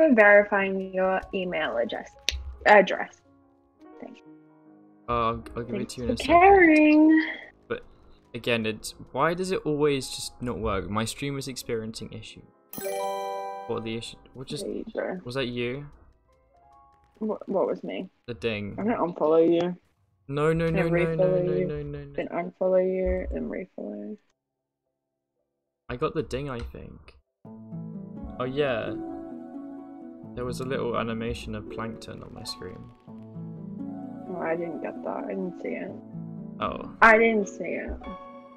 for verifying your email address. Address. Uh, I'll, I'll give it to you in a second. caring. Again, it's why does it always just not work? My stream was experiencing issues. What the issue? What just go. was that you? What, what was me? The ding. I'm gonna unfollow you, No, no, no, no, no, no, no, no, no. then unfollow you, then refollow. I got the ding, I think. Oh yeah. There was a little animation of plankton on my screen. Oh, I didn't get that. I didn't see it. Oh, I didn't see it.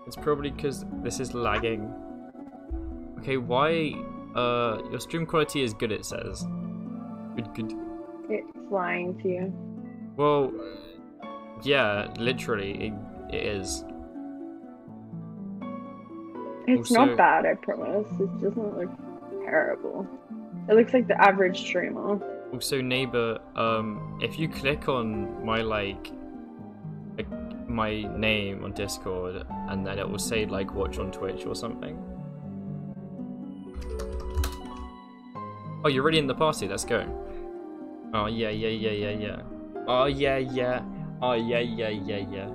it's probably because this is lagging. Okay, why? Uh, your stream quality is good. It says. Good, good. It's lying to you. Well, yeah, literally, it, it is. It's Also- not bad, I promise. It doesn't look terrible. It looks like the average streamer. Also, neighbor, um, if you click on my like, like my name on Discord, and then it will say like watch on Twitch or something. Oh, you're already in the party. Let's go. Oh yeah, yeah, yeah, yeah, yeah. Oh yeah, yeah. Oh yeah, yeah, yeah, yeah.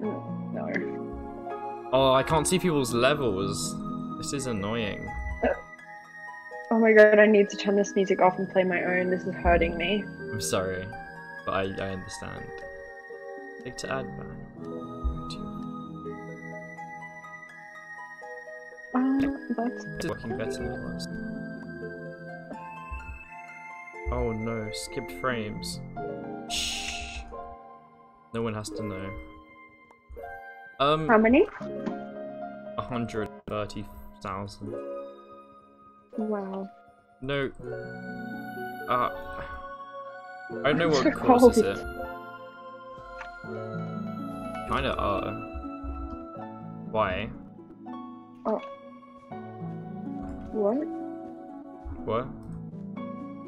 Mm, No. Oh, I can't see people's levels. This is annoying. Oh my god, I need to turn this music off and play my own. This is hurting me. I'm sorry, but I, I understand. Click to add back. Um, that's It's working better than it was. Oh no, skipped frames. Shh. No one has to know. Um, how many? 130,000. Wow. No. Uh, I don't know what causes cold. it. Kinda are. Why? Oh. What? What?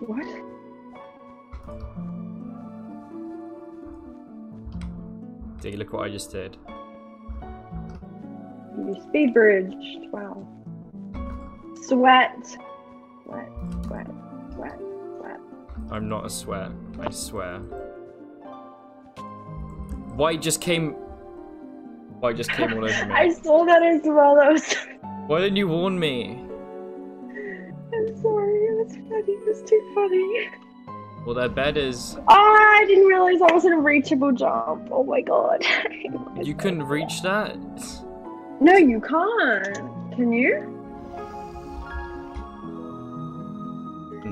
What? Dig, look what I just did. You speed bridged. Wow. Sweat. Sweat. Sweat. Sweat. Sweat. I'm not a sweat, I swear. White just came. White just came all over me. I saw that as well. That was. Why didn't you warn me? I'm sorry. It was funny. It was too funny. Well, their bed is. Oh, I didn't realize I was in a reachable jump. Oh my god. You couldn't reach that? No, you can't. Can you?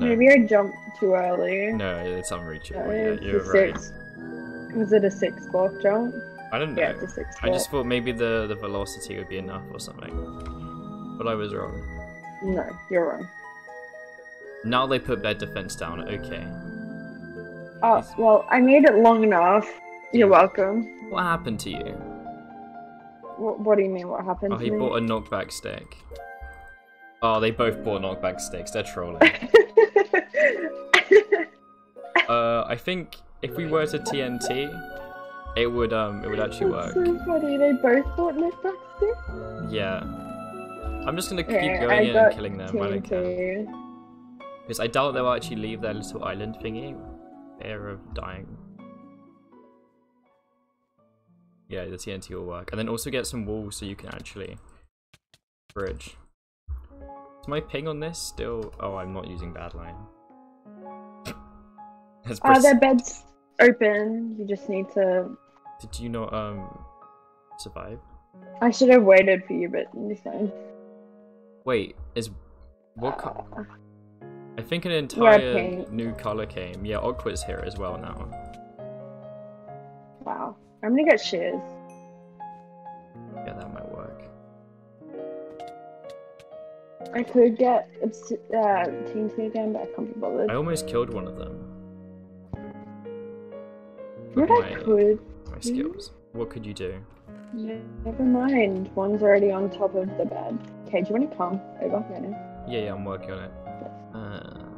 No. Maybe I jumped too early. No, it's unreachable. Yeah, you're right. six. Was it a six block jump? I don't know. Yeah, it's a six I just thought maybe the, the velocity would be enough or something. But I was wrong. No, you're wrong. Now they put bed defense down. Okay. Oh, well, I made it long enough. You're welcome. What happened to you? What, what do you mean? What happened Oh, to he me? bought a knockback stick. Oh, they both bought knockback sticks. They're trolling. uh, I think if we were to TNT, it would um, it would actually That's work. so funny. They both bought knockback sticks. Yeah. I'm just gonna keep Yeah, going in and killing them. I don't care. Because I doubt they'll actually leave their little island thingy. Fear of dying. Yeah, the TNT will work. And then also get some walls so you can actually bridge. Is my ping on this still? Oh, I'm not using Badlion. Has Uh, Bris- their bed's open. You just need to. Did you not um survive? I should have waited for you, but it's fine. Wait, is what? Co- Uh, I think an entire new color came. Yeah, Aqua's here as well now. wow. I'm gonna get shears. Yeah, that might I could get obs- uh, TNT again, but I can't be bothered. I almost killed one of them. What with I could. My skills. What could you do? Never mind. One's already on top of the bed. Okay, do you want to come over right now? Yeah, yeah, I'm working on it. Uh...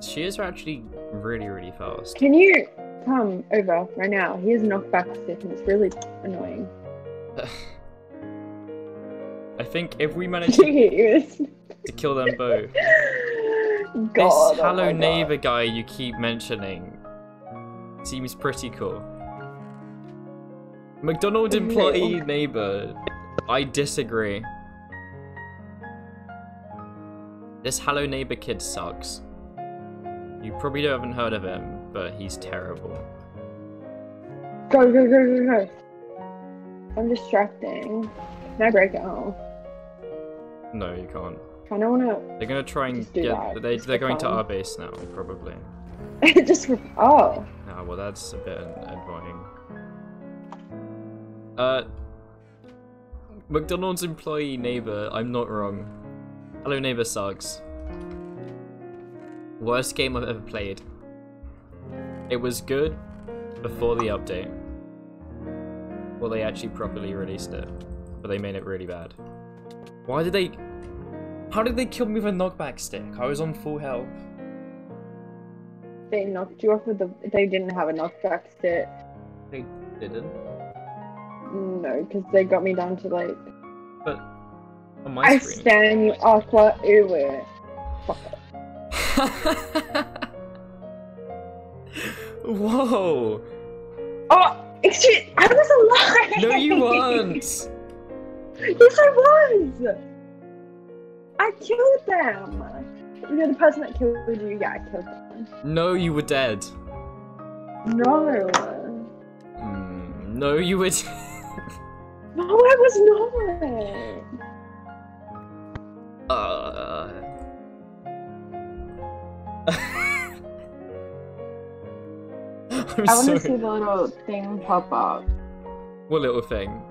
Shears are actually really, really fast. Can you come over right now? He has knockback stick and it's really annoying. I think if we manage to, to kill them both, God, this oh hello my God. neighbor guy you keep mentioning seems pretty cool. McDonald's No. employee neighbor, I disagree. This hello neighbor kid sucks. You probably haven't heard of him, but he's terrible. Go, go, go, go, go. I'm distracting. Can I break it off? No, you can't. Kind of wanna They're gonna try and get. that, They just they're going to our base now, probably. just for oh. Ah, well, that's a bit annoying. Uh, McDonald's employee neighbor. I'm not wrong. Hello neighbor sucks. Worst game I've ever played. It was good before the update. Well, they actually properly released it, but they made it really bad. Why did they? How did they kill me with a knockback stick? I was on full health. They knocked you off with the. They didn't have a knockback stick. They didn't. No, because they got me down to like. But on my I screen. stand you aqua uwe. Fuck it. Whoa! Oh, excuse. I was alive. No, you weren't. Yes, I was. I killed them. You know the person that killed you. Yeah, I killed them. No, you were dead. No. Mm, no, you were. No, I was not. uh... I want to see the little thing pop up. What little thing?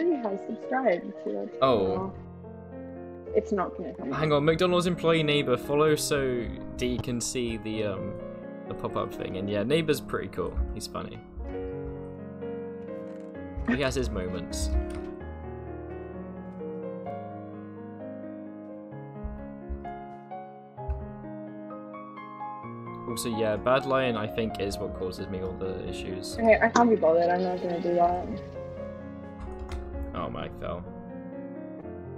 Three has subscribed to it. Oh. It's not gonna come. Hang on, McDonald's employee neighbor follow so D can see the um the pop-up thing. And yeah, neighbor's pretty cool. He's funny. He has his moments. Also, yeah, Bad Lion I think is what causes me all the issues. Okay, I can't be bothered. I'm not gonna do that. Oh, Mike fell.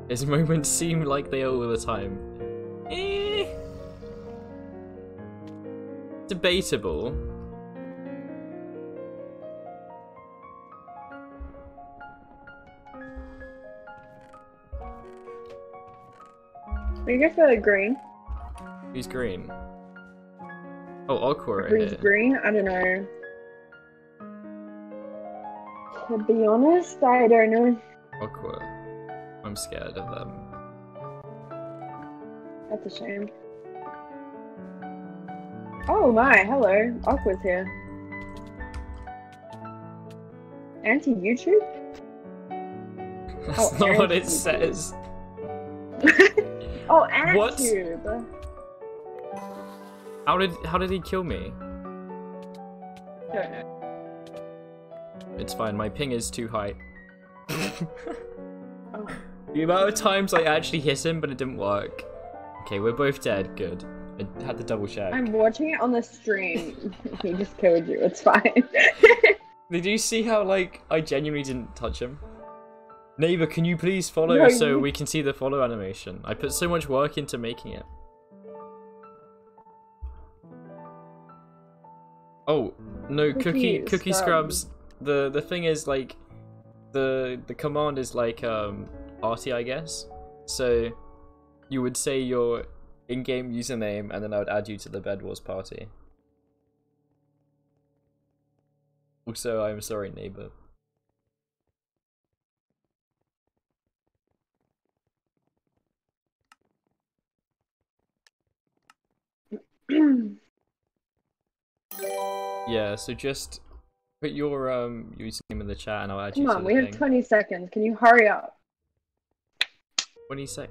His moments seem like they are all the time. Eh. Debatable. We go for the green. Who's green? Oh, Aqua right Who's here. green? I don't know. To be honest, I don't know. Aqua. I'm scared of them. That's a shame. Oh my, hello. Aqua's here. Anti YouTube? That's Oh, not what it says. Oh, What? AntTube. How did how did he kill me? Don't know. It's fine, my ping is too high. Oh. The amount of times I actually hit him, but it didn't work. Okay, we're both dead. Good. I had to double check. I'm watching it on the stream. he just killed you. It's fine. Did you see how like I genuinely didn't touch him? Neighbor, can you please follow No, so you- we can see the follow animation? I put so much work into making it. Oh no, cookie Cookie cookie Scrubs. The the thing is like the the command is like um party I guess. So you would say your in-game username and then I would add you to the Bed Wars party. Also, I'm sorry, neighbor. Yeah, so just put your um username in the chat and I'll add you Come on, we have thing. 20 seconds. Can you hurry up? What do you say?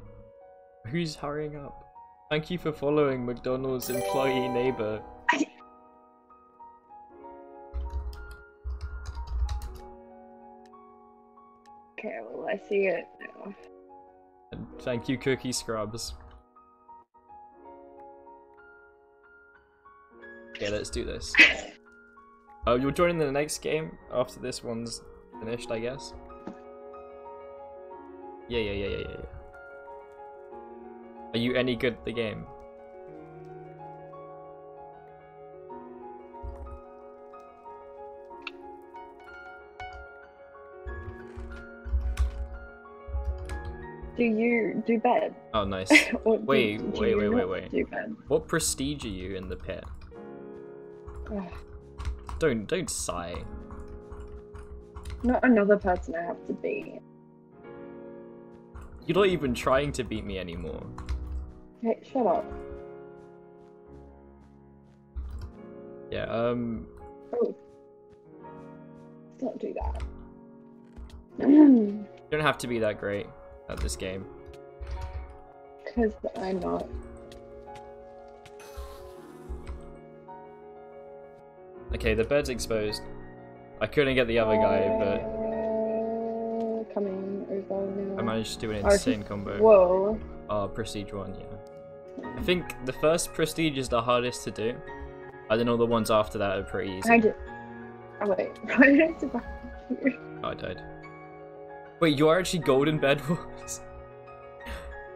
Who's hurrying up? Thank you for following McDonald's employee neighbor. Okay, well, I see it now. And thank you, Cookie Scrubs. Yeah, let's do this. Oh, you're joining the next game after this one's finished, I guess. Yeah, yeah, yeah, yeah, yeah. Are you any good at the game? Do you do bad? Oh, nice. Wait, wait, wait, wait, wait. Bed. what prestige are you in the pit? Don't, don't sigh. not another person I have to beat. You're not even trying to beat me anymore. Hey, shut up. Yeah, um, Oh. Not do that. you don't have to be that great at this game. Because I'm not. Okay, the bed's exposed. I couldn't get the other guy, but Uh, Coming over now. I managed to do an Oh, insane combo. Whoa. Oh, prestige one, yeah. I think the first prestige is the hardest to do. I don't know the ones after that are pretty easy. I just. Oh, wait. Why did I survive here? Oh, I died. Wait, you are actually golden bed wars?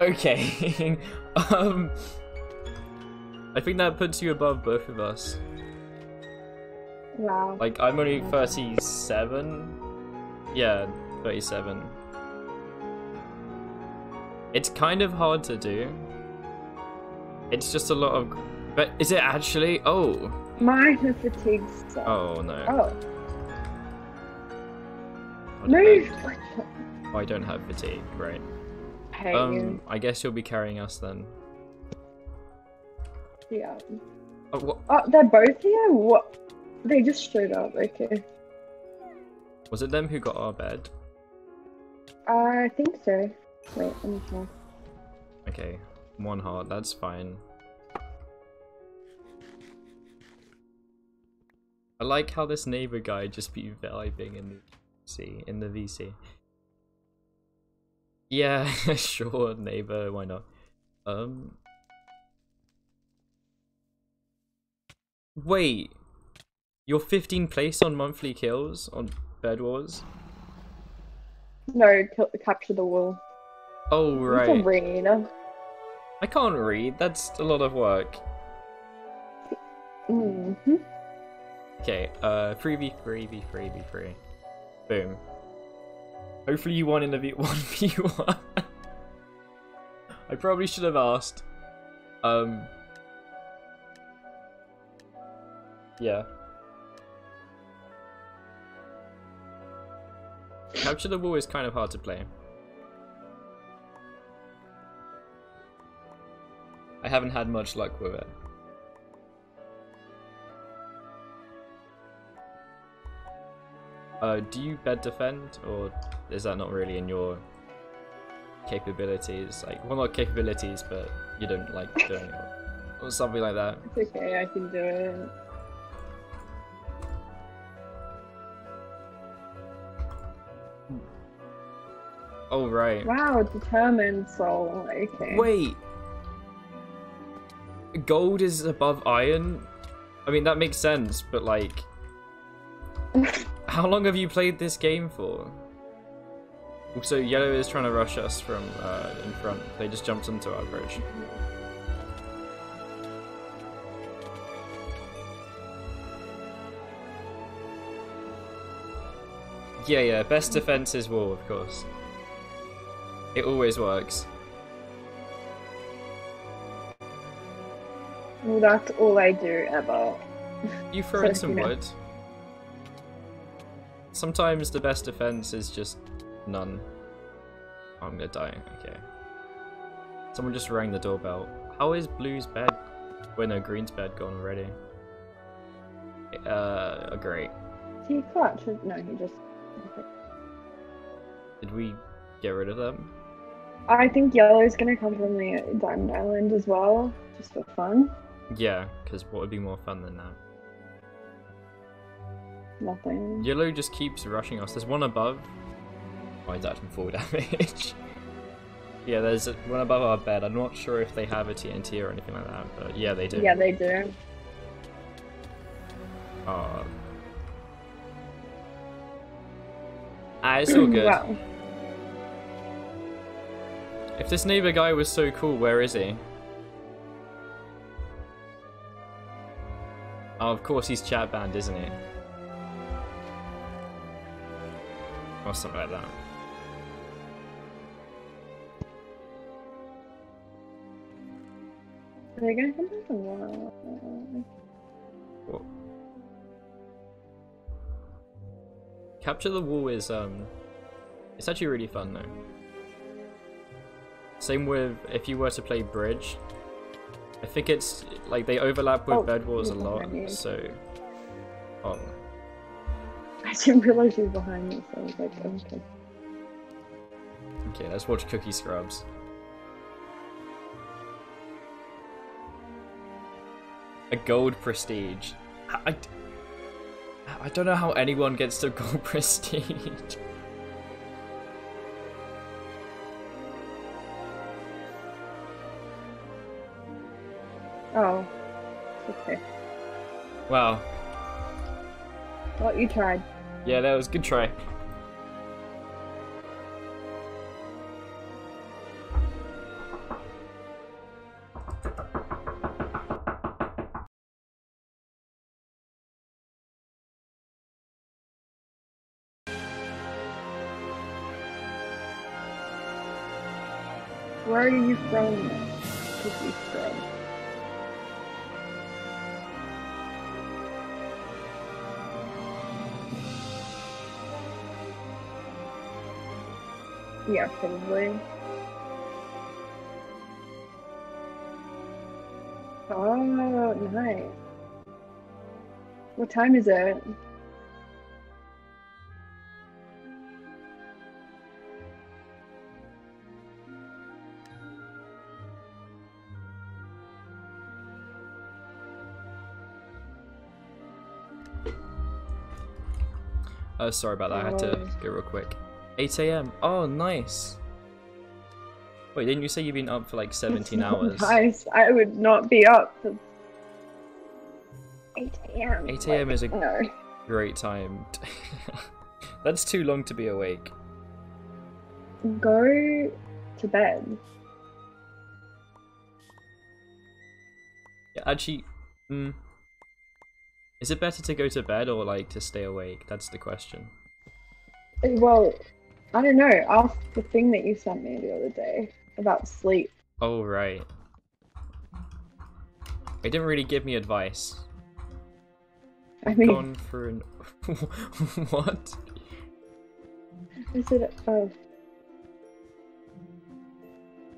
okay. um I think that puts you above both of us. Wow. Like I'm only 37. Yeah, 37. It's kind of hard to do. It's just a lot of but is it actually? Oh. Mine are fatigue stuff. Oh no. Oh. Move! Oh, I don't have fatigue, right. Hey, Um, I guess you'll be carrying us then. yeah. Oh, what? Oh, they're both here? What? They just showed up, okay. Was it them who got our bed? I think so. Wait, let me check. Okay, one heart, that's fine. I like how this neighbor guy just be vibing in the VC, in the VC. Yeah, sure, neighbor, why not? Um. Wait, you're 15 place on monthly kills on Bed Wars? No, kill, capture the wall. Oh, right. I can't read, that's a lot of work. Mm-hmm. Okay, uh, 3v3, v3, v3. Boom. Hopefully you won in the v- 1v1. I probably should have asked. Um. Yeah. Capture the wall is kind of hard to play. I haven't had much luck with it. Uh, do you bed defend, or is that not really in your capabilities? Like, well, not capabilities, but you don't like doing it, or something like that. It's okay, I can do it. Oh right. Wow, determined soul. Okay. Wait. Gold is above iron. I mean that makes sense, but like, how long have you played this game for? Also, yellow is trying to rush us from uh, in front. They just jumped into our bridge. Yeah, yeah. Best defense is wall, of course. It always works. Well, that's all I do ever. You throw So, in some you know. wood. Sometimes the best defense is just none. Oh, I'm gonna die. Okay. Someone just rang the doorbell. How is Blue's bed? Wait, no, Green's bed gone already. Uh, great. He clutch. No, he just. Did we get rid of them? I think yellow's gonna come from the Diamond Island as well, just for fun. Yeah, because what would be more fun than that? Nothing. Yellow just keeps rushing us. There's one above. Oh, I died from full damage. yeah, there's one above our bed. I'm not sure if they have a TNT or anything like that, but yeah, they do. Yeah, they do. Oh. Ah, it's all good. If this neighbor guy was so cool, where is he? Oh, of course he's chat banned, isn't he? Or something like that. Are they gonna come back or what? What? Capture the Wall is um it's actually really fun though. Same with if you were to play Bridge. I think it's like they overlap with Oh, Bed Wars a lot, so oh I didn't realize you were behind me, so I was like, okay. okay, let's watch Cookie Scrubs. A gold prestige. I, I, I don't know how anyone gets to gold prestige. Oh. Okay. Wow. Well, you tried. Yeah, that was a good try. Where are you from? Yeah, probably. Oh, nice. What time is it? Oh, sorry about that. I had to Oh. go real quick. 8 a.m. Oh, nice. Wait, didn't you say you've been up for like 17 hours? Nice. I would not be up. for 8 a.m. 8 a.m. is a No. great time. That's too long to be awake. Go to bed. Yeah, actually, mm, is it better to go to bed or like to stay awake? That's the question. Well, I don't know. Ask the thing that you sent me the other day about sleep. Oh, right. It didn't really give me advice. I mean, Gone for an. what? I said, oh,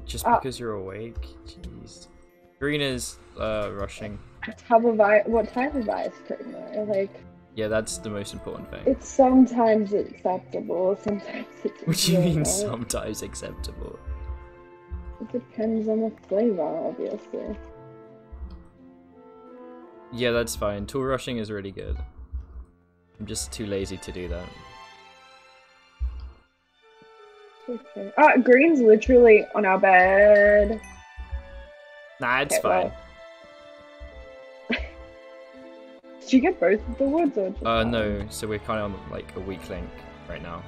Just Ah. because you're awake? Jeez. Green is uh, rushing. tub of ice. What type of ice cream? though? Like, Yeah, that's the most important thing. it's sometimes acceptable. Sometimes it's. What do you mean not. sometimes acceptable? It depends on the flavor, obviously. Yeah, that's fine. Tool rushing is really good. I'm just too lazy to do that. Okay. Ah, Green's literally on our bed. Nah, it's Okay, fine. well. Did you get both of the woods or just Uh, one? no, so we're kind of on like a weak link right now.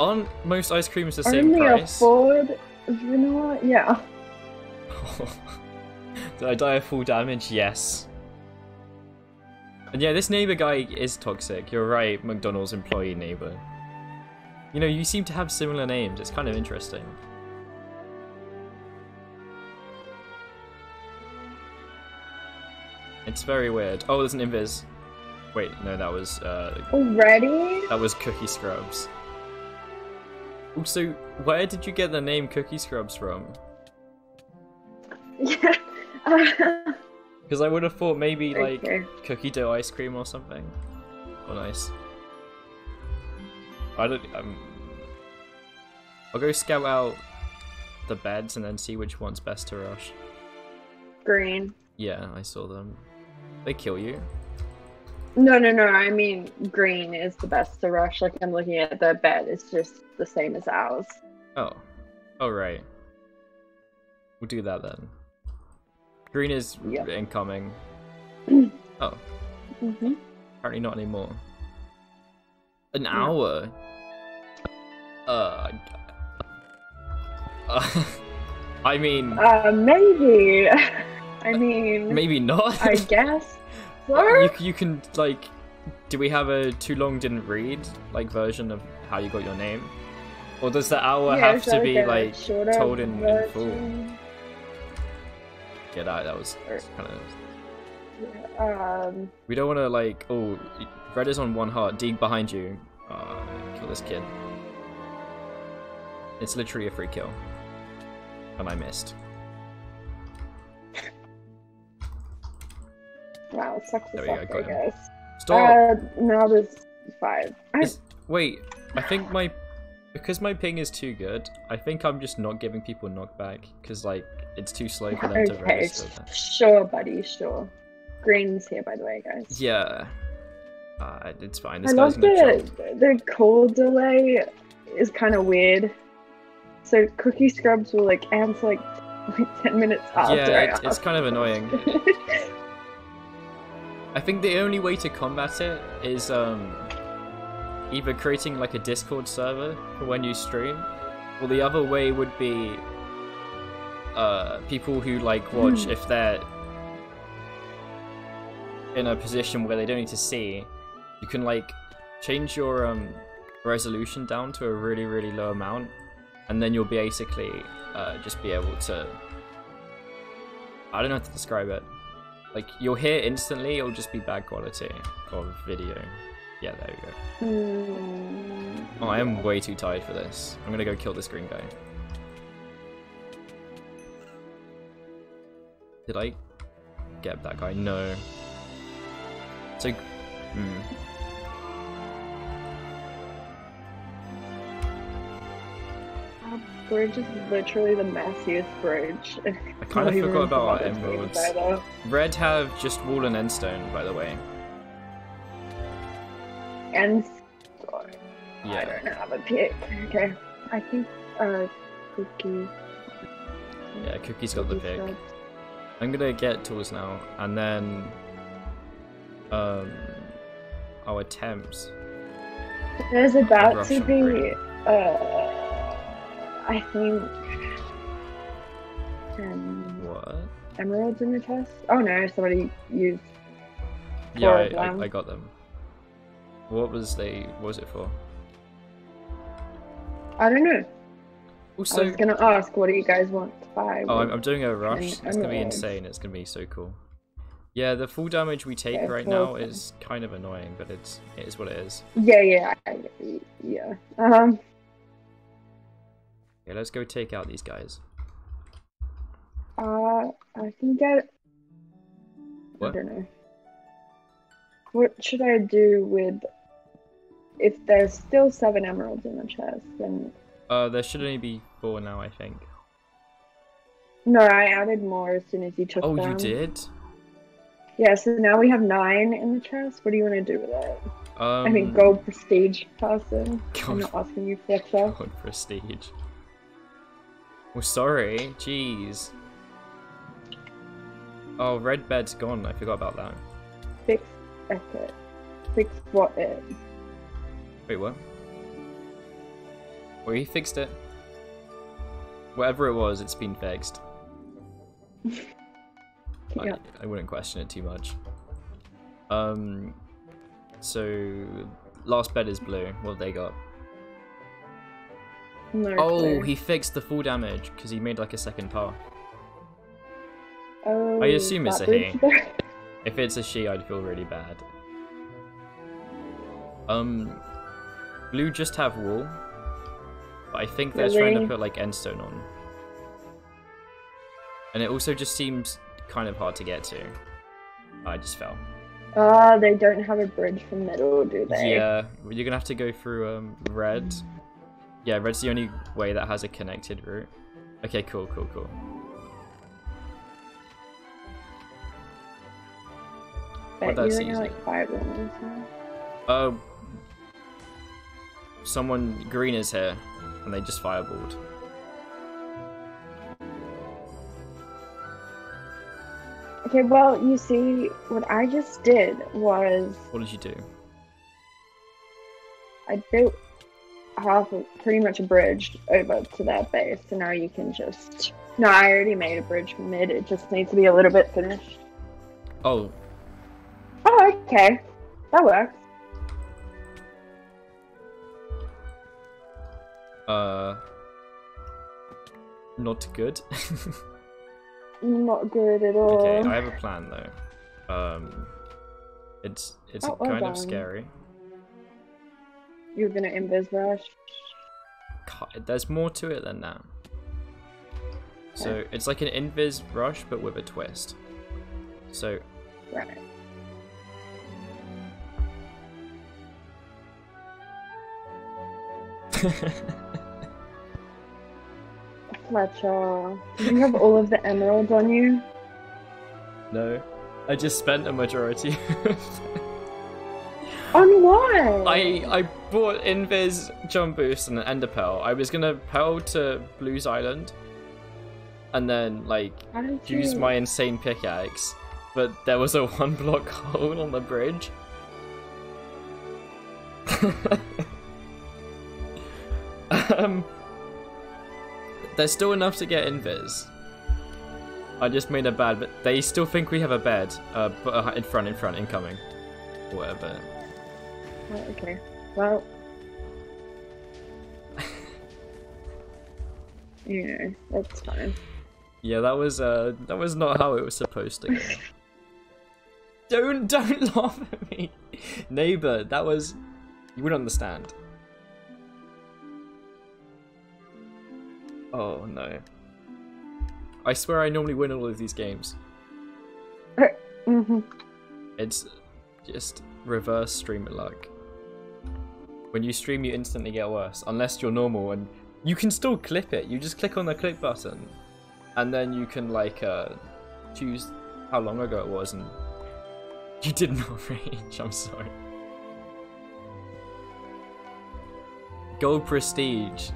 Aren't most ice creams the same Only price. afford vanilla? Yeah. Did I die of full damage? Yes. And yeah, this neighbor guy is toxic. You're right, McDonald's employee neighbor. You know, you seem to have similar names. It's kind of interesting. It's very weird. Oh, there's an invis. Wait, no, that was uh, Already? that was Cookie Scrubs. Also, where did you get the name Cookie Scrubs from? Yeah. Because I would have thought maybe like okay. cookie dough ice cream or something. Oh, nice. I don't. Um, I'll go scout out the beds and then see which one's best to rush. Green. Yeah, I saw them. They kill you. No, no, no. I mean, green is the best to rush. Like, I'm looking at the bed. It's just the same as ours. Oh. Oh, right. We'll do that then. Green is Yeah. incoming. oh, Mm-hmm. apparently not anymore. An hour? Uh, Uh, I mean, Uh, maybe. I mean, maybe not. I guess. you, you can like, do we have a too long didn't read like version of how you got your name, or does the hour Yeah, have to be like told in, in full? Get out. that was Or- kind of. Um, We don't want to like. Oh, red is on one heart. Deeg behind you. Uh, kill this kid. It's literally a free kill, and I missed. Wow, it sucks to There we go, I got him. guess. Stop. Uh, now there's five. I, Is- wait, I think my because my ping is too good. I think I'm just not giving people knockback because like it's too slow for them to okay, register. sure, buddy, sure. Green's here, by the way, guys. Yeah, uh, it's fine. I This love guy's gonna the the call delay is kind of weird. So cookie scrubs will like answer like, like ten minutes after Yeah, I it's, it's kind of annoying. I think the only way to combat it is um either creating like a Discord server for when you stream, or the other way would be uh people who like watch Hmm. if they're in a position where they don't need to see, you can like change your um resolution down to a really really low amount, and then you'll basically uh, just be able to. I don't know how to describe it. Like you'll hear instantly, it'll just be bad quality of video. Yeah, there we go. Hmm. Oh, I am way too tired for this. I'm gonna go kill this green guy. Did I get that guy? No. So, hmm. Bridge is literally the messiest bridge. I kind of forgot about our emeralds. Red have just wall and endstone, by the way. And I Yeah. don't have a pick. Okay, I think uh, cookie. Yeah, Cookie's got the Cookie pick. scrubs. I'm gonna get tools now, and then um, our attempts. There's about to be, uh, I think, um, What? emeralds in the chest. Oh no, somebody used. Yeah, I. I, I got them. What was they? What was it for? I don't know. I Also, was gonna ask, what do you guys want to buy? oh, I'm, I'm doing a rush. It's gonna be insane. It's gonna be so cool. Yeah, the full damage we take Yeah, right now is kind of annoying, but it's it is what it is. Yeah, yeah, I, yeah. Um, Yeah, let's go take out these guys. uh, I can get. What? I don't know. What should I do with? If there's still seven emeralds in the chest, then Uh, there should only be four now, I think. no, I added more as soon as you took Oh, them. you did? Yeah, so now we have nine in the chest. What do you want to do with it? Um, I mean, gold prestige person. I'm not asking you, Fletcher. gold prestige. Well, sorry. Jeez. Oh, red bed's gone. I forgot about that. Fix it. Fix what it? Wait, what? Well, he fixed it. Whatever it was, it's been fixed. I, Yeah. I wouldn't question it too much. Um, so last bed is blue. What have they got? No. Oh, clue. he fixed the full damage because he made like a second path. Oh, I assume it's a he. If it's a she, I'd feel really bad. Um, blue just have wool, but I think they're trying to put like endstone on, and it also just seems kind of hard to get to. I just fell. Ah, they don't have a bridge for middle, do they? Yeah, you're gonna have to go through um red. Yeah, red's the only way that has a connected route. Okay, cool, cool, cool. Bet that's you only easy. like five. Uh, someone green is here, and they just fireballed. Okay, well, you see, what I just did was What did you do? I built half, pretty much a bridge over to that base. So now you can just. No, I already made a bridge mid. It just needs to be a little bit finished. Oh, Oh, okay, that works. uh, not good. Not good at all. okay, I have a plan though. Um, it's it's Oh, kind done. of scary. You're gonna invis rush. Ki- There's more to it than that. So it's like an invis rush, but with a twist. So Right. Fletcher, do you have all of the emeralds on you? no, I just spent a majority. On what? I I bought invis jump boost and an ender pearl. I was gonna pearl to Blues Island, and then like use you- my insane pickaxe, but there was a one block hole on the bridge. um, there's still enough to get invis. I just made a bad, but they still think we have a bed. Uh, uh, in front, in front, incoming, whatever. Oh, okay. Well. you know, that's fine. Yeah, that was uh, that was not how it was supposed to go. don't don't laugh at me, neighbor. That was you wouldn't understand. Oh no. I swear I normally win all of these games. hmm It's just reverse streamer luck. When you stream, you instantly get worse, unless you're normal, and you can still clip it. You just click on the clip button, and then you can like uh, choose how long ago it was, and you did not reach. I'm sorry. Gold prestige.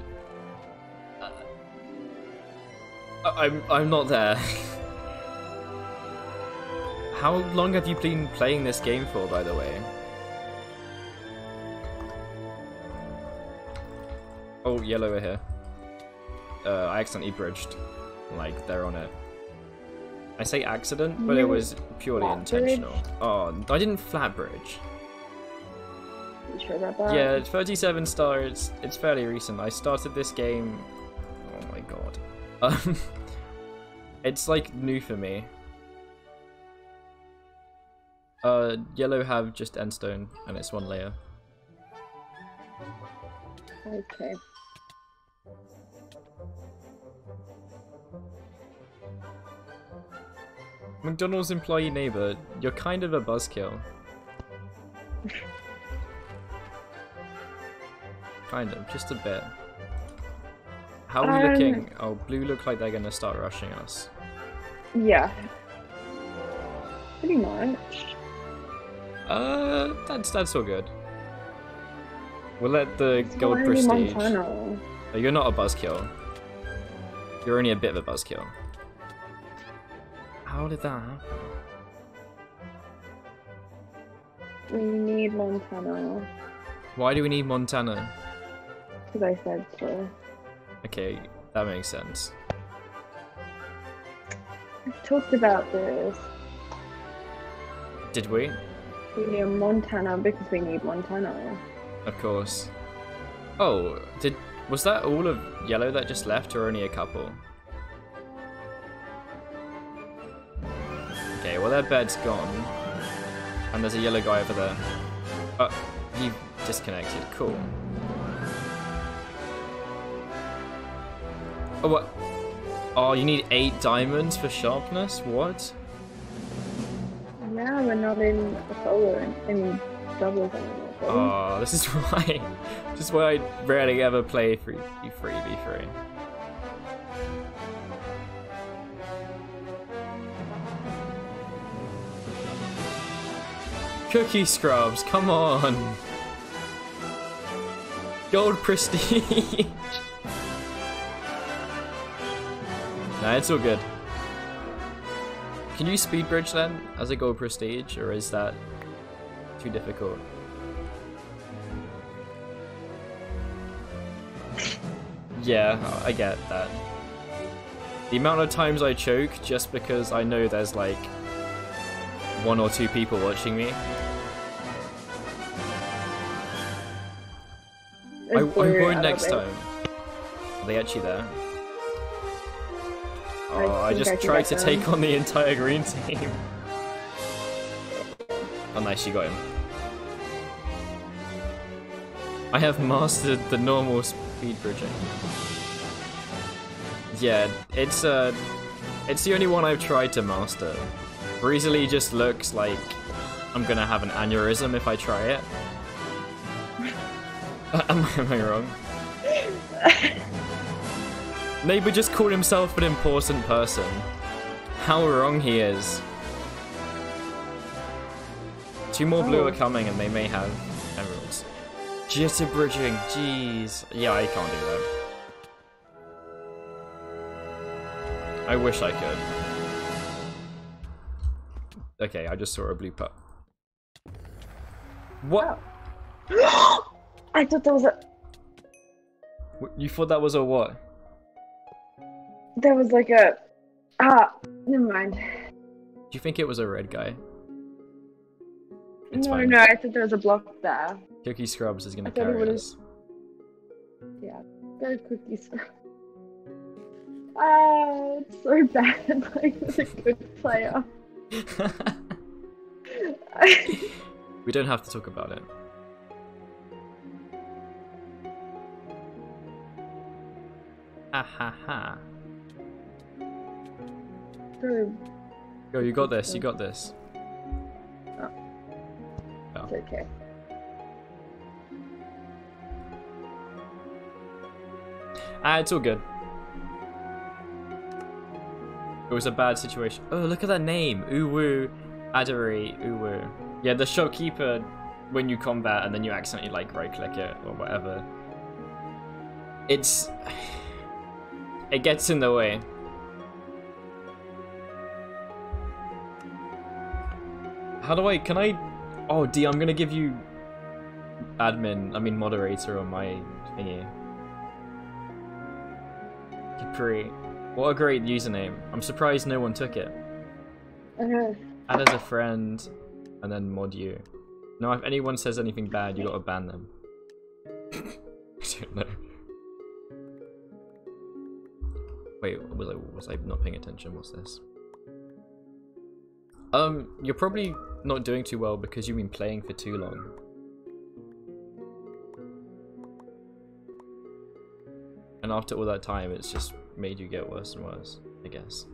Uh, I'm I'm not there. How long have you been playing this game for, by the way? Oh, yellow are here. Uh, I accidentally bridged. Like, they're on it. I say accident, but it was purely intentional. Oh, I didn't flat bridge. You sure about that? Yeah, 37 star, it's, it's fairly recent. I started this game... Oh my god. Um, it's like new for me. Uh, yellow have just endstone, and it's one layer. Okay. McDonald's employee neighbor, you're kind of a buzzkill. kind of, just a bit. How are we Um, looking? Oh, blue look like they're gonna start rushing us. Yeah. Pretty much. Uh, that's that's all good. We'll let the It's gold prestige. Oh, you're not a buzzkill. You're only a bit of a buzzkill. How did that happen? We need Montana. Why do we need Montana? Because I said so. Okay, that makes sense. We've talked about this. Did we? We need Montana because we need Montana. Of course. Oh, did was that all of yellow that just left, or only a couple? Okay, well their bed's gone. And there's a yellow guy over there. Oh, he disconnected. Cool. Oh, what? Oh, you need eight diamonds for sharpness? What? Now we're not in solar. in doubles anymore. Oh, this is why. This is why I rarely ever play 3v3v3. Cookie scrubs, come on. Gold prestige. nah, it's all good. Can you speed bridge then as a gold prestige, or is that too difficult? Yeah, I get that. The amount of times I choke just because I know there's like one or two people watching me. I, I'm going next time. Are they actually there? Oh, I, I just I tried to them. take on the entire green team. Oh nice, you got him. I have mastered the normal speed bridging. Yeah, it's uh, it's the only one I've tried to master. Breezily just looks like I'm gonna have an aneurysm if I try it. am, am I wrong? Neighbor just called himself an important person. How wrong he is. Two more blue oh. are coming and they may have emeralds. Jitter bridging, jeez. Yeah, I can't do that. I wish I could. Okay, I just saw a blue pup. What? I thought that was a... You thought that was a what? There was like a... Ah, never mind. Do you think it was a red guy? It's no, fine. no, I thought there was a block there. Cookie Scrubs is gonna carry us. Yeah, go Cookie Scrubs. Ah, uh, it's so bad playing with a good player. we don't have to talk about it. Ha ha ha. Go, you got this, you got this. Oh. oh. It's okay. Ah, it's all good. It was a bad situation. Oh, look at that name. Uwu Adari Uwu. Yeah, the shopkeeper, when you combat and then you accidentally like right click it or whatever. It's... It gets in the way. How do I, can I, oh D, I'm gonna give you admin, I mean moderator on my thingy. Capri. What a great username. I'm surprised no one took it. Uh, Add as a friend, and then mod you. Now if anyone says anything bad, you gotta ban them. I don't know. Wait, was I was I not paying attention? What's this? Um, you're probably not doing too well because you've been playing for too long. And after all that time, it's just made you get worse and worse, I guess.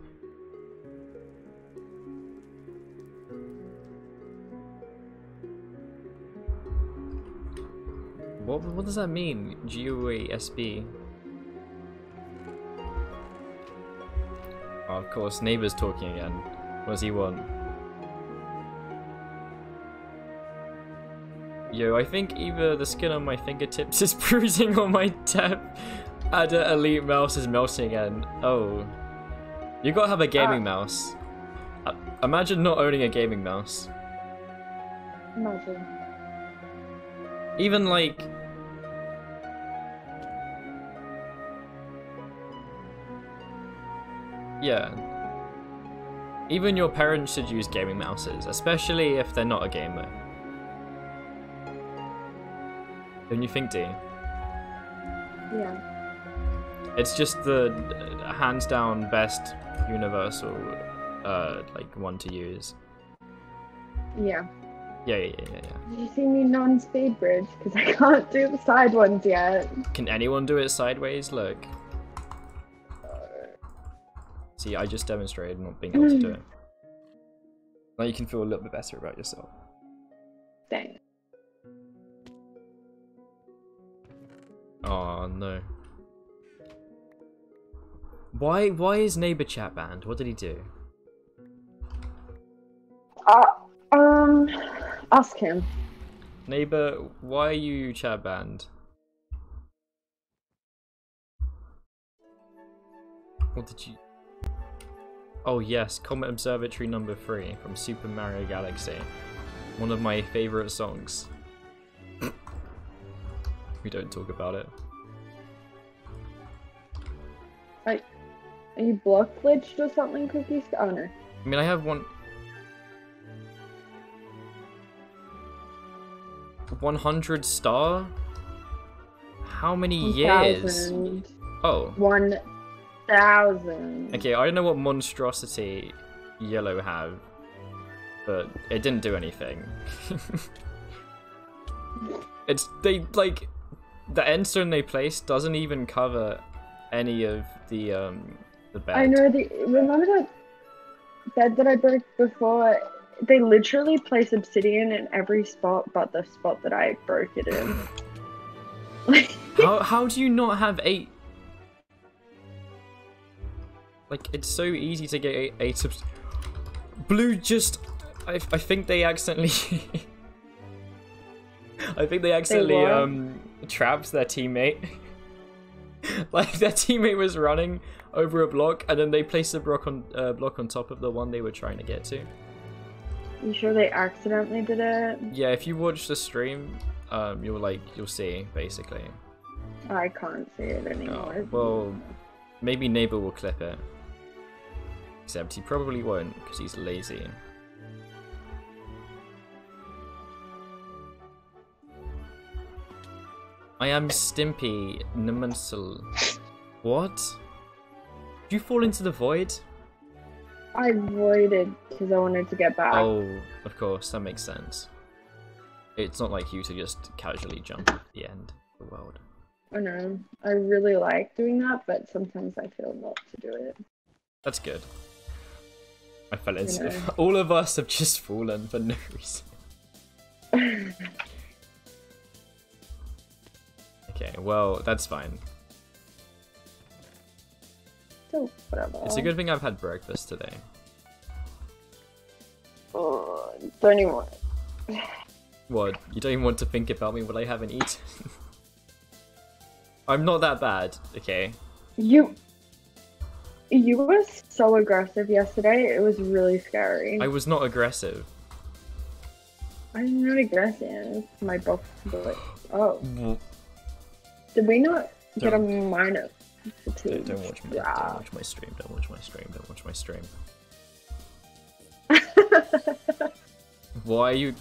What, what does that mean? G-U-A-S-B? Oh, of course, neighbor's talking again. What does he want? Yo, I think either the skin on my fingertips is bruising or my Death Adder Elite mouse is melting again. Oh. You gotta have a gaming uh, mouse. Uh, imagine not owning a gaming mouse. Imagine. Even like... Yeah. Even your parents should use gaming mouses, especially if they're not a gamer. Don't you think, D? Yeah. It's just the hands down best universal uh like one to use. Yeah. Yeah, yeah, yeah, yeah. You see me non-speed bridge? Because I can't do the side ones yet. Can anyone do it sideways? Look. See, I just demonstrated not being able to do it. Now you can feel a little bit better about yourself. Dang. Oh no. Why why is neighbor chat banned? What did he do? Uh, um, ask him. Neighbor, why are you chat banned? What did you... Oh yes, Comet Observatory number 3 from Super Mario Galaxy. One of my favourite songs. we don't talk about it. You block glitched or something, Cookies? Oh no. I mean, I have one. 100 star? How many years? 1,000. Oh. 1,000. Okay, I don't know what monstrosity yellow have, but it didn't do anything. it's they like the endstone they placed doesn't even cover any of the um the bed. I know the. Remember that bed that I broke before? They literally place obsidian in every spot but the spot that I broke it in. How how do you not have eight? Like it's so easy to get eight, eight subs. Blue just, I I think they accidentally. I think they accidentally what? um trapped their teammate. like their teammate was running over a block, and then they placed a block on uh, block on top of the one they were trying to get to. you sure they accidentally did it? Yeah, if you watch the stream, um, you'll like you'll see basically. I can't see it anymore. Oh, well, maybe neighbor will clip it. Except he probably won't because he's lazy. I am Stimpy Numunsel. What? Did you fall into the void? I avoided because I wanted to get back. Oh, of course, that makes sense. It's not like you to just casually jump at the end of the world. I know. I really like doing that, but sometimes I feel not to do it. That's good. I fell into know. All of us have just fallen for no reason. Okay, well, that's fine. So whatever. It's a good thing I've had breakfast today. Oh, don't even want. What? You don't even want to think about me what I haven't eaten? I'm not that bad, okay? You. You were so aggressive yesterday. It was really scary. I was not aggressive. I'm not aggressive. My boss. but- Oh, did we not get a minus? Don't, don't watch my, Yeah. don't watch my stream. Don't watch my stream. Don't watch my stream. Why are you?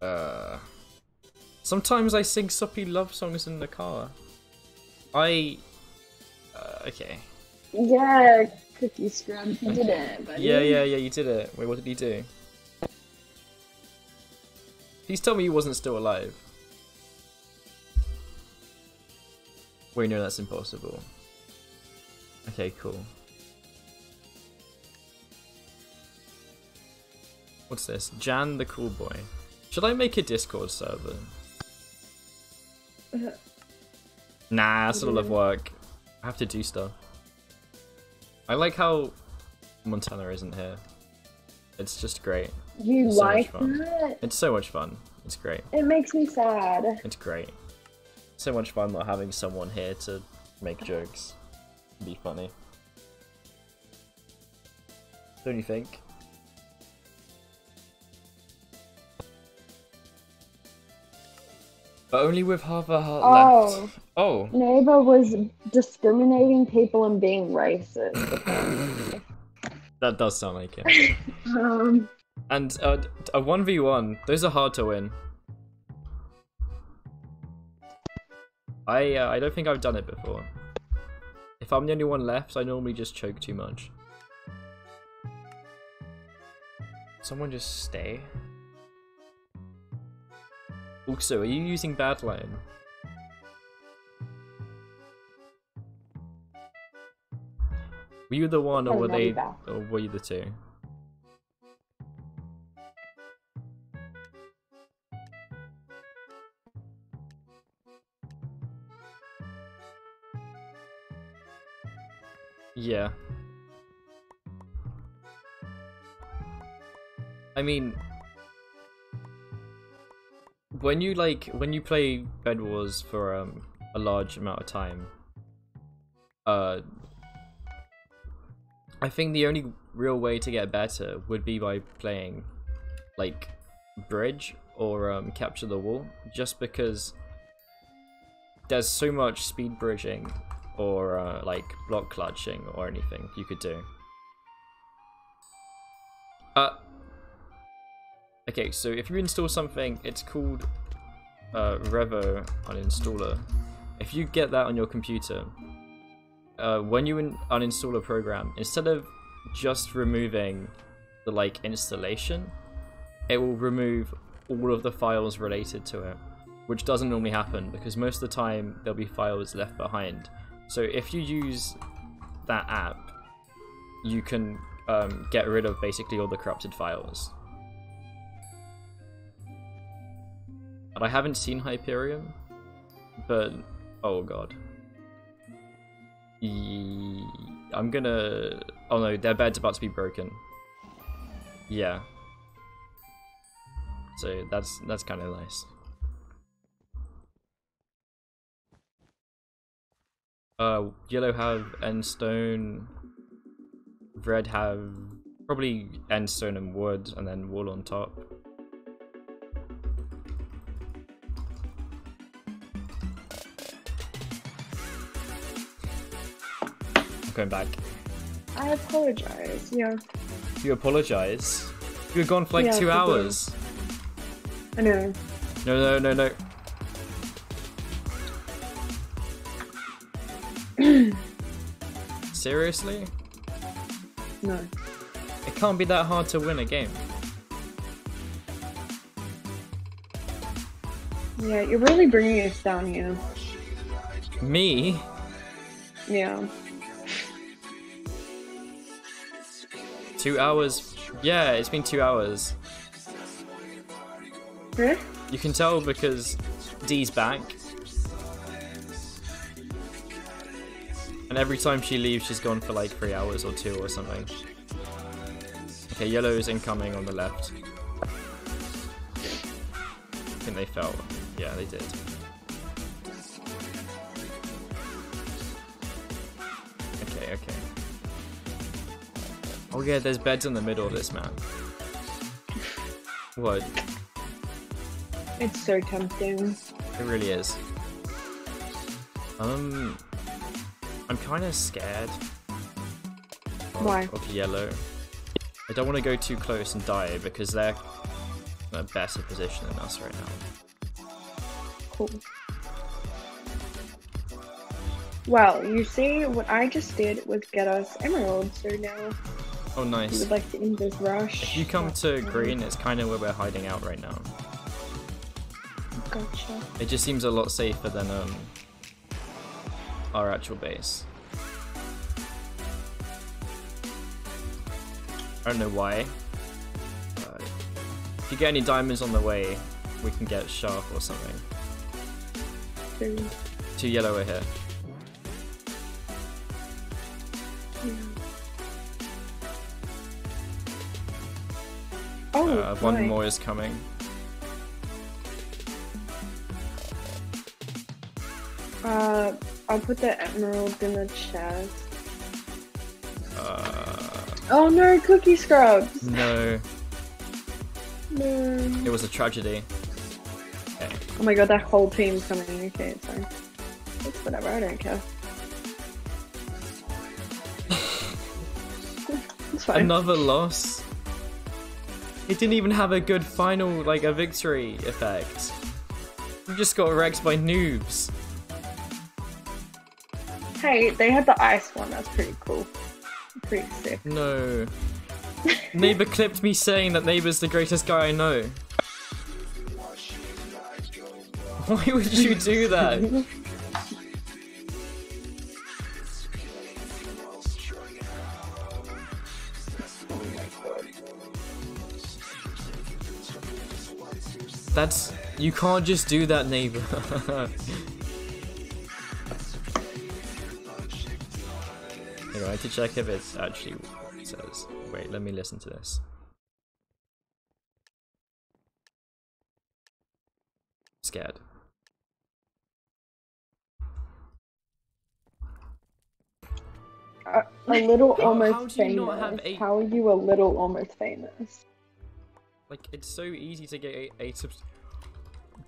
Uh. Sometimes I sing soppy love songs in the car. I. Uh, okay. yeah, Cookie Scrub, you did it. Buddy. Yeah, yeah, yeah. You did it. Wait, what did he do? Please tell me he wasn't still alive. Wait, know that's impossible. Okay, cool. What's this? Jan the cool boy. Should I make a Discord server? Nah, that's a lot of work. I have to do stuff. I like how Montana isn't here. It's just great. You So much like fun. that? It's so much fun. It's great. It makes me sad. It's great. So much fun not having someone here to make jokes. Be funny. Don't you think? But only with half a heart Oh. left. Oh, Neighbor was discriminating people and being racist. that does sound like it. um, And uh, a one v one, those are hard to win. I uh, I don't think I've done it before. If I'm the only one left, I normally just choke too much. Someone just stay. Also, are you using Badlion? Were you the one, or were they, or were you the two? Yeah. I mean, when you like when you play Bed Wars for um a large amount of time, uh, I think the only real way to get better would be by playing like Bridge or um, Capture the Wool, just because there's so much speed bridging or uh, like block clutching or anything you could do. Uh, okay, so if you install something, it's called uh, Revo uninstaller. If you get that on your computer, uh, when you un- uninstall a program, instead of just removing the like installation, it will remove all of the files related to it, which doesn't normally happen because most of the time there'll be files left behind. So if you use that app, you can um, get rid of basically all the corrupted files. And I haven't seen Hyperion, but oh god. I'm gonna. Oh no, their bed's about to be broken. Yeah. So that's that's kind of nice. Uh, yellow have end stone. Red have probably end stone and wood, and then wool on top. I'm going back. I apologize. Yeah, You apologize. You were gone for like Yeah, two hours. I know. No, no, no, no. Seriously? No. It can't be that hard to win a game. Yeah, you're really bringing us down here. Me? Yeah. Two hours? Yeah, it's been two hours. Huh? You can tell because Dee's back. And every time she leaves, she's gone for like three hours or two or something. Okay, yellow is incoming on the left. I think they fell. Yeah, they did. Okay, okay. Oh yeah, there's beds in the middle of this map. What? It's so tempting. It really is. Um, I'm kind of scared. Of, Why? Of yellow. I don't want to go too close and die because they're in a better position than us right now. Cool. Well, you see, what I just did was get us emeralds, so now Oh, we nice. would like to end this rush. If you come to green, it's kind of where we're hiding out right now. Gotcha. It just seems a lot safer than um our actual base. I don't know why. Uh, if you get any diamonds on the way, we can get sharp or something. So, Two yellow are here. yeah. Oh, Uh, one nice. more is coming. Uh, I'll put the emerald in the chest. Uh, Oh no, cookie scrubs! no, No. it was a tragedy. Okay. Oh my god, that whole team's coming. Okay, it's fine. It's whatever, I don't care. it's fine. Another loss. It didn't even have a good final, like a victory effect. We just got wrecked by noobs. Hey, they had the ice one, that's pretty cool. Pretty sick. No. Neighbor clipped me saying that Neighbor's the greatest guy I know. Why would you do that? That's you can't just do that, neighbor. Anyway, to check if it's actually what it says. Wait, let me listen to this. Scared. A, a little How- how almost do famous. eight- How are you a little almost famous? Like, it's so easy to get eight, eight subs.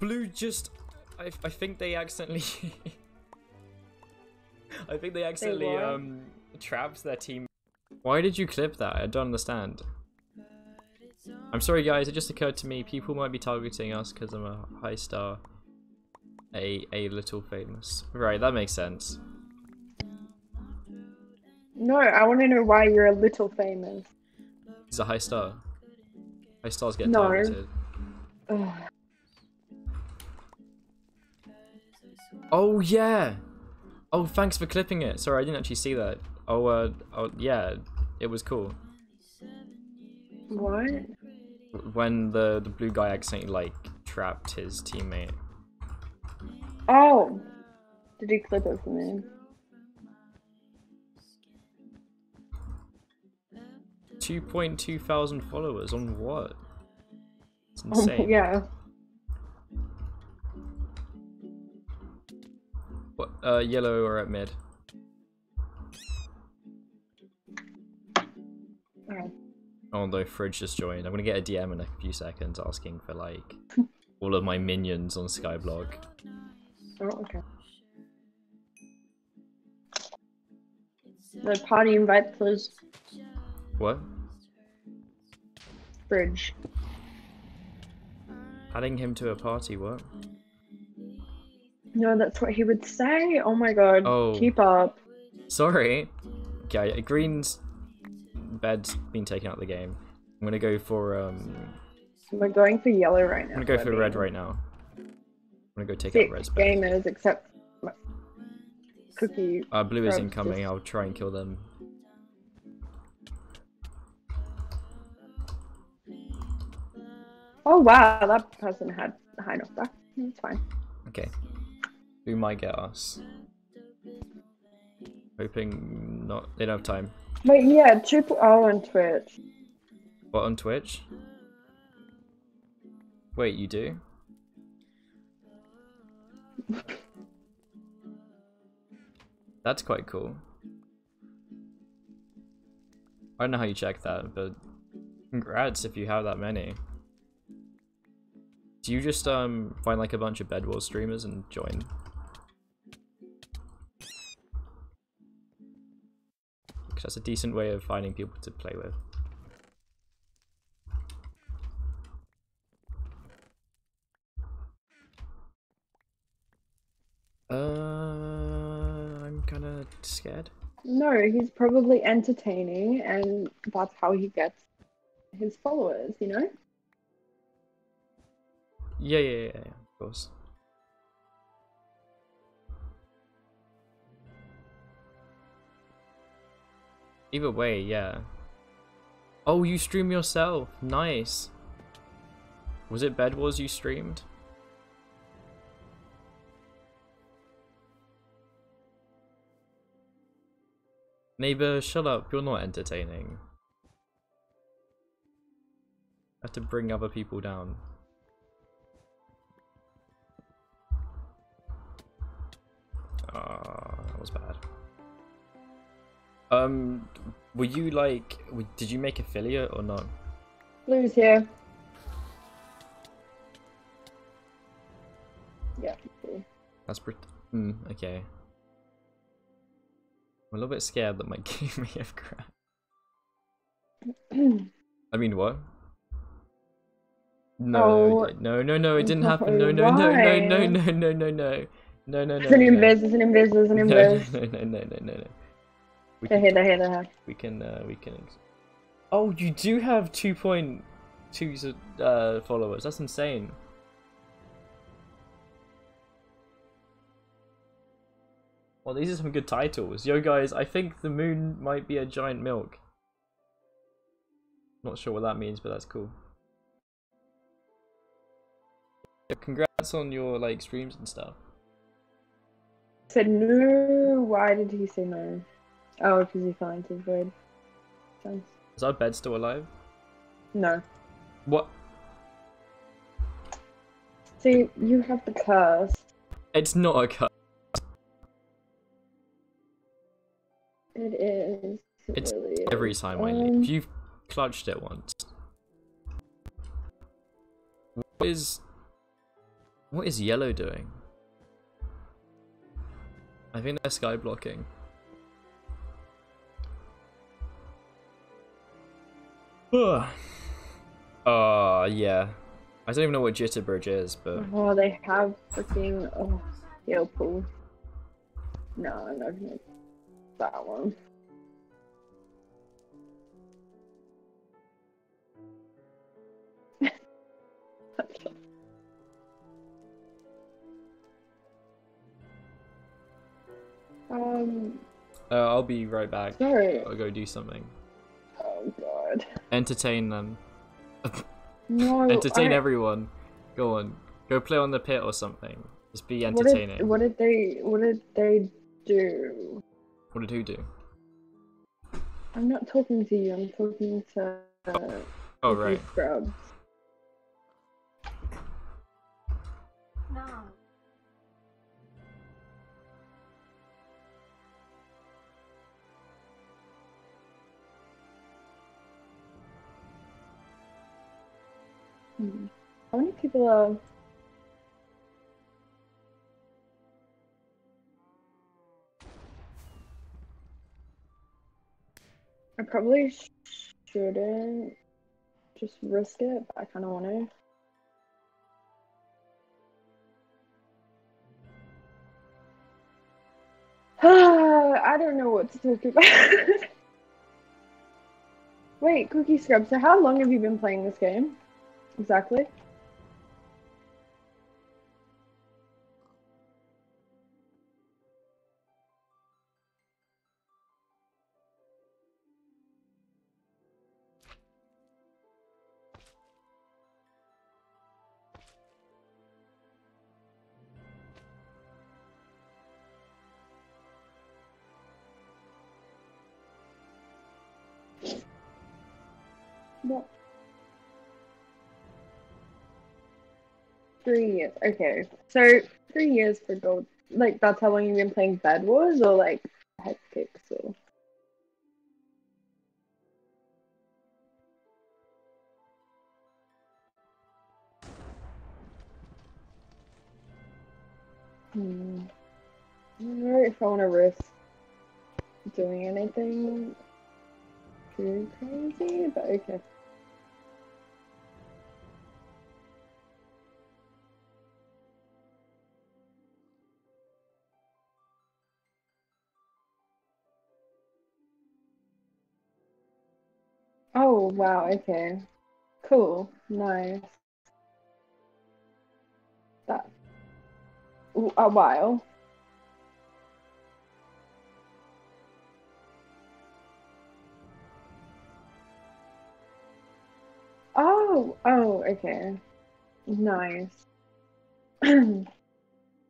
Blue just. I, I think they accidentally. I think they accidentally were. um trapped their team. Why did you clip that? I don't understand. I'm sorry, guys. It just occurred to me people might be targeting us because I'm a high star. A a little famous. Right, that makes sense. No, I want to know why you're a little famous. He's a high star. High stars get No. targeted. Ugh. Oh yeah. Oh, thanks for clipping it. Sorry, I didn't actually see that. Oh, uh, oh yeah, it was cool. What? When the the blue guy accidentally like trapped his teammate. Oh, did you clip it for me? Two point two thousand followers on what? It's Oh, insane. yeah. What, uh, yellow or at mid? Oh. Oh no, Fridge just joined. I'm gonna get a DM in a few seconds asking for like all of my minions on Skyblock. Oh, okay. The party invite, please. What? Bridge. Adding him to a party? What? No, that's what he would say. Oh my god. Oh. Keep up. Sorry. Okay, green's bed's been taken out of the game. I'm gonna go for um. We're going for yellow right now. I'm gonna go for red being right now. I'm gonna go take out Six red's bed. gamers except Cookie. Uh, blue is incoming. just- I'll try and kill them. Oh wow, that person had high knockback. It's fine. Okay. Who might get us? Hoping not. They don't have time. Wait, yeah, triple O on Twitch. What on Twitch? Wait, you do? That's quite cool. I don't know how you check that, but congrats if you have that many. Do you just um find like a bunch of Bed Wars streamers and join? That's a decent way of finding people to play with. Uh, I'm kind of scared. No, he's probably entertaining, and that's how he gets his followers. You know. Yeah, yeah, yeah, yeah, of course. Either way, yeah. Oh, you stream yourself. Nice. Was it Bed Wars you streamed? Neighbor, shut up. You're not entertaining. I have to bring other people down. Ah, that was bad. Um, were you like, did you make affiliate or not? Blue's here. Yeah. That's pretty. Hmm. Okay. I'm a little bit scared that my game may have crashed. I mean, what? No, Oh, no, no, no, it didn't happen. No, no, no, no, no, no, no, no, no, no, no, no. It's an no, no. invis, it's an invis, it's an No, invis. no, no, no, no, no, no. We can, here, here, here. we can, uh, we can. Oh, you do have 2.2 uh, followers. That's insane. Well, these are some good titles. Yo, guys, I think the moon might be a giant milk. Not sure what that means, but that's cool. Congrats on your like streams and stuff. Said no. Why did he say no? Oh, because he fell into the void. Sense. Is our bed still alive? No. What? See, you have the curse. It's not a curse. It is. It It's really is. Every time I Um, leave, you've clutched it once. What is? What is yellow doing? I think they're sky blocking. Uh, yeah. I don't even know what Jitterbridge is, but Oh, they have freaking oh, heal pool. No, I'm not gonna that one. um, uh, I'll be right back. sorry. I'll go do something. Oh god. Entertain them. No. Entertain I- everyone. Go on. Go play on the pit or something. Just be What entertaining. did, what did they? What did they do? What did who do? I'm not talking to you. I'm talking to. Uh, Oh you right. Scrubs. Hmm. How many people are? I probably shouldn't just risk it, but I kind of want to. I don't know what to talk about. Wait, Cookie Scrub, so how long have you been playing this game? Exactly. Three years. Okay. So three years for gold. Like that's how long you've been playing Bed Wars or like Head Kicks or Hmm. I don't know if I want to risk doing anything too crazy, but okay. Oh, wow, okay. Cool. Nice. That. A while. Oh, oh, okay. Nice. Can't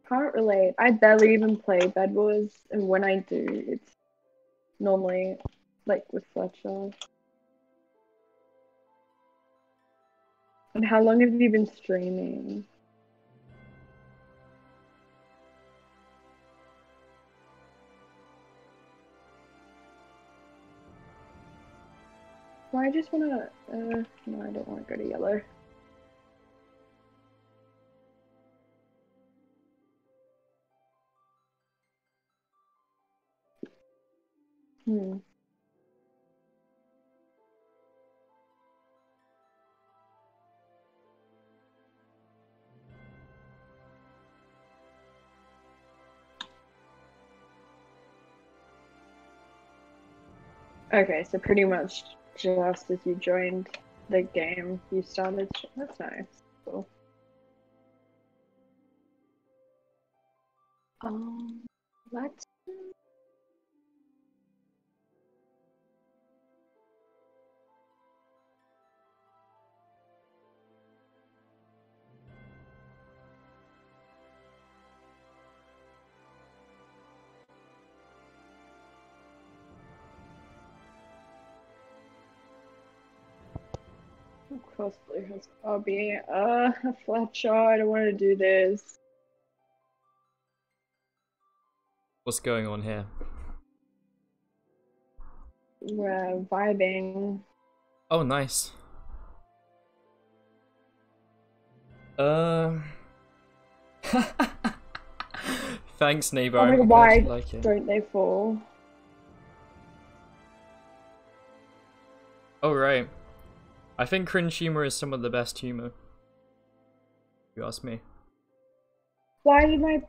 relate. I barely even play Bed Wars, and when I do, it's normally like with Fletcher. And how long have you been streaming? Well, I just wanna. Uh, no, I don't want to go to yellow. Hmm. Okay, so pretty much just as you joined the game, you started. That's nice. Cool. Um, let's. Of course, Blue has Bobby. flat shot. I don't want to do this. What's going on here? We're vibing. Oh, nice. Um. Thanks, neighbor. My I'm god, why like don't they fall? Oh right. I think cringe humor is some of the best humor. You ask me. Why did my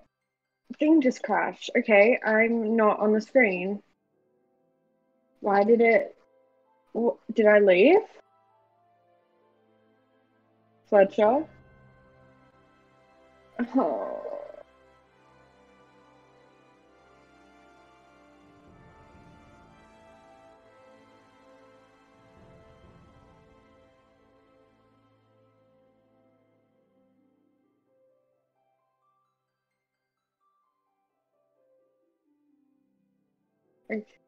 thing just crash? Okay, I'm not on the screen. Why did it? Did I leave? Fletcher? Oh. Okay.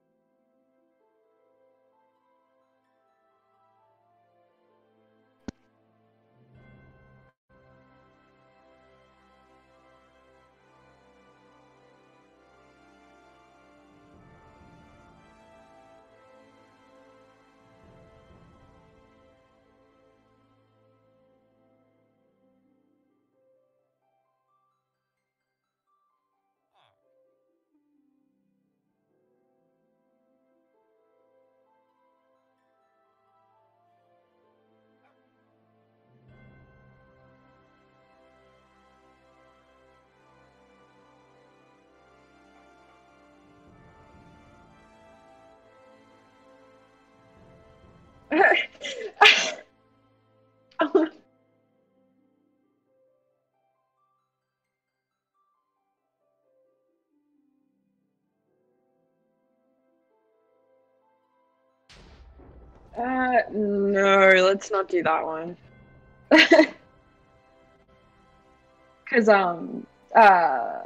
Uh, no, let's not do that one. Cause um, uh,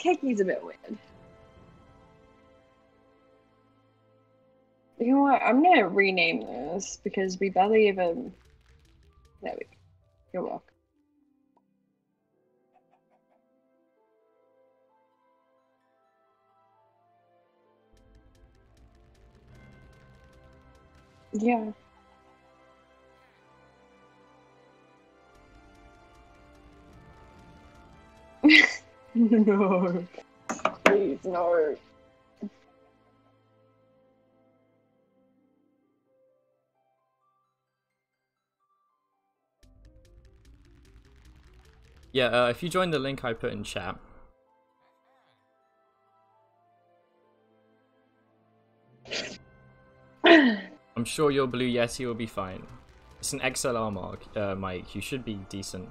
Keki's a bit weird. You know what? I'm gonna rename this because we barely even. There we go. You're welcome. Yeah. no. Please, no. Yeah, uh, if you join the link I put in chat. I'm sure your Blue Yeti will be fine. It's an XLR mark, uh, mic. You should be decent.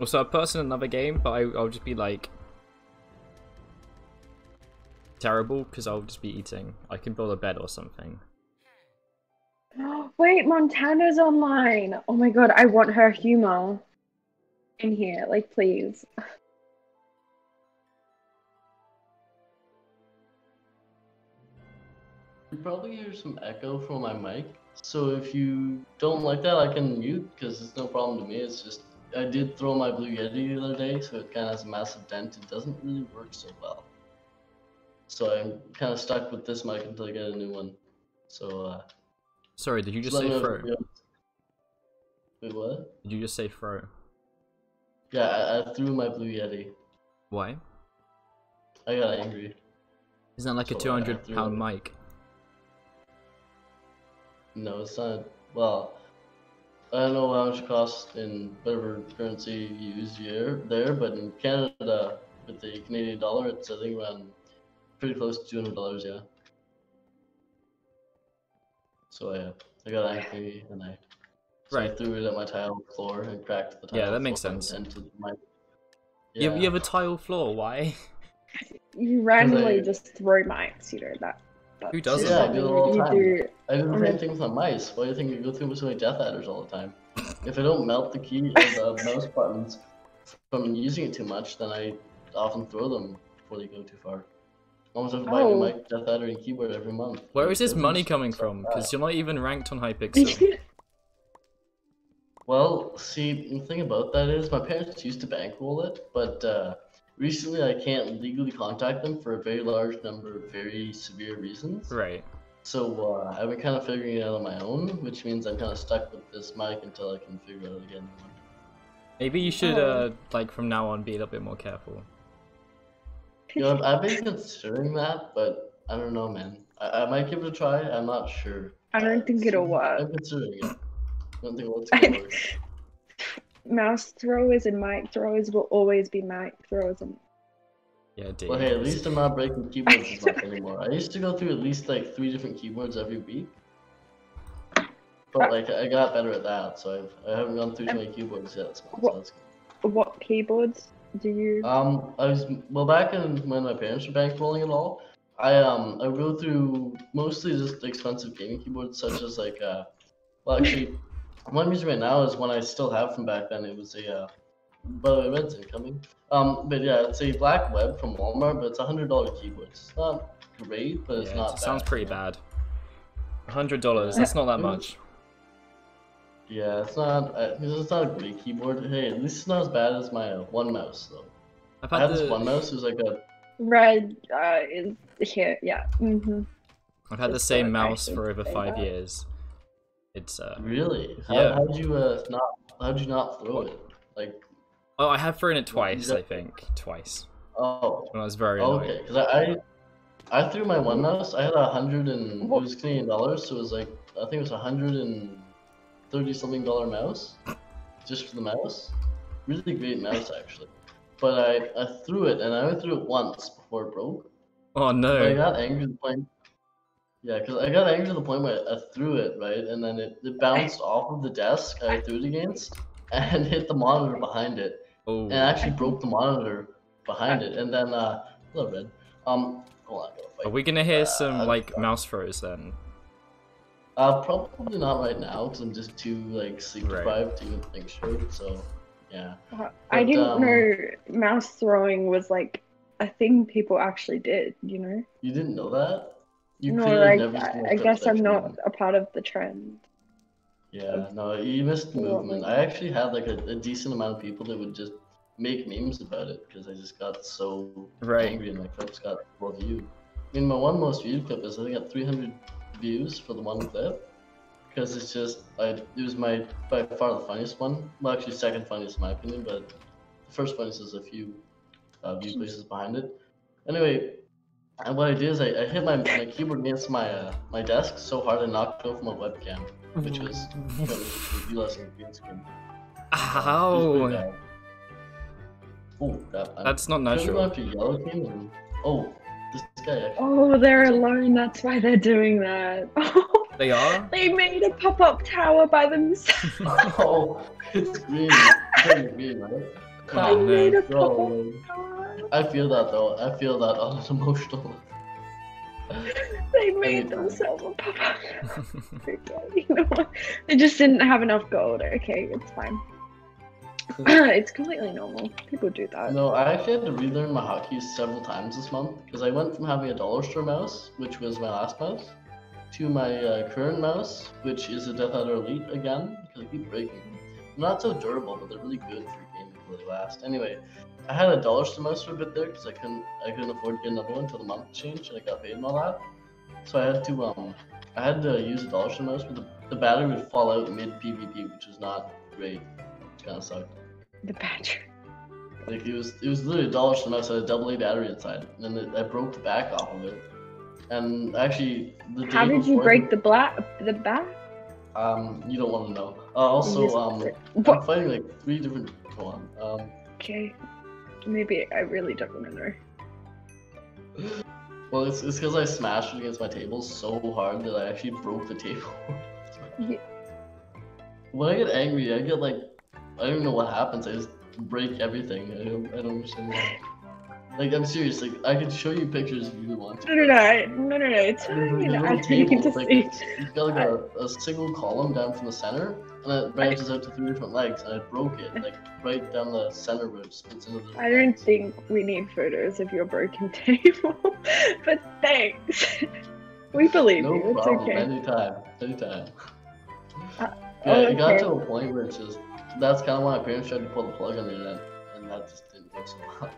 Also, a person in another game, but I, I'll just be like terrible because I'll just be eating. I can build a bed or something. Wait, Montana's online. Oh my god, I want her humor in here. Like, please. You probably hear some echo from my mic. So if you don't like that, I can mute because it's no problem to me. It's just I did throw my Blue Yeti the other day, so it kind of has a massive dent. It doesn't really work so well. So I'm kind of stuck with this mic until I get a new one. So uh, Sorry, did you just say me know if throw? you- Wait, what? Did you just say throw? Yeah, I, I threw my Blue Yeti. Why? I got angry. Isn't that like a So, uh, 200 throw pound it. mic? No, it's not. Well, I don't know how much it costs in whatever currency you use here there, but in Canada, with the Canadian dollar, it's I think around pretty close to two hundred dollars. Yeah. So I, I got angry and I, so I Right. threw it at my tile floor and cracked the tile. Yeah, that makes floor and sense. Into my, You, have, you have a tile floor, why? You randomly I- just throw mics, you know that. That's Who doesn't? Yeah, I do it all the time. do. I do the Okay. same thing with my mice. Why do you think you go through so many Death Adders all the time? If I don't melt the key of the mouse buttons from using it too much, then I often throw them before they go too far. Almost have to buy a new Oh. mic, Death Adder, and keyboard every month. Where is this money coming from? Because you're not even ranked on Hypixel. Well, see, the thing about that is my parents used to bankroll it, but uh, recently I can't legally contact them for a very large number of very severe reasons. right. So uh, I've been kind of figuring it out on my own, which means I'm kind of stuck with this mic until I can figure it out again. Maybe you should, Oh. uh, like from now on, be a little bit more careful. You know, I've been considering that, but I don't know, man. I, I might give it a try. I'm not sure. I don't think it'll work. I'm considering it. I don't think it's gonna. Mouse throwers and mic throwers will always be mic throwers and Yeah, dude. Well, hey, at least I'm not breaking keyboards as much anymore. I used to go through at least like three different keyboards every week. But like, I got better at that, so I've, I haven't gone through too many keyboards yet. So What- that's what keyboards do you Um, I was well back in when my parents were bankrolling and all. I um I go through mostly just expensive gaming keyboards such as like uh, well actually, one I'm right now is one I still have from back then. It was a uh, by the way, Red's incoming. Um, but yeah, it's a Black Web from Walmart, but it's a hundred dollar keyboard. It's not great, but it's Yeah, not. it sounds bad. pretty bad. hundred dollars. That's not that much. Yeah, it's not. Uh, it's not a great keyboard. Hey, at least it's not as bad as my uh, one mouse though. I've I had had this one mouse. It was like a red uh is here yeah mm-hmm. I've had the same mouse for over five that. years. It's uh Really? How, Yeah. How'd you uh not? How'd you not throw it? Like, oh, I have thrown it twice. that- I think twice oh, when I was very okay. Because I, I threw my one mouse. I had a hundred and it What? was Canadian dollars, so it was like I think it was a hundred and thirty something dollar mouse, just for the mouse. Really great mouse actually. But I I threw it and I only threw it once before it broke. Oh But I no! got angry to the point. Yeah, because I got angry to the point where I threw it right, and then it, it bounced off of the desk I threw it against, and hit the monitor behind it. Oh, and actually broke the monitor behind it. And then, uh, hello, Red. Um, hold on, I are we gonna hear some Uh, like mouse throws then? Uh, probably not right now because I'm just too like sleep Right. deprived to even think straight. So, yeah. Uh, I didn't um, know mouse throwing was like a thing people actually did, you know? You didn't know that? You no, clearly like never seen I, a I guess I'm not a part of the trend. Yeah, no, you missed the movement. I actually had like a, a decent amount of people that would just make memes about it because I just got so Right. angry and my clips got well viewed. I mean, my one most viewed clip is I think got 300 views for the one clip because it's just I it was my by far the funniest one. Well, actually second funniest in my opinion, but the first funniest is just a few uh, view places behind it. Anyway, and what I did is I, I hit my, my keyboard against my uh, my desk so hard I knocked over my webcam, which was you less than green screen. Ow! Oh, crap. That's not gonna natural. after yellow team and oh, this guy actually. Oh, they're alone. That's why they're doing that. They are. they made a pop-up tower by themselves. Oh, it's green. It's green, right? Oh, they made a pop-up tower. I feel that though. I feel that on an emotional. They made themselves a okay, you know what? They just didn't have enough gold. Okay, it's fine. it's completely normal. People do that. No, I actually had to relearn my hotkeys several times this month because I went from having a dollar store mouse, which was my last mouse, to my uh, current mouse, which is a Death Adder Elite again because I keep breaking them. They're not so durable, but they're really good for gaming for they last. Anyway, I had a dollar for a bit there because I couldn't I couldn't afford to get another one until the month changed and I got paid and all that. So I had to um I had to use a dollar mouse, but the, the battery would fall out mid PvP, which was not great. Kind of sucked. The badger. Like it was, it was literally a dollar mouse had a double A battery inside, and then it, I broke the back off of it. And actually, the How did you break the black the back? Um, you don't want to know. Uh, also, um, I'm fighting like three different. Go on. Um, Okay, maybe I really don't know. well, it's it's because I smashed against my table so hard that I actually broke the table. Yeah. when I get angry, I get like, I don't even know what happens. I just break everything. I don't, I don't understand why. Like I'm serious. Like I could show you pictures if you want to. No, no, no, no, no, no. It's fine. I table, need like, see. it's, it's got like a, a single column down from the center, and it branches out to three different legs, and I broke it, like right down the center where it splits into. I don't think we need photos of your broken table, but thanks. we believe No you. It's problem. okay. Anytime. Anytime. Uh, yeah, oh, it got to a point where it's just. That's kind of why my parents tried to pull the plug on the internet, and that just didn't work so well.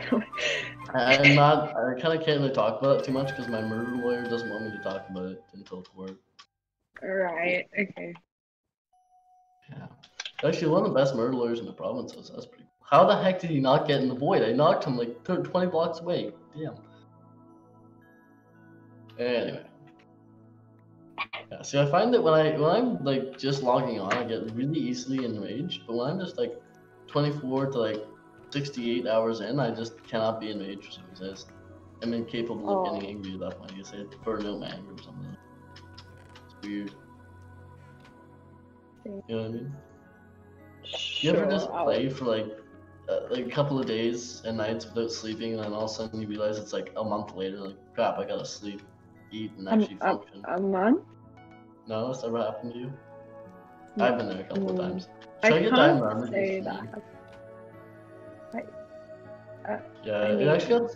I, I'm not. I kind of can't really talk about it too much because my murder lawyer doesn't want me to talk about it until court. All right. Okay. Yeah. Actually, one of the best murder lawyers in the province was. That's pretty. Cool. How the heck did he not get in the void? I knocked him like 30 20 blocks away. Damn. Anyway. Yeah, see, I find that when I when I'm like just logging on, I get really easily enraged. But when I'm just like 24 to like 68 hours in, I just cannot be enraged for some reason. I'm incapable of Oh. getting angry at that point. I guess I burn out my anger or something. It's weird. You know what I mean? You ever just I'll- play for like uh, like a couple of days and nights without sleeping, and then all of a sudden you realize it's like a month later, like crap, I gotta sleep, eat, and actually um, function. a month? no, that's never happened to you. I've been there a couple of Mm. times. I Should I, get can't Armor say that. I Yeah, it mean- actually got...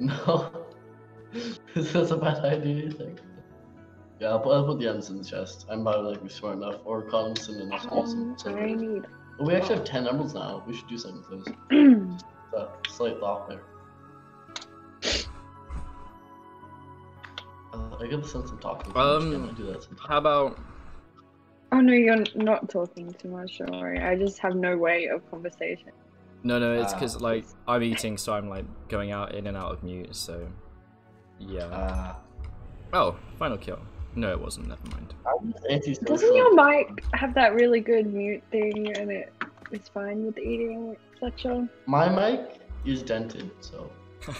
No. Is this a bad idea, you think? Yeah, I'll put, I'll put the ends in the chest. I'm probably like smart enough, or cognizant enough to use Um, some. I need. But we actually have 10 emeralds now. We should do something with those. Uh, slight thought there. Uh, I get the sense I'm talking too. Um, Can I do that sometimes? How about oh no, you're not talking too much. Don't worry. I just have no way of conversation. no, no? It's Ah, because like I'm eating, so I'm like going out in and out of mute. So yeah. Uh, oh, final kill. No, it wasn't. Never mind. I'm antisocial. Doesn't your mic have that really good mute thing, and it is fine with eating, Fletcher? My mic is dented, so.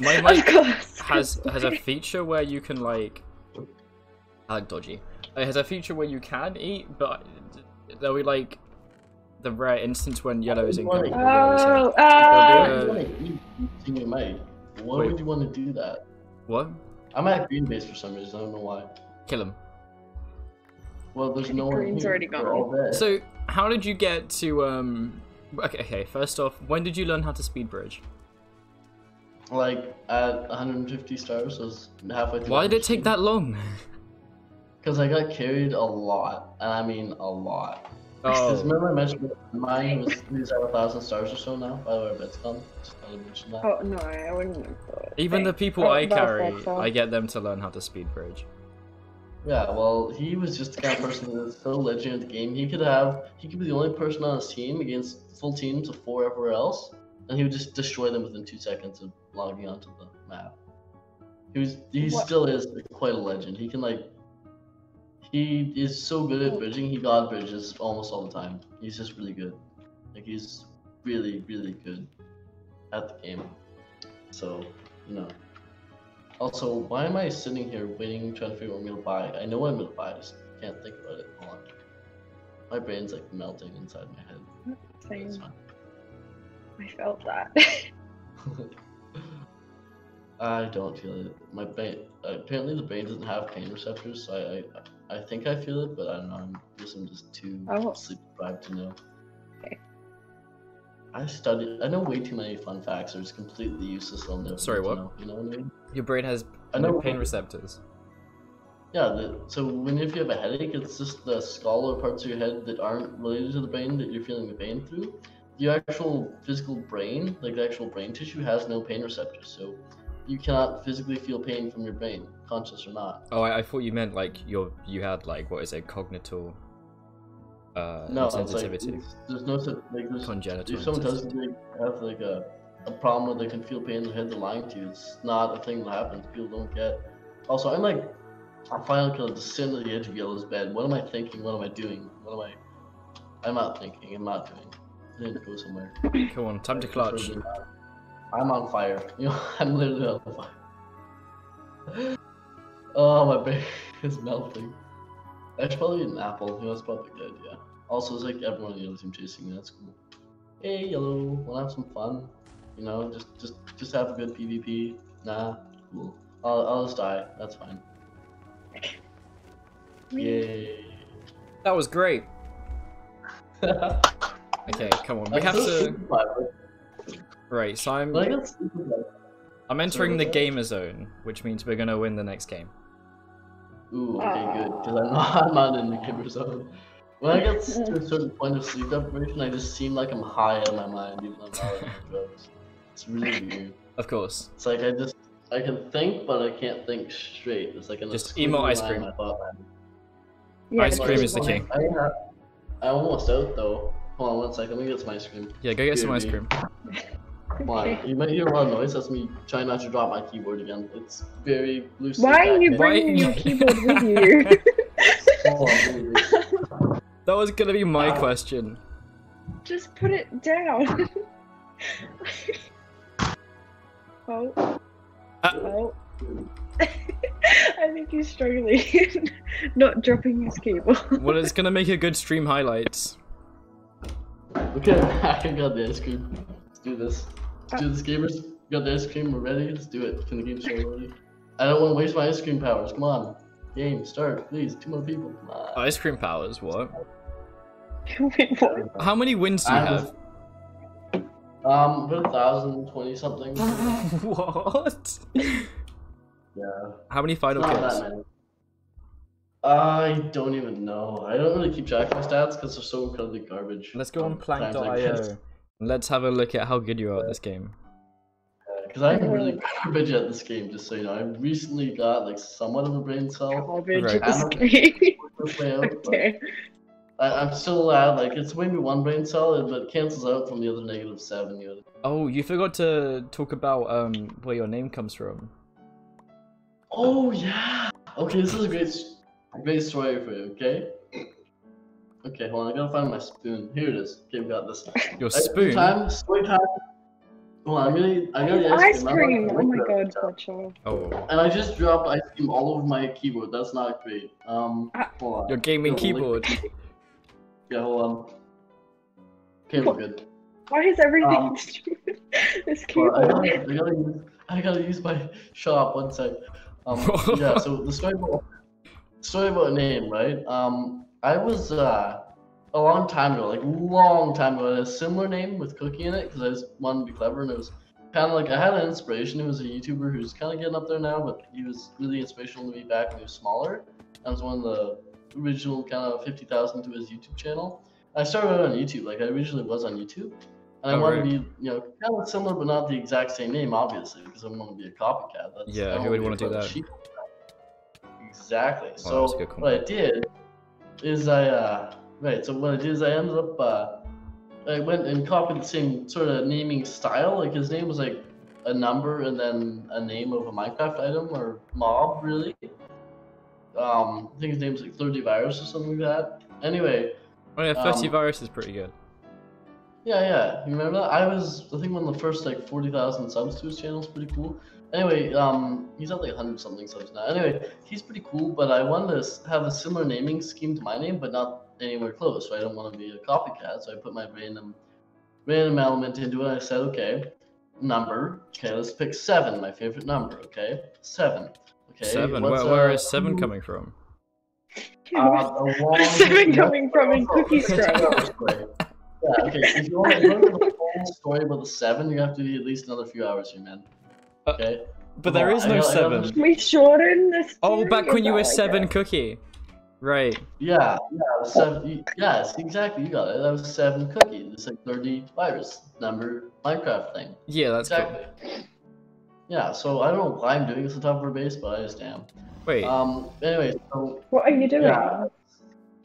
My mic has has a feature where you can like I like dodgy. It has a feature where you can eat, but there'll be like the rare instance when yellow is incooked. Oh, Why uh, would you want to eat your mic? Why would you want to do that? What? I'm at green base for some reason. I don't know why. Kill him. Well, there's no one Green's here. already gone. all dead. So how did you get to um? Okay, okay. First off, when did you learn how to speed bridge? like at 150 stars, I was halfway through. Why did it take that long? Because I got carried a lot, and I mean a lot. Because Oh, remember I mentioned mine was he's at a thousand stars or so now. By the way, it's gone. Just thought I'd mention that. oh no, I wouldn't have thought. even the people Oh, I carry, I get them to learn how to speed bridge. Yeah, well, he was just the kind of person that is so legend in the game. He could have, he could be the only person on his team against full teams of four everywhere else, and he would just destroy them within two seconds of logging onto the map. He was, he What- still is quite a legend. He can like, he is so good at bridging. He god bridges almost all the time. He's just really good. Like he's really, really good at the game. So, you know. Also, why am I sitting here waiting, trying to figure out what I'm gonna buy? I know what I'm gonna buy, I just can't think about it. Hold on. My brain's like melting inside my head. Same. I felt that. I don't feel it. My brain apparently the brain doesn't have pain receptors, so I I, I think I feel it, but I don't know. I'm I guess I'm just too Oh. sleep deprived to know. Okay. I study. I know way too many fun facts. Or it's completely useless. I'll never Sorry, what? know, you know what I mean? Your brain has I no know- pain receptors. Yeah, the, so when if you have a headache, it's just the skull or parts of your head that aren't related to the brain that you're feeling the pain through. The actual physical brain, like the actual brain tissue, has no pain receptors, so you cannot physically feel pain from your brain, conscious or not. Oh, I, I thought you meant like your you had like what is it, cognital uh, No, it's like there's no such like there's, congenital. if someone you they have like a, a problem where they can feel pain in their head, they're lying to you. It's not a thing that happens. People don't get. Also, I'm like, I'm finally gonna sit on the edge of Yellow's bed. What am I thinking? What am I doing? What am I? I'm not thinking. I'm not doing. I need to go somewhere. Come on, time to clutch. I'm on fire. You know, I'm literally on fire. Oh, my brain is melting. I should probably eat an apple. You know, that's probably good. Yeah. Also, it's like everyone in the other team chasing me. That's cool. Hey, yellow. Wanna have some fun? You know, just just just have a good PvP. Nah, cool. I'll I'll just die. That's fine. Yay. That was great. Okay, come on. We have to. Right, so I'm I got sleep deprived. I'm entering the gamer zone, which means we're gonna win the next game. Ooh, okay, good. Because I'm not, I'm not in the gamer zone. When I get to a certain point of sleep deprivation, I just seem like I'm high out of my mind, even though I'm not on drugs. It's really weird. Of course. It's like I just, I can think, but I can't think straight. It's like an Just emo ice cream. My thought line. Yeah, Ice cream is the king. I, I, I'm almost out though. Hold on one second, let me get some ice cream. Yeah, go get some ice Dude, cream. Come on, you might hear a lot of noise. That's me trying not to drop my keyboard again. It's very loose. Why are you Why- bringing your keyboard with you? Hold on, give me this. That was gonna be my question. Just put it down. oh. Uh. Oh. I think he's struggling, not dropping his keyboard. Well, it's gonna make a good stream highlights. Okay, I got the ice cream. Let's do this. Let's do this, gamers. You got the ice cream. We're ready. Let's do it. Can the game start already? I don't want to waste my ice cream powers. Come on. Game, start, please. Two more people. Come on. Ice cream powers, what? How many wins do you I was- have? Um, about a thousand twenty something. what? Yeah. How many final Not kills? that many. I don't even know. I don't really keep track of my stats because they're so incredibly garbage. Let's go on times plancke.io. guess. and Let's have a look at how good you are at this game. Because I'm really garbage at this game, just so you know. I recently got like somewhat of a brain cell. Garbage Right. at this game. Out, okay. I, I'm still allowed, like, it's maybe one brain cell, but it cancels out from the other negative seven. You know. Oh, you forgot to talk about um where your name comes from. Oh, yeah! Okay, this is a great, great story for you, okay? Okay, hold on, I gotta find my spoon. Here it is. Okay, we got this. Your Every spoon. Time, story time. Hold on, I'm gonna, I got the Ice I'm cream. not Oh my god, Fletcher. Oh, And I just dropped ice cream all over my keyboard. That's not great. Um, Ah. hold on. your gaming Don't lick keyboard. Yeah, hold on. Okay, we're good. Why is everything Um, stupid? This Well, I, keyboard. gotta, I, gotta use, I gotta use my shop one sec. Um, yeah, so the story about story about a name, right? Um, I was uh, a long time ago, like long time ago, I had a similar name with Cookie in it because I just wanted to be clever, and it was kind of like I had an inspiration. He was a YouTuber who's kind of getting up there now, but he was really inspirational to me back when he was smaller. I was one of the original kind of fifty thousand to his YouTube channel. I started out on YouTube, like I originally was on YouTube. And I Oh, wanted right. to be, you know, kind of similar, but not the exact same name, obviously, because I want to be a copycat. That's, Yeah, who would wanna wanna do that? Exactly. that's so what I did is I, uh, right. So what I did is I ended up, uh, I went and copied the same sort of naming style. Like his name was like a number and then a name of a Minecraft item or mob, really. Um, I think his name was like 30 Virus or something like that. Anyway, Oh yeah, 30 Um, virus is pretty good. yeah, yeah. You remember that? I was, I think, one of the first like forty thousand subs to his channel. It's pretty cool. Anyway, um, he's at like hundred something subs now. Anyway, he's pretty cool. But I wanted to have a similar naming scheme to my name, but not anywhere close. So I don't want to be a copycat. So I put my random, random element into it. I said, okay, number. Okay, let's pick seven. My favorite number. Okay, seven. Okay. seven. what's, Where, where uh, is seven coming from? uh, a long- Seven coming from in Cookie Okay, Strike. story. Yeah, okay. If you want to know the full story about the seven, you have to be at least another few hours here, man. Uh, Okay. But there is no got- I seven. this- Can we shorten this? Oh, back when you were like seven a- cookie. Right. Yeah, yeah, it seven. Yes, exactly. You got it. That was seven cookie. It's like thirty virus number Minecraft thing. Yeah, that's cool. exactly. Yeah. So I don't know why I'm doing this on top of our base, but I just am. Wait. Um. Anyway, so What are you doing? Yeah.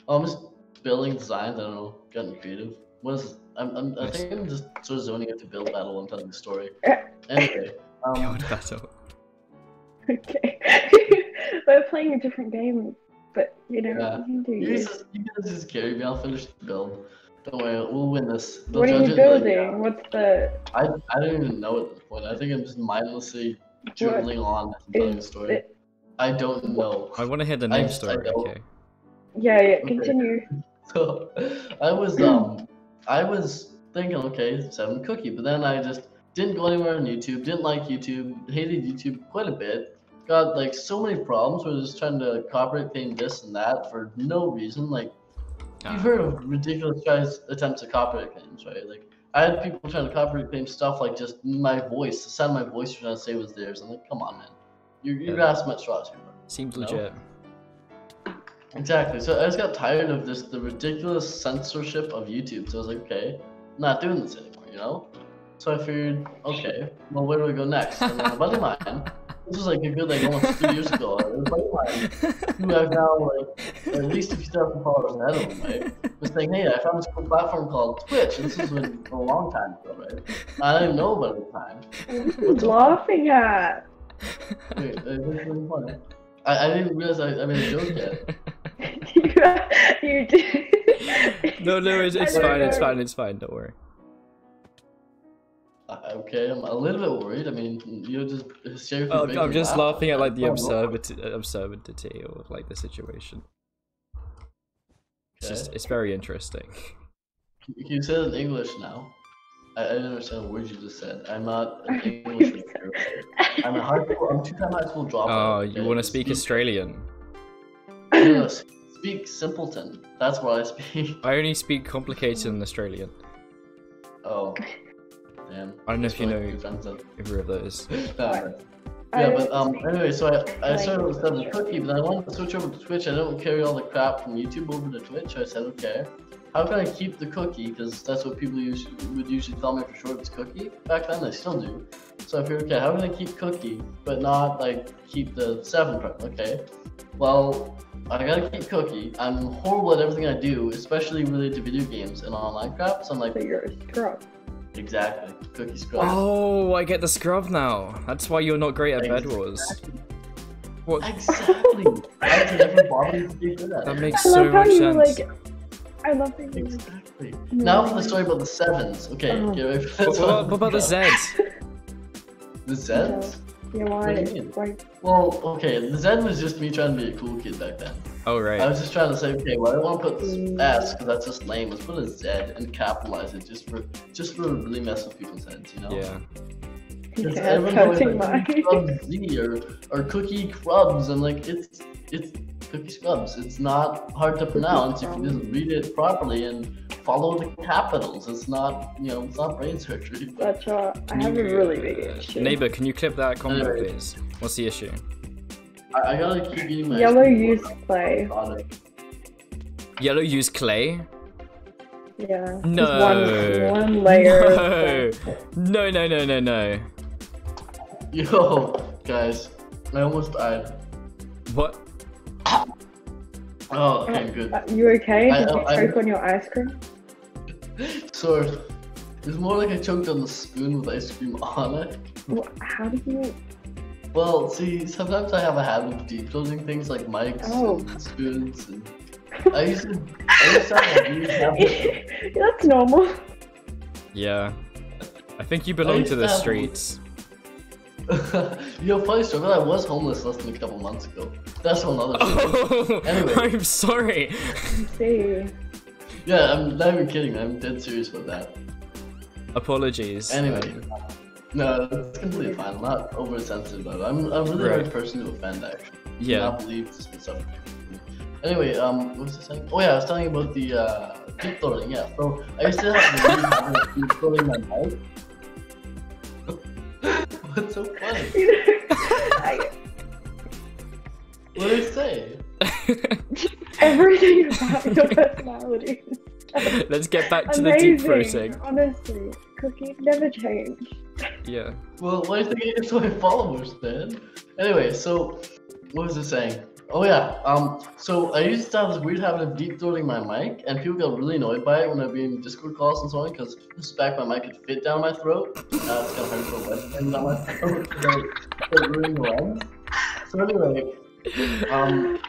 I'm just building designs. I don't know, getting creative. What is? I'm, I'm, I think I'm just sort of zoning into build battle and telling the story. Yeah. Anyway, um, Build battle. Okay. We're playing a different game, but you know, Yeah. you can do you you. guys, just, you guys just carry me. I'll finish the build. Don't worry, we'll win this. They'll What are you judge it, like, building? What's the I, I don't even know at this point. I think I'm just mindlessly dribbling on and telling the is story. it? I don't know. I want to hear the name I story. don't- Okay. Yeah, yeah. Okay. Continue. So I was um I was thinking okay seven cookie, but then I just didn't go anywhere on YouTube. Didn't like YouTube. Hated YouTube quite a bit. Got like so many problems. We're just trying to copyright claim this and that for no reason. Like you've heard of ridiculous guys attempts at copyright claims, right? Like I had people trying to copyright claim stuff like just my voice, the sound of my voice trying to say was theirs. I'm like, come on, man. You're, you're Yeah. grasping at straws here. Seems No. legit. Exactly. So I just got tired of this the ridiculous censorship of YouTube. So I was like, okay, I'm not doing this anymore, you know? So I figured, okay, well where do we go next? And then a buddy of mine this was like a good like almost two years ago. It was like who have now like at least a few thousand followers ahead of him, right? Was saying, hey, I found this cool platform called Twitch. And this was when, a long time ago, right? I didn't know about it at the time. What are you laughing at? Wait, uh, this is really funny. I, I didn't realize I, I made a joke yet. you, you did. no, no, it's, it's I don't fine. It's fine. It's fine. Don't worry. Okay, I'm a little bit worried. I mean, you're just hysterically Oh, I'm just laugh. laughing at like the Oh, absurdity, absurdity of like the situation. It's just, it's very interesting. You said it in English now. I, I didn't understand a word you just said. I'm not an English major. I'm a high school. I'm two-time high school dropout. Oh, okay? you want to speak Australian? No, no, speak simpleton. That's what I speak. I only speak complicated in Australian. Oh, damn. I don't know if you That's know what friends said. either of those. No, I Yeah, but um, anyway, so I, I started with language. Seven Cookie, but I wanted to switch over to Twitch. I don't carry all the crap from YouTube over to Twitch. I said, okay, how can I keep the cookie? Because that's what people usually, would usually tell me for short. It's cookie. Back then, they still do. So I figured, okay, how can I keep cookie, but not like keep the seven crap? Okay, well, I gotta keep cookie. I'm horrible at everything I do, especially related to video games and online crap. So I'm like, So you're a scrub. Exactly, cookie scrub. Oh, I get the scrub now. That's why you're not great at Bed Wars. What? Exactly. I can never bother to be good at That makes I so much you sense. like. I love how you like. Exactly. Now for the story about the sevens. Okay, Oh. get ready for What, this what, what about the Zeds? The Zeds? Yeah, why? What do you mean? Well, okay, the Zed was just me trying to be a cool kid back then. Oh right. I was just trying to say, okay, well, I don't want to put this Mm. S because that's just lame. Let's put a Z and capitalize it just for just for really mess with people's heads, you know? Yeah. Because Yeah, everyone's always hurting like, mine. Crubs Z or, or Cookie Crubs, and like it's it's Cookie Scrubs. It's not hard to pronounce if you just read it properly and follow the capitals. It's not you know it's not brain surgery. But But uh, I Can have a really big issue. Neighbor, can you clip that comment, Anyway. please? What's the issue? I, I gotta keep eating my Yellow ice cream use clay. Yellow use clay? Yeah. No. One, one layer. of clay. No, no, no, no, no. Yo, guys, I almost died. What? Oh, okay, good. Uh, you okay? I- Did you I- choke on your ice cream? Sort of. It's more like I choked on the spoon with ice cream on it. Wha- How did you? Well, see, sometimes I have a habit of deep throating things like mics Oh. and spoons, and I used to, I used to have a weird habit. That's normal. Yeah. I think you belong to the used to streets. Yo, funny story, but I was homeless less than a couple months ago. That's another story. Oh, Anyway. I'm sorry. See. Yeah, I'm not even kidding. I'm dead serious about that. Apologies. Anyway. Um, No, it's completely fine. I'm not oversensitive about it. I'm, I'm a really Right. hard person to offend, actually. yeah. not believe this and stuff. Anyway, um, what was I saying? Oh yeah, I was telling you about the uh, deep throating. Yeah, so I used to have the weird habit deep throating my mouth. What's so funny? You know, I, What did I say? everything about your personality. Let's get back to the deep amazing. throating. Honestly, Cookie never change. Yeah. Well, why do you think it's my followers then? Anyway, so what was I saying? Oh yeah, um, so I used to have this weird habit of deep throating my mic, and people got really annoyed by it when I'd be in Discord calls and so on, because this back my mic could fit down my throat. Uh, it's kind of hard to put webcam down my throat, because I ruined the lens. So anyway, um,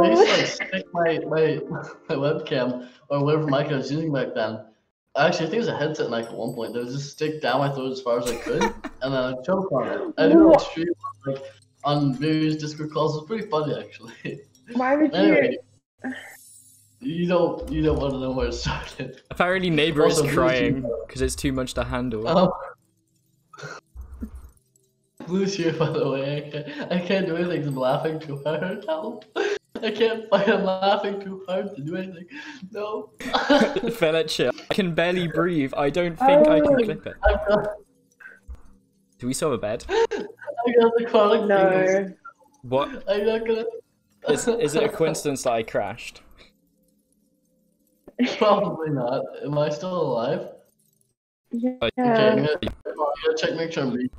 I used to like stick my, my my webcam or whatever mic I was using back then. Actually, I think it was a headset mic at one point. That was just stick down my throat as far as I could, and then I'd choke on it. I did it on stream, like on various Discord calls. It's pretty funny actually. Why would you? anyway, you don't you don't want to know where it started. Apparently, neighbor is Also, Blue's crying because it's too much to handle. Um, Blue's here, by the way. I can't, I can't do anything. 'cause I'm laughing too hard. Help. I can't fight. I'm laughing too hard to do anything. No. Felicia, I can barely breathe. I don't think I can Oh. clip it. I've got, Do we still have a bed? I got the chronic giggles. No. What? I'm not gonna. Is, is it a coincidence that I crashed? Probably not. Am I still alive? Yeah. Okay, I'm gonna, I'm gonna check, make sure I'm breathing.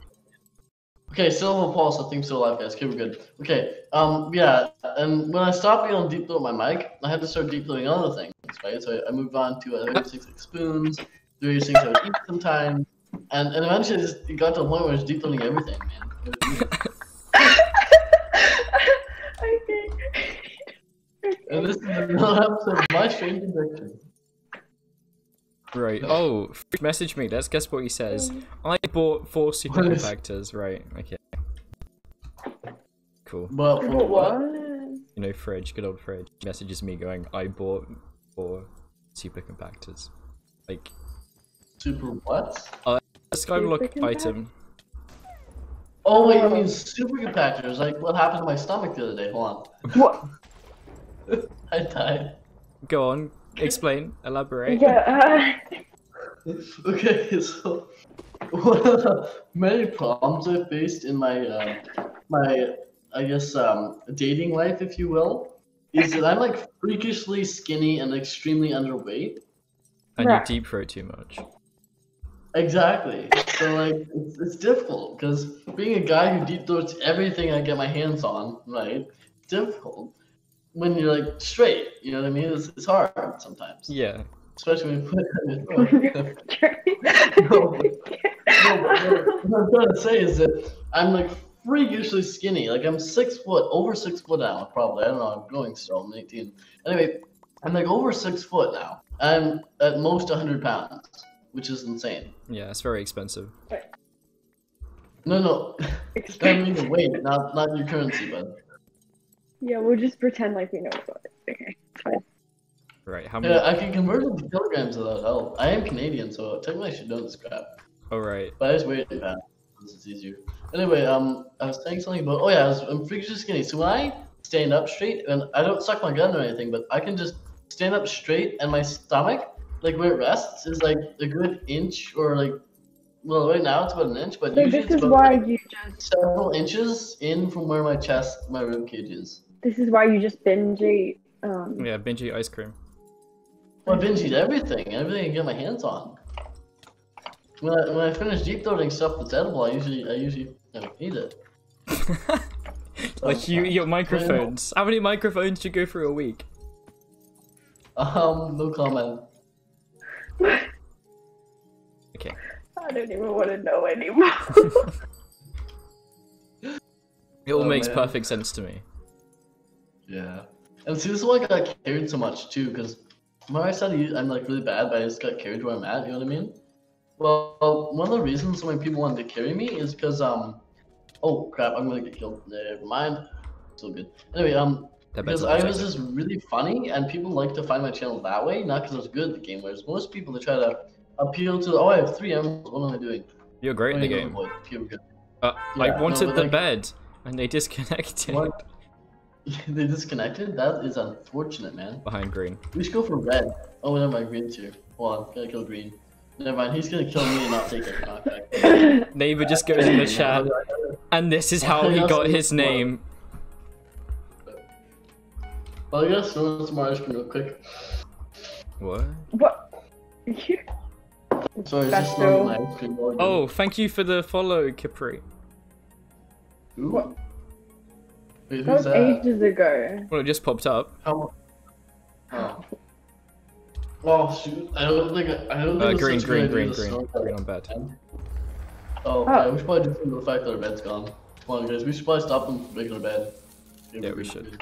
Okay, still a pulse. I think still alive, guys. Okay, we're good. Okay, um, yeah, and when I stopped being able to deep throat my mic, I had to start deep throating other things, right? So I, I moved on to uh, 36 like spoons, 36 I would eat sometimes, and, and eventually it, just, it got to a point where I was deep throating everything, man. It was weird. okay. and this is another episode of My Strange Addiction. Right. Oh, Freak message me. Let's guess what he says. I bought four super What is- compactors. Right. Okay. Cool. But what? what? You know, Fridge, good old Fridge, messages me going, I bought four super compactors. Like, Super what? A Skyblock Super compact? item. Oh wait, you mean super compactors? Like what happened to my stomach the other day? Hold on. What? I died. Go on, explain, elaborate. Yeah. Uh, Okay, so one of the many problems I faced in my uh, my I guess um, dating life, if you will, is that I'm like freakishly skinny and extremely underweight. And you Right. deep throat too much. Exactly. So like it's, it's difficult because being a guy who deep throats everything I get my hands on, right? It's difficult when you're like straight. You know what I mean? It's, it's hard sometimes, Yeah. especially when you put it in your throat. No, but- No, what what I'm trying to say is that I'm like freakishly skinny. Like I'm six foot, over six foot now, probably. I don't know. I'm going still. I'm 18. Anyway, I'm like over six foot now. I'm at most 100 pounds, which is insane. Yeah, it's very expensive. No, no. I mean the weight, not not your currency, but. yeah, we'll just pretend like we know about it. Okay, fine. Right, how many? Yeah, I can convert it to kilograms without help. I am Canadian, so technically I should know this crap. Alright. But I just weigh it in pounds. This is easier. Anyway, um, I was saying something about. Oh yeah, I was, I'm freakishly skinny. So when I stand up straight, and I don't suck my gun or anything, but I can just stand up straight, and my stomach, like where it rests, is like a good inch or like. Well, right now it's about an inch, but So usually this it's is about why like, you just several inches in from where my chest, my rib cage is. this is why you just binge eat. Um, Yeah, Benji ice cream. Well, I binge eat everything, everything I can get my hands on. When I, when I finish deep throating stuff that's edible, I usually I usually you know, eat it. like you, your microphones. How many microphones do you go through a week? Um, no comment. Okay. I don't even want to know anymore. It all Oh, makes man. perfect sense to me. Yeah. And see, this is why I got carried so much too, because when I said I- I'm like really bad, but I just got carried where I'm at. You know what I mean? Well, one of the reasons so many people wanted to carry me is because um, oh crap, I'm gonna get killed. Never mind. Still good. Anyway, um, That because I was just really funny, and people like to find my channel that way, not because I was good at the game. Whereas most people they try to appeal to, oh, I have three emeralds. What am I doing? You're great in the game. Uh, Yeah, I wanted but the like- bed, and they disconnected What? they disconnected. That is unfortunate, man. behind green. We should go for red. Oh, never mind. Green's here. Hold on. Gotta kill green. Never mind. He's gonna kill me and not take it. Neighbor just goes in the chat, and this is how he got his name. Well, I guess throw some more ice cream real quick. What? what? Sorry, That's just throwing so- my ice cream. while Oh, thank you for the follow, Capri. Ooh. What? Wait, That was that? ages ago. Well, it just popped up. How? Oh. Well, shoot. I don't think. I don't think. Uh, it's green, green, green, to green, start green on bed. Oh, Oh. yeah, we should probably do something the fact that our bed's gone. Come on, guys. We should probably stop them from making our bed. Yeah, we should.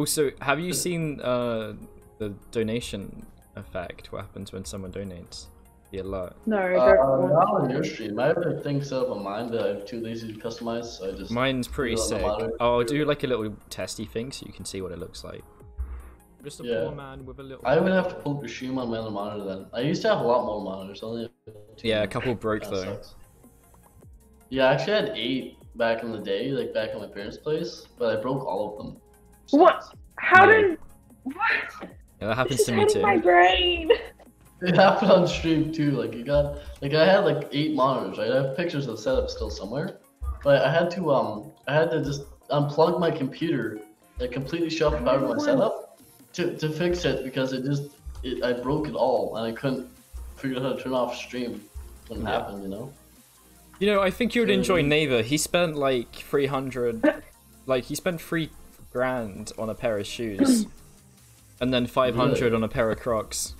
Also, have you seen uh, the donation effect? What happens when someone donates? The alert. No, Uh, don't not on your stream. I have a thing set up on mine that I'm too lazy to customize, so I just. Mine's pretty Put it on the sick. monitor. I'll do like a little testy thing so you can see what it looks like. Just a Yeah. poor man with a little. I would have to pull up your stream on my other monitor then. I used to have a lot more monitors. Only two. Yeah, a couple broke though. sucks. Yeah, I actually had eight back in the day, like back at my parents' place, but I broke all of them. What? How Yeah. did? What? Yeah, that happens This to is me too. my brain. It happened on stream too. Like you got, like I had like eight monitors. Right, I have pictures of the setup still somewhere, but I had to um, I had to just unplug my computer, like completely shut off the power of my setup, to to fix it because it just it I broke it all and I couldn't figure out how to turn off stream when it Yeah. happened. You know. You know, I think you would enjoy Neighbor. He spent like 300, like he spent three grand on a pair of shoes, and then 500 Really? on a pair of Crocs.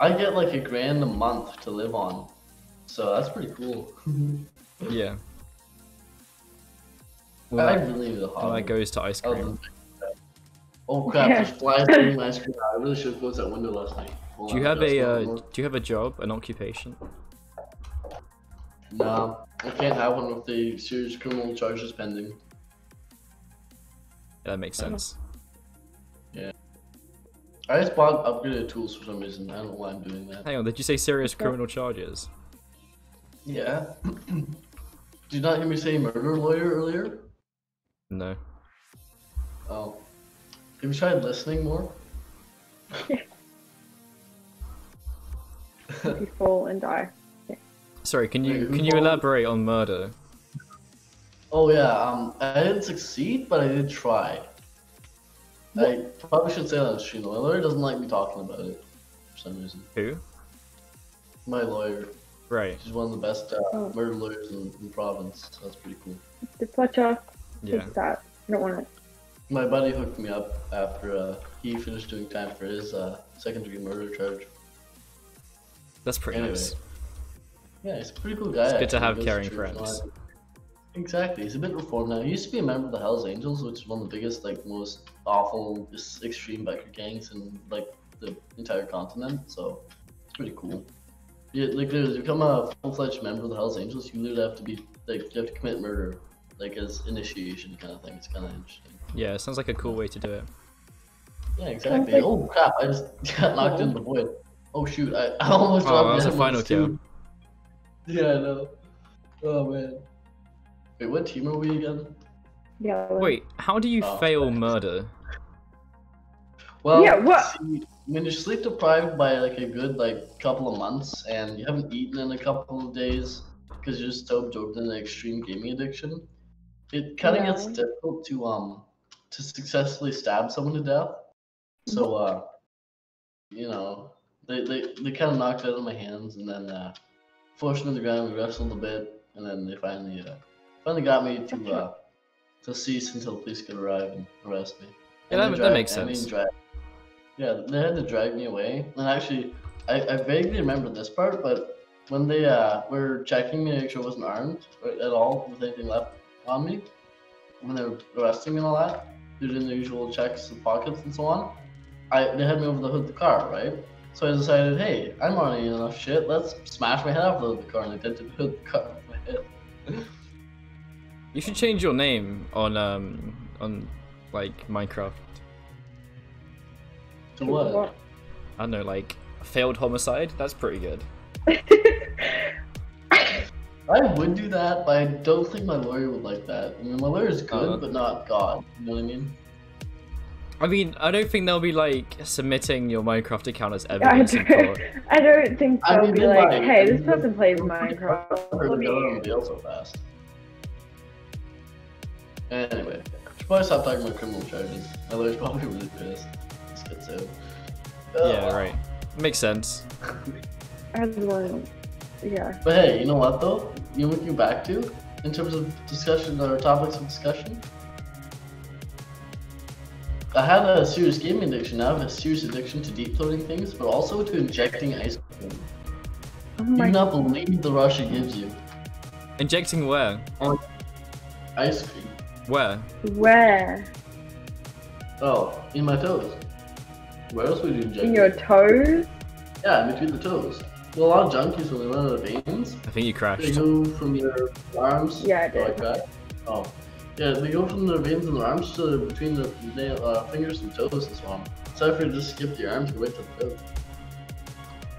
I get like a grand a month to live on, so that's pretty cool. Yeah. Well, I really need a well, hobby. that goes to ice cream. Oh crap! Yeah. There's flies through my screen. I really should have closed that window last night. Hold Do you on, have a uh. Do you have a job, an occupation? Nah, I can't have one with the serious criminal charges pending. Yeah, that makes sense. Yeah. I just bought upgraded tools for some reason. I don't know why I'm doing that. Hang on, did you say serious criminal charges? Yeah. Did you not hear me say murder lawyer earlier? No. Oh. Have you tried listening more? You fall and die. Sorry, can you who can you elaborate on murder? Oh yeah, um, I didn't succeed, but I did try. I probably should say that on stream. My lawyer doesn't like me talking about it for some reason. Who? My lawyer, Right. she's one of the best uh, Oh. murder lawyers in, in the province. So that's pretty cool. The Fletcher, Yeah. take that. I don't want it. My buddy hooked me up after uh, he finished doing time for his uh, second degree murder charge. That's pretty Anyway. nice. Yeah, he's a pretty cool guy. It's good to have caring church and all friends. that. Exactly, he's a bit reformed now. He used to be a member of the Hells Angels, which is one of the biggest, like, most awful, just extreme biker gangs in like the entire continent. So it's pretty cool. Yeah, like, to become a full-fledged member of the Hells Angels, you literally have to be like, you have to commit murder, like as initiation kind of thing. It's kind of interesting. Yeah, sounds like a cool way to do it. Yeah, exactly. like- Oh crap! I just got knocked in the void. Oh shoot! I, I almost Oh, dropped that was a final kill. Yeah, I know. Oh man. Wait, what team are we again? Yeah. Wait, how do you Oh, fail thanks. murder? Well, Yeah, what? see, when you're sleep deprived by like a good like couple of months and you haven't eaten in a couple of days because you're just so absorbed in an extreme gaming addiction, it kind of gets difficult to um to successfully stab someone to death. So uh, you know, they they, they kind of knocked it out of my hands and then uh, forced me to the ground. We wrestled a bit and then they finally uh, finally got me to uh, to cease until the police could arrive and arrest me. Yeah, that- they that dragged- makes I mean, sense. drag- yeah, they had to drag me away. And actually, I, I vaguely remember this part, but when they uh, were checking me to make sure I wasn't armed at all with anything left on me, when they were arresting me and all that, they're doing the usual checks of pockets and so on. I they had me over the hood of the car, right? So I decided, hey, I'm already enough shit. Let's smash my head off the hood of the car, and I did to the hood of the car my head. You should change your name on um on like Minecraft. To what? I don't know, like failed homicide. That's pretty good. I would do that, but I don't think my lawyer would like that. I mean, my lawyer's good, Uh, but not God. You know what I mean? I mean, I don't think they'll be like submitting your Minecraft account as evidence in don't, court. I don't think they'll mean, be they like, might. hey, this person plays Minecraft. I've Let me. the other one deal so fast. Anyway, should probably stop talking about criminal charges. My lawyer's probably really pissed. This gets out. Yeah, Ugh. right. Makes sense. Everyone, yeah. But hey, you know what though? You know what you back to in terms of discussion or topics of discussion? I had a serious gaming addiction. Now I have a serious addiction to deep throating things, but also to injecting ice cream. Oh You my do not believe the rush it gives you. Injecting where? Ice cream. Where? Where? Oh, in my toes. Where else would you inject? In your it? toes? Yeah, in between the toes. Well, a lot of junkies when they run out of veins, I think you crashed. they crashed. go from your arms Yeah, I go like that. Oh, yeah, they go from their veins in their arms to between the nail, uh, fingers and toes and so on. So if you just skip the arms, go right to the toes.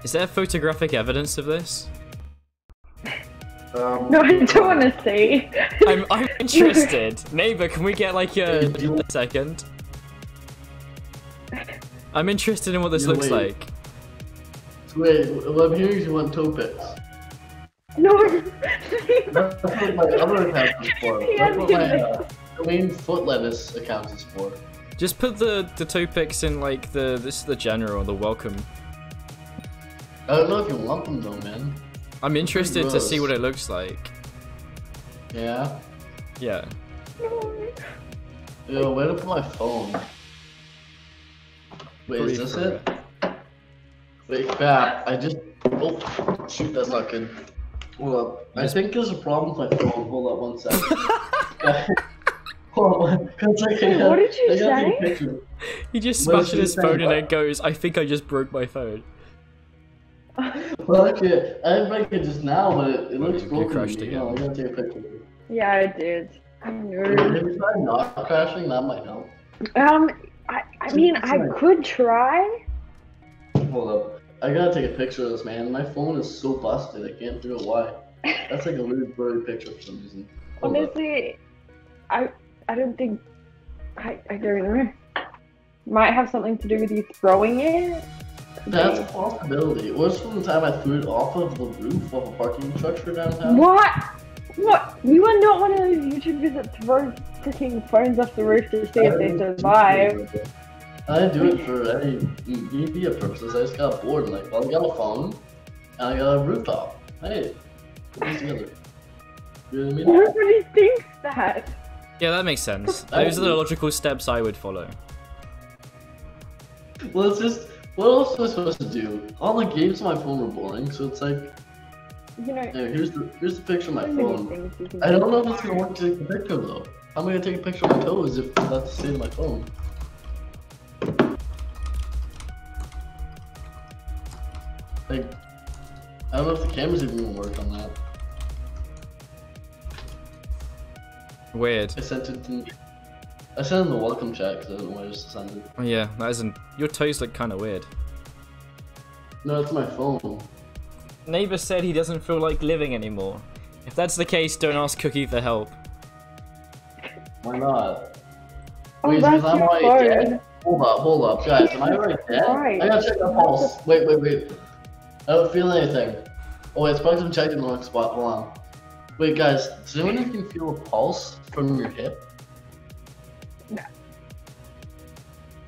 Is there photographic evidence of this? Um, No, I don't want to see. I'm I'm interested. Neighbor, can we get like a, a second? I'm interested in what this Yeah, looks wait. like. So wait, what I'm hearing you want toe pics. no. That's what my other account is for. That's what my yeah. uh, domain foot lettuce account is for. Just put the the toe pics in like the this is the general the welcome. I don't know if you want them though, man. I'm interested to see what it looks like. Yeah. Yeah. Yo, where to put my phone? Wait, Pretty is this for it? Wait, crap. I just. Oh, shoot, that's not good. Hold up. I think there's a problem with my phone. Hold up one second. Hold on. 'cause I can't- What did you I gotta take a say? picture. He just What smashed his phone and it goes, I think I just broke my phone. Well, actually, I didn't break it just now, but it, it looks you broken. crashed to again. Hold on, I gotta take a picture. Yeah, I did. I Maybe know. try not crashing, that might help. Um, I, I mean, I could try. Hold up. I gotta take a picture of this, man. My phone is so busted, I can't figure out why. That's like a weird blurry picture for some reason. Hold up. Honestly, I I don't think I I don't know. Might have something to do with you throwing it. Could That's a possibility. It was from the time I threw it off of the roof of a parking structure downtown. What? What? You are not one of those YouTubers that throw freaking phones off the roof to see if they survive. I didn't do it for any media purposes. I just got bored and like, well, I got a phone and I got a rooftop. Hey, put these together. You know what I mean? Nobody thinks that. Yeah, that makes sense. Those are the logical steps I would follow. Well, it's just, what else am I supposed to do? All the games on my phone were boring, so it's like, You know, here, here's the here's the picture of my phone. things you can I do. don't know if it's gonna work to take a picture though. How am I gonna take a picture of my toes if that's the state of my phone? Like, I don't know if the camera's even gonna work on that. Weird. I sent it in. I sent it in the welcome chat because I don't know where else to send it. Oh yeah, that isn't. Your toes look kind of weird. No, it's my phone. Neighbor said he doesn't feel like living anymore. If that's the case, don't ask Cookie for help. Why not? Oh, Wait, that's I'm your already dead. Hold up, hold up, guys. Am I already dead? Right. I gotta check my pulse. Wait, wait, wait. I don't feel anything. Oh, wait, it's probably I'm checked in the wrong spot. Hold on. Wait, guys. Does anyone even feel a pulse from your hip?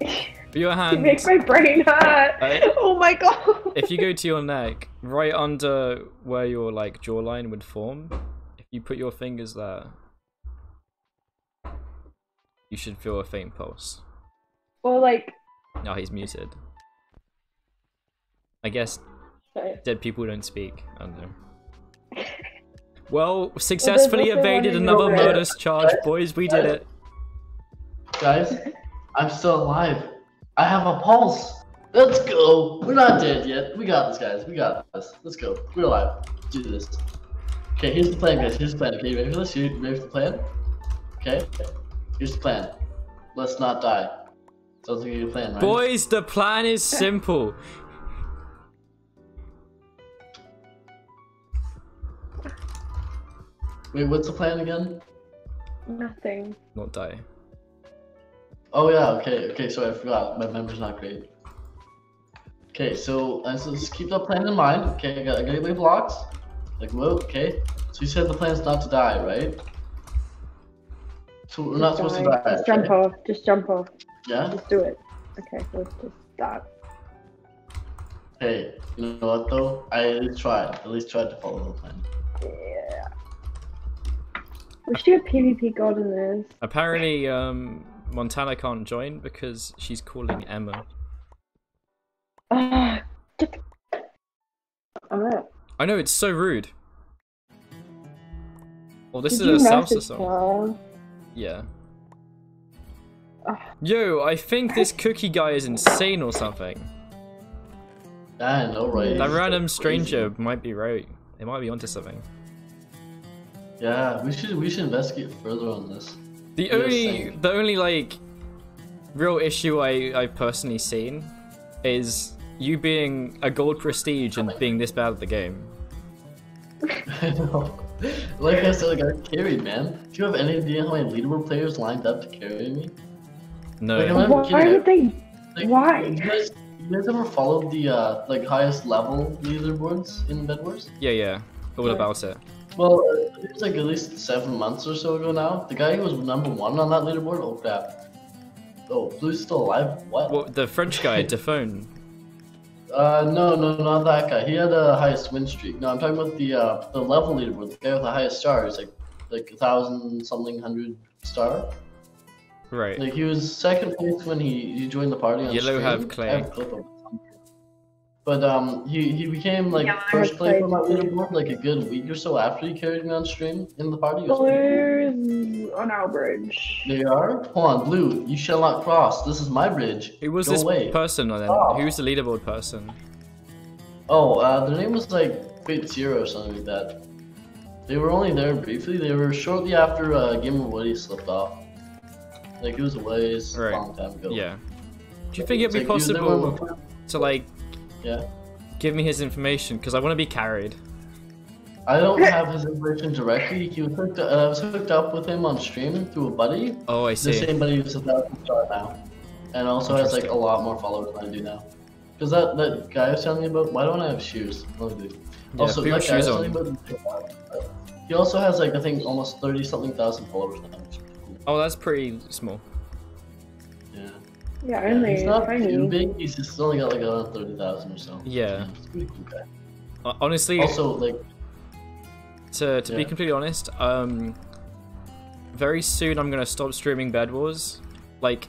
Your You hand. make my brain hurt. I- oh my god. if you go to your neck, right under where your like jawline would form, if you put your fingers there, you should feel a faint pulse. or like, No, he's muted. I guess sorry. dead people don't speak. I don't know. Well, successfully also one evaded another your- murder charge, boys. We did it. Guys, I'm still alive. I have a pulse. Let's go. We're not dead yet. We got this, guys. We got this. Let's go. We're alive. Do this. Okay, here's the plan, guys. Here's the plan. Okay, you ready for this? You ready for the plan? Okay. Here's the plan. Let's not die. Sounds like a good plan, right? Boys, the plan is simple. Wait, what's the plan again? Nothing. Not die. Oh yeah, okay, okay, sorry, I forgot. My memory's not great. Okay, so let's just keep that plan in mind. Okay, I got, I got my blocks. Like, whoa, okay. So you said the plan is not to die, right? So we're not Just supposed to die. die. Just jump off. Just jump off. Yeah? Just do it. Okay, let's just start. Hey, you know what though? I at least tried. At least tried to follow the plan. Yeah. We should do a PvP god in this. Apparently, um, Montana can't join because she's calling Emma. Just... Alright. I know it's so rude. Well, this Did is a message salsa song. her? Yeah. Yo, I think this cookie guy is insane or something. Yeah, I know, right? That It's random crazy. stranger might be right. They might be onto something. Yeah, we should we should investigate further on this. The Yes, only, same. the only like, real issue I I've personally seen is you being a gold prestige and being this bad at the game. I know. Like I said, I got carried, man. Do you have any idea how many leaderboard players lined up to carry me? No. Like, I'm not Why kidding. did they? Like, Why? You guys, you guys ever followed the uh, like highest level leaderboards in Bed Wars? Yeah, yeah. All about it. Well, it was like at least seven months or so ago now. The guy who was number one on that leaderboard. Oh crap! Oh, Blue's still alive. What? Well, the French guy, Dephone. Uh, no, no, not that guy. He had the highest win streak. No, I'm talking about the uh, the level leaderboard. The guy with the highest stars, like like a thousand something hundred star. Right. Like he was second place when he, he joined the party. On Yellow stream. have Clay. But um, he, he became like Yeah, first have place on my leaderboard like a good week or so after he carried me on stream in the party. It was pretty cool. Blues on our bridge. They are. Hold on, blue. You shall not cross. This is my bridge. Who was Go this away. person then? Oh. Who was the leaderboard person? Oh, uh, their name was like Fate Zero or something like that. They were only there briefly. They were shortly after uh, Game of Woody slipped off. Like it was a ways Right. a long time ago. Yeah. Do you think it'd be like, he was there when possible to like Yeah. give me his information? Because I want to be carried. I don't have his information directly. He was hooked. Uh, I was hooked up with him on stream through a buddy. Oh, I see. The same buddy who's a thousand star now, and also has like a lot more followers than I do now. Because that that guy I was telling you about. Why don't I have shoes? Do I? Yeah, also, that guy was shoes telling on. you about, he also has like I think almost thirty something thousand followers now. which is pretty cool. Oh, that's pretty small. Yeah. Yeah, Yeah, only he's not too big. He's just only got like around thirty thousand or so. Yeah. He's pretty cool guy. Honestly, Also, like, to to be completely honest, um, very soon I'm gonna stop streaming Bed Wars, like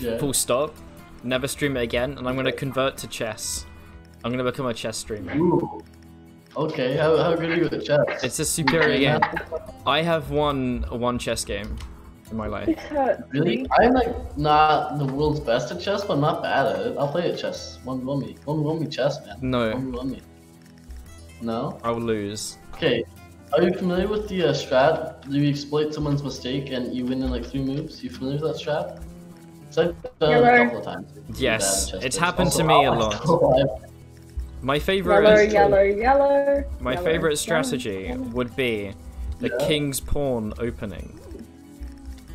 yeah. full stop, never stream it again, and I'm gonna convert to chess. I'm gonna become a chess streamer. Ooh. Okay, how, how good are you at chess? It's a superior game. I have won one chess game in my life. This hurts Really? I'm like not the world's best at chess, but I'm not bad at it. I'll play at chess. One one me. One one me chess, man. No, One one me. No? I will lose. Okay. Are you familiar with the uh, strat? Do you exploit someone's mistake and you win in like three moves? You familiar with that strat? It's like done it a Yellow. couple of times. It's Yes, bad at chess it's players. happened to me a I'm lot. My favorite Yellow, is- yellow, yellow. my yellow, favorite strategy yellow. would be the Yeah. king's pawn opening.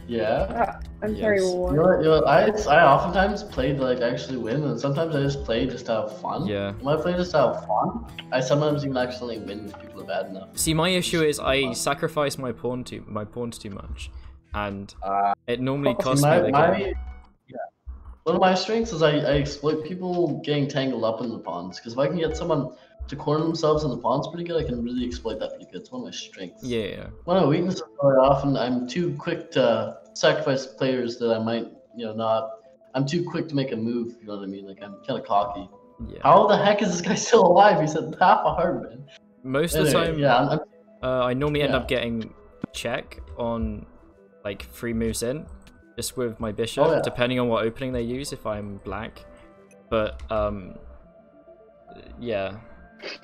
Yeah. Ah, I'm sorry, Yes. what? You know, you know, I I oftentimes play to like actually win, and sometimes I just play just to have fun. Yeah. When I play just to have fun, I sometimes even accidentally win if people are bad enough. See, my issue is I sacrifice my pawn too my pawns too much, and Uh, it normally See, costs my, me the my, game. yeah. One of my strengths is I, I exploit people getting tangled up in the pawns. Because if I can get someone to corner themselves in the pawns pretty good, I can really exploit that pretty good. It's one of my strengths. Yeah, yeah. One of my weaknesses very often I'm too quick to sacrifice players that I might, you know, not. I'm too quick to make a move. You know what I mean? Like I'm kind of cocky. yeah. How the heck is this guy still alive? He's at half a heart, man. Most of the time, yeah, I'm, I'm, uh, I normally end Yeah. up getting check on like three moves in, just with my bishop, Oh, yeah. depending on what opening they use. If I'm black, but um, yeah,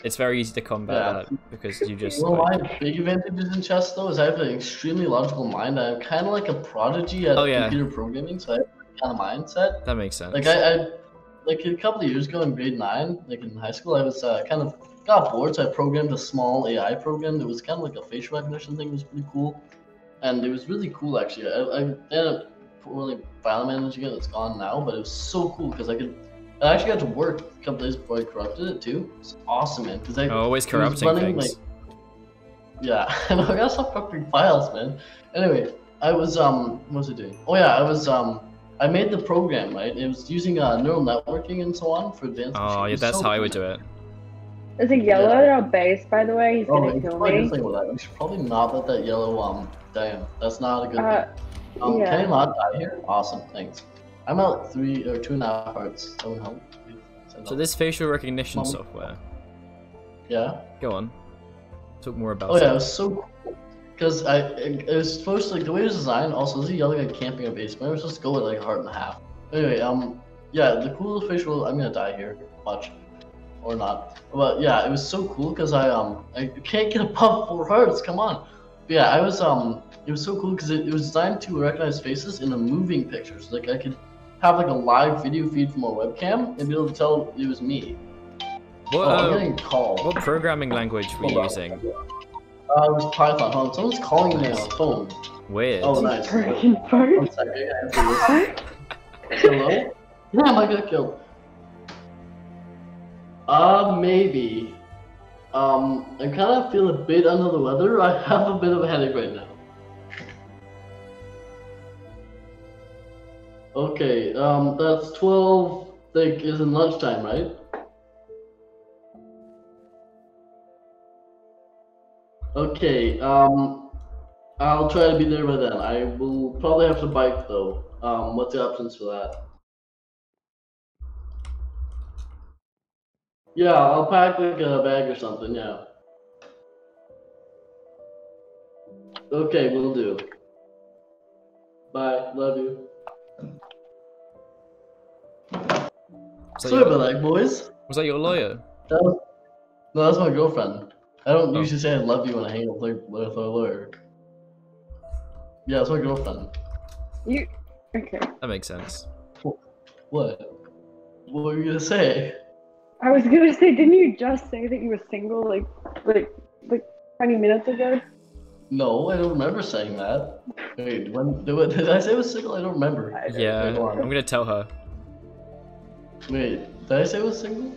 it's very easy to combat Yeah. that because you just one of like, my big advantages in chess, though, is I have an extremely logical mind. I'm kind of like a prodigy at Oh, yeah. computer programming, so I have that kind of mindset. that makes sense. Like I, I, like a couple of years ago in grade nine, like in high school, I was uh, kind of got bored, so I programmed a small AI program that was kind of like a facial recognition thing. It was pretty cool, and it was really cool actually. I, I ended up really file managing it. It's gone now, but it was so cool because I could. I actually got to work a couple days before I corrupted it too. It's awesome, man. Because I always it was corrupting running, things. like- yeah, I know. I gotta stop corrupting files, man. Anyway, I was um, what was I doing? Oh yeah, I was um, I made the program right. It was using uh, neural networking and so on for advanced. oh, machine. yeah, that's so how I would do man. it. There's a yellow Yeah. at our base, by the way. He's Oh, gonna you kill should probably do me. something with that. We should probably not let that yellow um. Damn, that's not a good Uh, thing. Um, yeah. Can you not die here? Awesome, thanks. I'm at three or two and a half hearts. That would help. So this facial recognition software. Yeah. Go on. Talk more about Oh yeah, it was so cool. Because I, it, it was supposed to, like the way it was designed. Also, there's a yellow guy camping a base. But I was supposed to go with like a heart and a half. Anyway, um, yeah, the cool facial. I'm gonna die here. Watch, or not. But yeah, it was so cool because I um I can't get above four hearts. Come on. But yeah, I was um it was so cool because it, it was designed to recognize faces in a moving picture. So like I could have like a live video feed from a webcam and be able to tell it was me. What, oh, I'm uh, getting called. what programming language were you on. using? Uh, it was Python. Hold on, someone's calling me on the phone. Weird. Oh, nice. Freaking One phone. second, I have to. Hello? Damn, I got killed. Uh, maybe. Um, I kind of feel a bit under the weather. I have a bit of a headache right now. Okay, um, that's 12, Think is in lunchtime, right? Okay, um, I'll try to be there by then. I will probably have to bike, though. Um, what's the options for that? Yeah, I'll pack, like, a bag or something, yeah. Okay, we will do. Bye, love you. Was that, Sorry your, about that, boys. was that your lawyer? That was, no, that's my girlfriend. I don't Oh. usually say I love you when I hang up with with a lawyer. Yeah, it's my girlfriend. You okay? That makes sense. What? What were you gonna say? I was gonna say, didn't you just say that you were single like like like 20 minutes ago? No, I don't remember saying that. Wait, when did, did I say I was single? I don't remember. I don't Yeah, go. I'm gonna tell her. Wait, did I say I was single?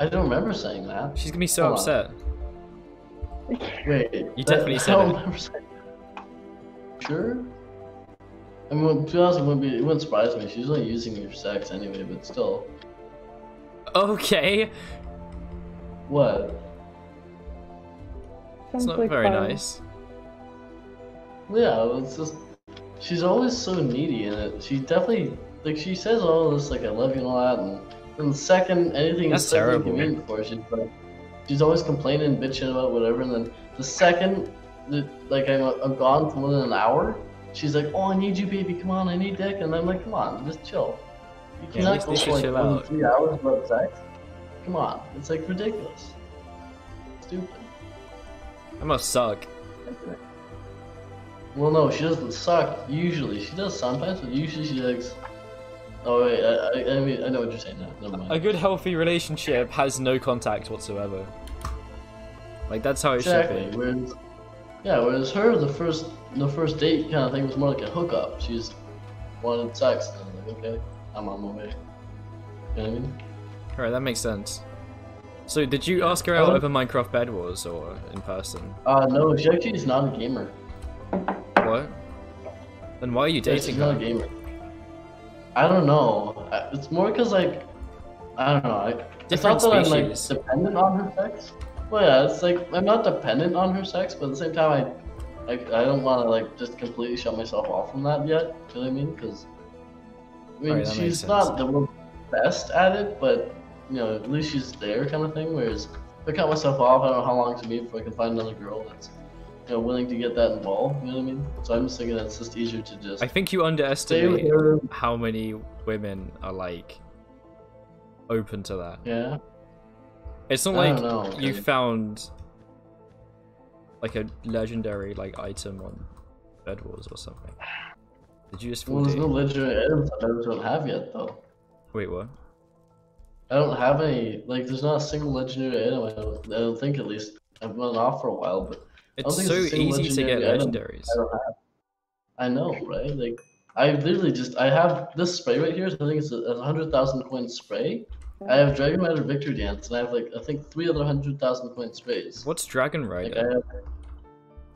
I don't remember saying that. She's gonna be so Hold on. upset. Wait, You that- definitely I said don't it. remember saying that. Sure. I mean, to be honest, it wouldn't, be, it wouldn't surprise me. She's only using me for sex anyway, but still. Okay, What? it's Sounds not like very fun. nice. Yeah, it's just she's always so needy in it. She definitely like she says all this like I love you and all that, and then the second anything That's terrible. inconvenient for she's like she's always complaining, bitching about whatever, and then the second that like I'm I'm gone for more than an hour, she's like, oh I need you, baby, come on, I need dick, and I'm like, come on, just chill. You cannot go for like more than three hours about sex. Come on, it's like ridiculous. Stupid. That must suck. Well, no, she doesn't suck. Usually, she does sometimes, but usually she likes. Oh wait, I, I, I mean, I know what you're saying now. Never mind. A good, healthy relationship has no contact whatsoever. Like that's how it exactly. should be. Whereas, yeah, whereas her, the first, the first date kind of thing was more like a hookup. She just wanted sex, and I was like, okay, I'm on my way. You know what I mean? Alright, that makes sense. So, did you ask her Oh. out over Minecraft Bed Wars or in person? Uh, no, she actually is not a gamer. What? Then why are you Yeah, she's dating not a her? gamer. I don't know. Uh, it's more because like, I don't know. I, it's Different not that I'm like dependent on her sex. Well, yeah, it's like I'm not dependent on her sex, but at the same time, I, I, I don't want to like just completely shut myself off from that yet. You know what I mean? Because I mean, Alright, that makes she's not the best at it, but you know, at least she's there, kind of thing. Whereas if I cut myself off, I don't know how long it's gonna be before I can find another girl that's you know willing to get that involved. You know what I mean? So I'm just thinking that it's just easier to just I think you underestimate how many women are like open to that. Yeah. It's not I like know, you okay. found like a legendary like item on Bed Wars or something. Did you just Well, there's no legendary items I don't have yet, though. Wait, what? I don't have any. Like, there's not a single legendary item. I don't. I don't think at least. I've been off for a while, but It's so it's easy to get legendary item. legendaries. I don't have. I know, right? Like, I literally just. I have this spray right here. I think it's a, a hundred thousand coin spray. I have Dragon Rider Victory Dance, and I have like I think three other hundred thousand coin sprays. What's Dragon Like, Rider? I have.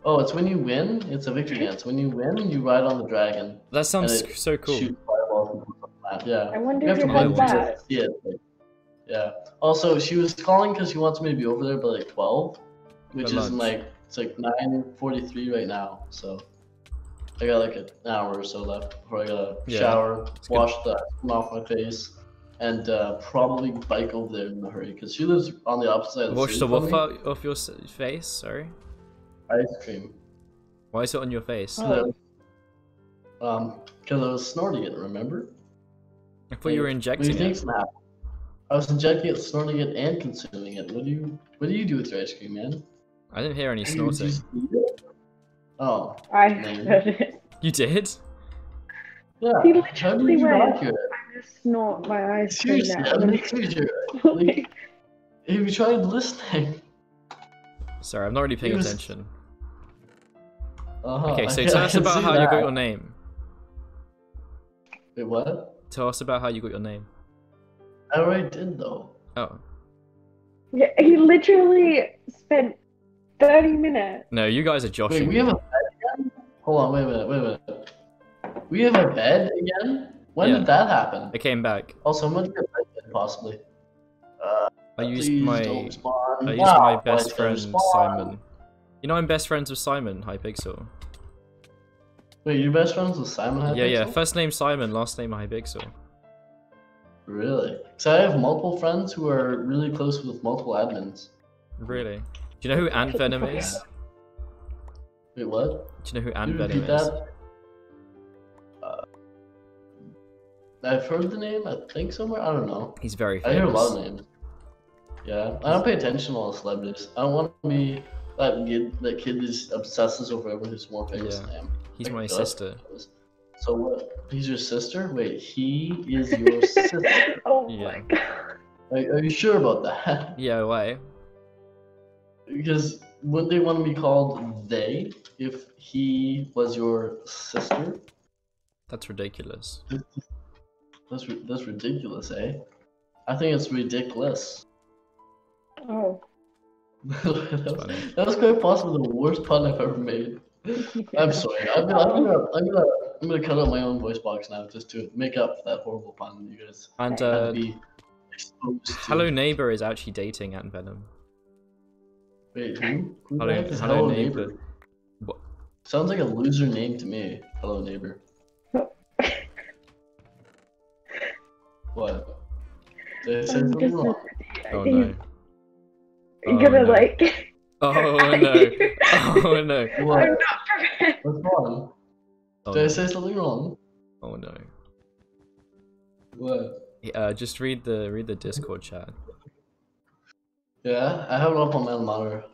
Oh, it's when you win. It's a victory dance. When you win, you ride on the dragon. That sounds and it so cool. Shoot fireballs and stuff. Yeah. I wonder You if have you to had that. see yeah. Also, she was calling because she wants me to be over there by like twelve, which is in, like it's like nine forty-three right now. So I got like an hour or so left before I gotta Yeah, shower, good. wash the skin off my face, and uh, probably bike over there in a hurry because she lives on the opposite side of the Wash the me. out off your face. Sorry. Ice cream. Why is it on your face? Oh. Um, because I was snorting it. Remember? I thought you were injecting you it. I was injecting it, snorting it, and consuming it. What do you What do you do with your ice cream, man? I didn't hear any snorting. just eat it? Oh, I heard it. You did? yeah. He How literally did you went. not hear it? I just snort my ice cream Seriously, now. I'm gonna hear it. Like, have you tried listening? Sorry, I'm not really paying was- attention. Uh-huh. Okay, so I tell can us about see how you got your name. Wait, what? Tell us about how you got your name. I already did though. Oh. Yeah, he literally spent 30 minutes. No, you guys are joshing. Wait, joshing. we have a bed again? Hold on, wait a minute, wait a minute. We have a bed again? When Yeah. did that happen? It came back. Also, I'm gonna get bed possibly. Uh, I used my don't. I used Wow, my best friend? Simon. You know I'm best friends with Simon Hypixel. Wait, you're best friends with Simon? Yeah, yeah. Hypixel? First name Simon, last name Hypixel. Really? So I have multiple friends who are really close with multiple admins. Really? Do you know who Ant Venom is? Wait, what? Do you know who Can Ant Venom is? that? Uh, I've heard the name. I think somewhere. I don't know. He's very I hear a famous. lot of names. Yeah, I don't pay attention to all the celebrities. I don't want to be that kid. That kid is obsesses over everyone who's more famous Yeah. than I am. He's Like, my duh. sister. So what? He's your sister? Wait, he is your sister. Oh Yeah. my god. Are, are you sure about that? Yeah, why? Because wouldn't they want to be called they if he was your sister? That's ridiculous. That's ri- that's ridiculous, eh? I think it's ridiculous. Oh. that, was, that was quite possibly the worst pun I've ever made. I'm sorry. I'm gonna, I'm gonna, I'm gonna, I'm gonna cut out my own voice box now just to make up for that horrible pun you guys And had uh, to be exposed to. Hello Neighbor is actually dating Ant Venom. Wait, who? Who Hello, is hello, Hello neighbor. Neighbor? What? Sounds like a loser name to me. Hello Neighbor. What? Did I say I'm something wrong? Oh no. you're Oh, gonna no. like. Oh no. Oh no. What? I'm not prepared. What's wrong? Oh, Did I say something wrong? Oh no. What? Uh, just read the read the Discord chat. Yeah, I have it up on my monitor.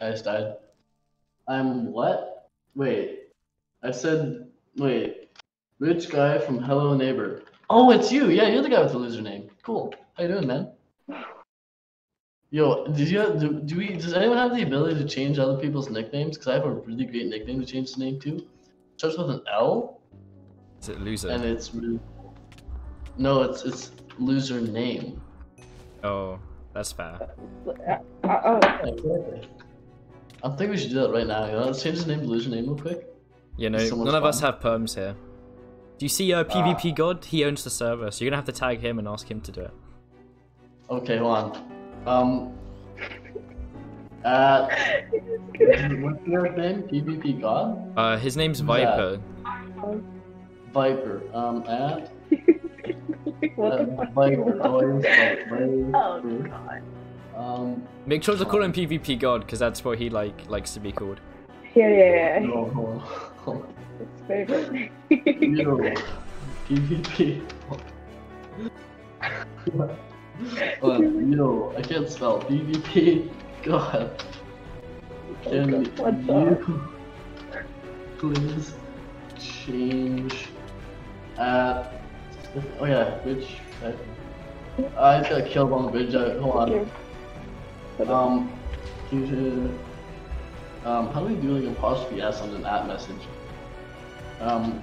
I just died. I'm what? Wait. I said wait. Rich guy from Hello Neighbor. Oh, it's you. Yeah, you're the guy with the loser name. Cool. How you doing, man? Yo, did you have, do, do we does anyone have the ability to change other people's nicknames? Because I have a really great nickname to change the name to. Starts with an L, Is it loser? and it's really no, it's it's loser name. Oh, that's fair. Uh, oh, Exactly. I think we should do that right now. You know, let's change the name to loser name real quick. You know, Someone's none of us have perms here. Do you see uh, PvP God? He owns the server, so you're gonna have to tag him and ask him to do it. Okay, hold on. Um. Uh, what's your name? PvP God? Uh, his name's Who's? Viper. Viper. Um, at what the fuck? Viper. Oh, yes, Oh god. Um, Make sure to call him PvP God, because that's what he like likes to be called. Yeah, yeah, yeah. no, hold on. Hold on. It's favorite. Yo, PvP. Hold yo, I can't spell PvP. God. Can What's you please change at oh yeah, bridge right. I just got killed on the bridge, uh, hold on. Um um how do we do like apostrophe S on an at message? Um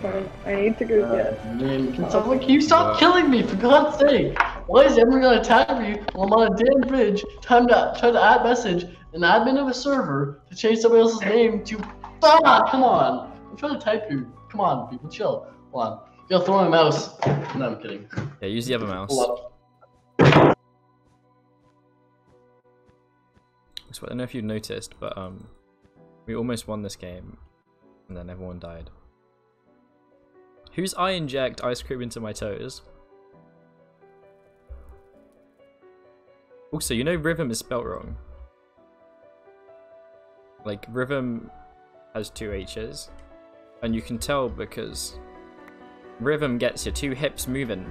Sorry, I need to go uh, get. name can someone can you stop Uh, killing me for God's sake? Why is everyone gonna tag me while I'm on a damn bridge time to try to add message an admin of a server to change somebody else's name to ah come on. I'm trying to type you. Come on, people chill. Hold on. Gotta throw my mouse. No, I'm kidding. Yeah, use the other mouse. So I don't know if you noticed, but um, we almost won this game, and then everyone died. Who's I inject ice cream into my toes? Also, you know rhythm is spelt wrong. Like rhythm has two H's, and you can tell because rhythm gets your two hips moving.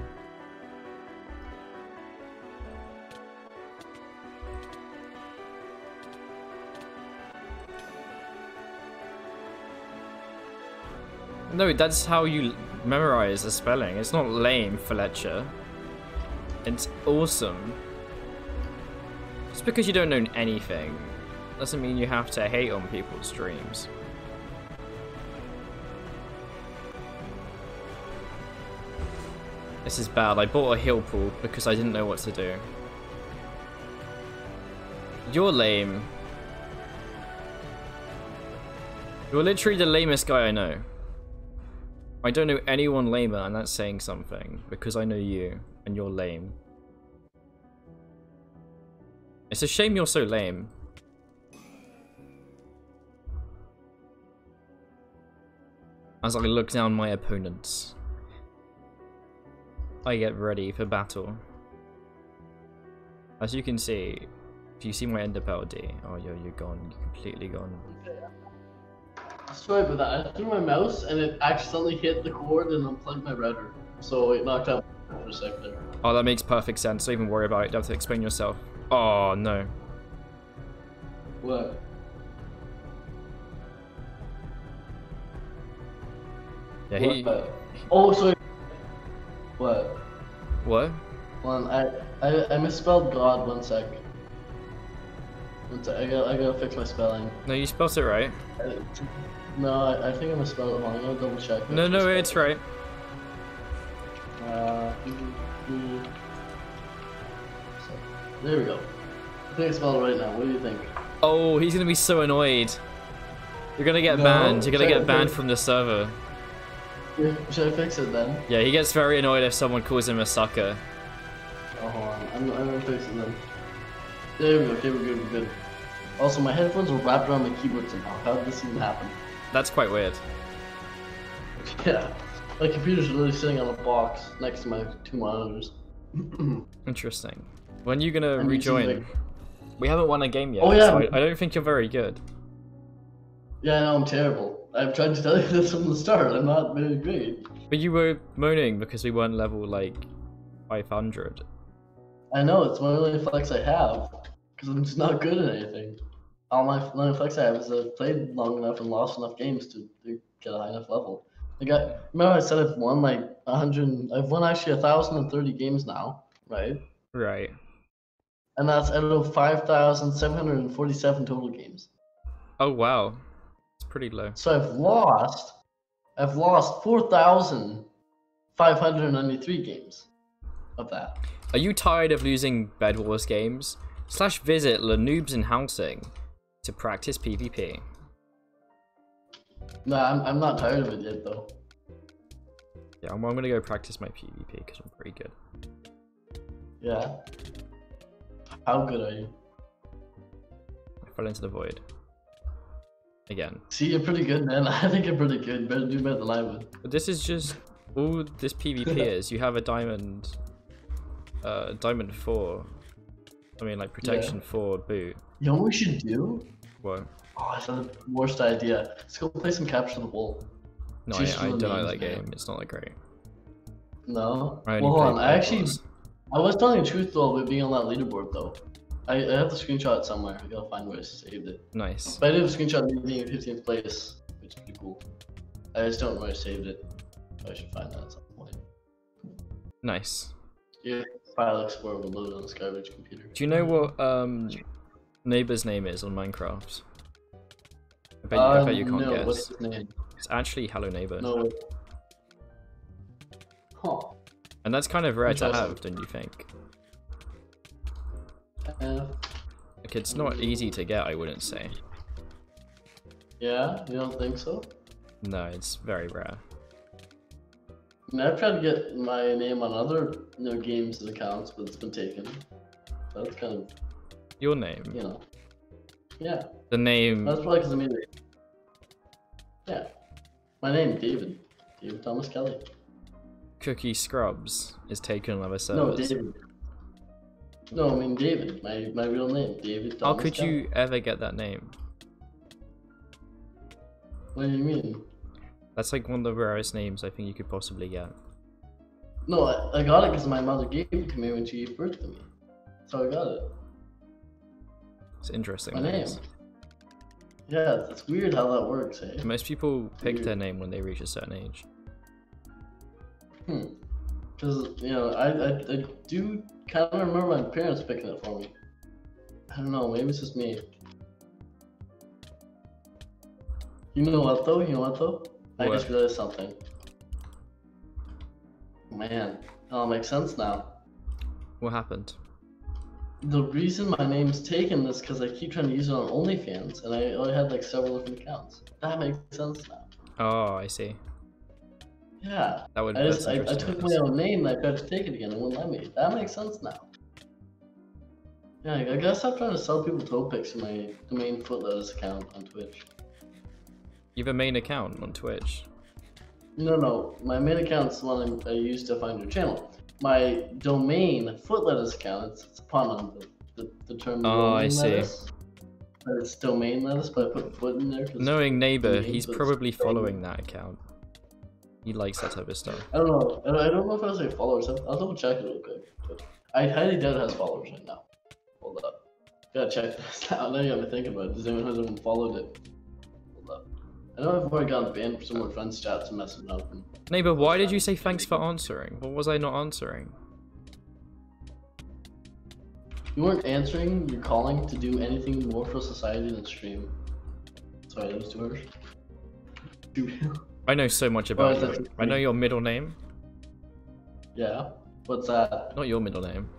No, that's how you memorize the spelling. It's not lame, Fletcher. It's awesome. Just because you don't know anything doesn't mean you have to hate on people's dreams. This is bad. I bought a heal pool because I didn't know what to do. You're lame. You're literally the lamest guy I know. I don't know anyone lamer, and that's saying something, because I know you, and you're lame. It's a shame you're so lame. As I look down my opponents. I get ready for battle. As you can see, if you see my ender D, oh yo, you're gone, you're completely gone. Sorry about that. I threw my mouse and it accidentally hit the cord and unplugged my router. So it knocked out for a second there. Oh, that makes perfect sense. Don't even worry about it. You don't have to explain yourself. Oh no. What? Yeah, he. Oh, sorry. What? What? One, I, I, I misspelled God. One sec. One sec. I gotta, I gotta fix my spelling. No, you spelled it right. I- No, I, I think I misspelled it wrong. I'm gonna double check. No, no, it's right. Uh, mm, so, there we go. I think I spelled it right now. What do you think? Oh, he's gonna be so annoyed. You're gonna get No, banned. You're gonna get banned from the server. Should I fix it then? Yeah, he gets very annoyed if someone calls him a sucker. Oh, hold on. I'm, I'm gonna fix it then. There we go. Okay, we're good. We're good. Also, my headphones were wrapped around the keyboard somehow. How did this even happen? That's quite weird. Yeah. My computer's literally sitting on a box next to my two monitors. Interesting. When are you gonna I'm rejoin? like- We haven't won a game yet, Oh, yeah. so I, I don't think you're very good. yeah, I know I'm terrible. I've tried to tell you this from the start. I'm not very great. But you were moaning because we weren't level like 500. I know it's my only flex I have because I'm just not good at anything. All my only flex I have is I've played long enough and lost enough games to, to get a high enough level. Like I remember I said I've won like hundred. I've won actually a thousand and thirty games now, right? Right. And that's out of five thousand seven hundred and forty-seven total games. Oh wow. Pretty low. So I've lost. I've lost four thousand five hundred ninety-three games of that. Are you tired of losing Bed Wars games? Slash visit Lanoobs in Housing to practice PvP. No, I'm, I'm not tired of it yet though. Yeah, I'm, I'm gonna go practice my PvP because I'm pretty good. Yeah. How good are you? I fell into the void. Again. See, you're pretty good, man. I think you're pretty good. Better do better than I would. But this is just all this PvP is. You have a diamond, uh, diamond four. I mean, like protection four boot. You know what we should do? What? Oh, I had the worst idea. Let's go play some Capture the Wool. No, I, I don't like that man. game. It's not that great. No? I well, hold on. I actually, I was telling the truth though about being on that leaderboard though. I, I have the screenshot somewhere. I gotta find where I saved it. Nice. But I did have a screenshot of me being in 15th place, which is pretty cool. I just don't know where I saved it. I should find that at some point. Nice. Yeah, File Explorer will load on this garbage computer. Do you know what um neighbor's name is on Minecraft? I bet, you, I bet you can't Uh, no, guess. What's his name? It's actually Hello Neighbor. No. Huh. And that's kind of rare to have, don't you think? Uh, Like it's not easy to get, I wouldn't say. yeah, you don't think so? No, it's very rare. I mean, I've tried to get my name on other you know, games and accounts, but it's been taken. That's kind of, Your name. you know. Yeah, The name that's probably because I made it. Yeah. My name, David. David Thomas Kelly. Cookie Scrubs is taken on other No. David. No, I mean David. My my real name, David. How could you ever get that name? What do you mean? That's like one of the rarest names I think you could possibly get. No, I, I got it because my mother gave it to me when she gave birth to me. So I got it. It's interesting. My name. is. Yeah, it's weird how that works, eh? Most people pick Weird. their name when they reach a certain age. Hmm. Because, you know, I, I, I do kind of remember my parents picking it for me. I don't know, maybe it's just me. You know what though? You know what though? I What? just realized something. Man, it all makes sense now. What happened? The reason my name's taken is because I keep trying to use it on OnlyFans, and I only had like several different accounts. That makes sense now. Oh, I see. Yeah, That would. I just I, I took my own name and I tried to take it again. It wouldn't let me. That makes sense now. Yeah, I I guess I'm trying to sell people toe pics from my domain footletters account on Twitch. You have a main account on Twitch. No, no. My main account's the one I use to find your channel. My domain, foot account, it's, it's a pun on the, the, the term Oh, I see. lettuce. It's domain lettuce, but I put foot in there. Knowing neighbor, he's probably following that account. He likes that type of stuff. I don't know. I don't, I don't know if I was like followers. I'll, I'll double check it real quick. I highly doubt it has followers right now. Hold up. Gotta check this out. Now you got me thinking about it. Does anyone has anyone followed it? Hold up. I know I've already gotten banned for some my friends' chats and messing up. And Neighbor, why did you say thanks for answering? What was I not answering? you weren't answering. You're calling to do anything more for society than stream. Sorry, that was too harsh. I know so much about Oh, you. I know your middle name. yeah. What's that? Not your middle name.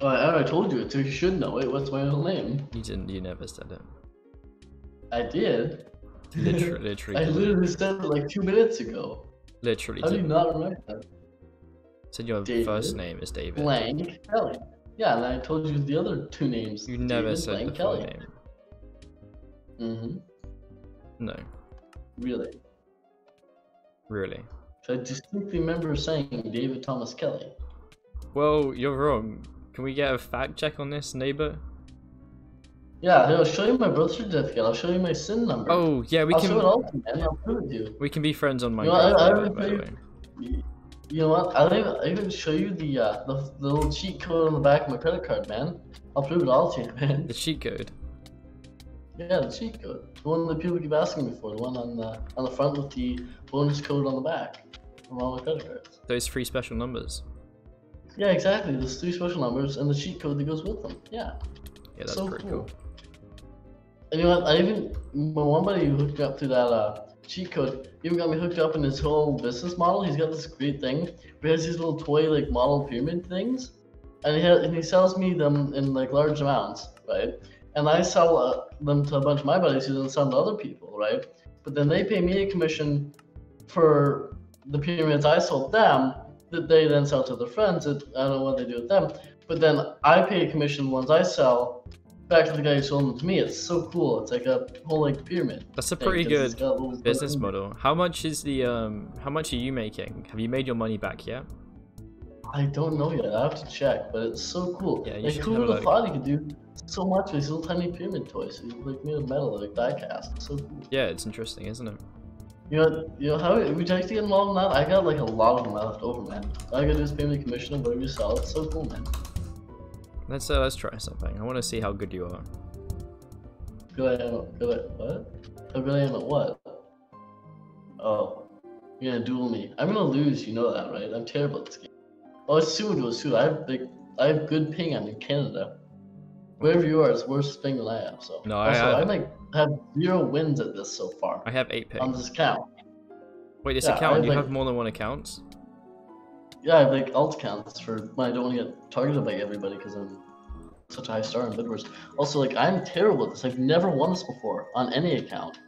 Oh, I told you it, so you should know it. What's my middle name? You didn't. You never said it. I did. Literally, literally, I literally said it like two minutes ago. literally. How do you not remember that? Said your David? first name is David. Blank Kelly. Yeah, and I told you the other two names. You never David said the Kelly. name. Mm-hmm. No, Really. really. So I distinctly remember saying David Thomas Kelly. Well, you're wrong. Can we get a fact check on this, neighbor? Yeah, I'll show you my birth certificate. I'll show you my SIN number. Oh, yeah, we I'll show it can. all to you, man. I'll prove it to you. We can be friends on know, I- Minecraft. I by the way. You- You know what? I'll even, I'll even show you the, uh, the the little cheat code on the back of my credit card, man. I'll prove it all to you, man. The cheat code. Yeah, the cheat code. The one that people keep asking me for. The one on the on the front with the bonus code on the back. From all my credit cards. Those three special numbers. Yeah, exactly. There's three special numbers and the cheat code that goes with them. Yeah. Yeah, that's so pretty cool. cool. And you know what? I even my one buddy who hooked me up to that uh, cheat code even got me hooked up in his whole business model. He's got this great thing where he has these little toy like model pyramid things, and he and he sells me them in like large amounts, right? And I sell uh, them to a bunch of my buddies who then sell them to other people, right? But then they pay me a commission for the pyramids I sold them that they then sell to their friends. That I don't know what they do with them, but then I pay a commission ones I sell back to the guy who sold them to me. It's so cool. It's like a whole like pyramid. That's a pretty good business model. How much is the um? How much are you making? Have you made your money back yet? I don't know yet. I have to check, but it's so cool. Yeah, you like should who would have thought you could do so much with these little tiny pyramid toys? These like made of metal, like diecast. so cool. Yeah, it's interesting, isn't it? You know, you know how would you like to get involved in that? I got like a lot of them left over, man. All I gotta do is pay me a commission on whatever you sell. It's so cool, man. Let's uh, let's try something. I want to see how good you are. Good I am at good at what? How good I am at what? Oh, you're gonna duel me. I'm gonna lose. You know that, right? I'm terrible at this game. Oh, it's pseudo. I have like I have good ping. I'm in Canada. Wherever you are, it's worse ping than I have. So No, I have- I like have zero wins at this so far I have eight ping on this account. Wait, this yeah, account? You like- have more than one account? Yeah, I have like alt accounts for when I don't want to get targeted by everybody because I'm such a high star in Bed Wars. Also, like I'm terrible at this. I've never won this before on any account.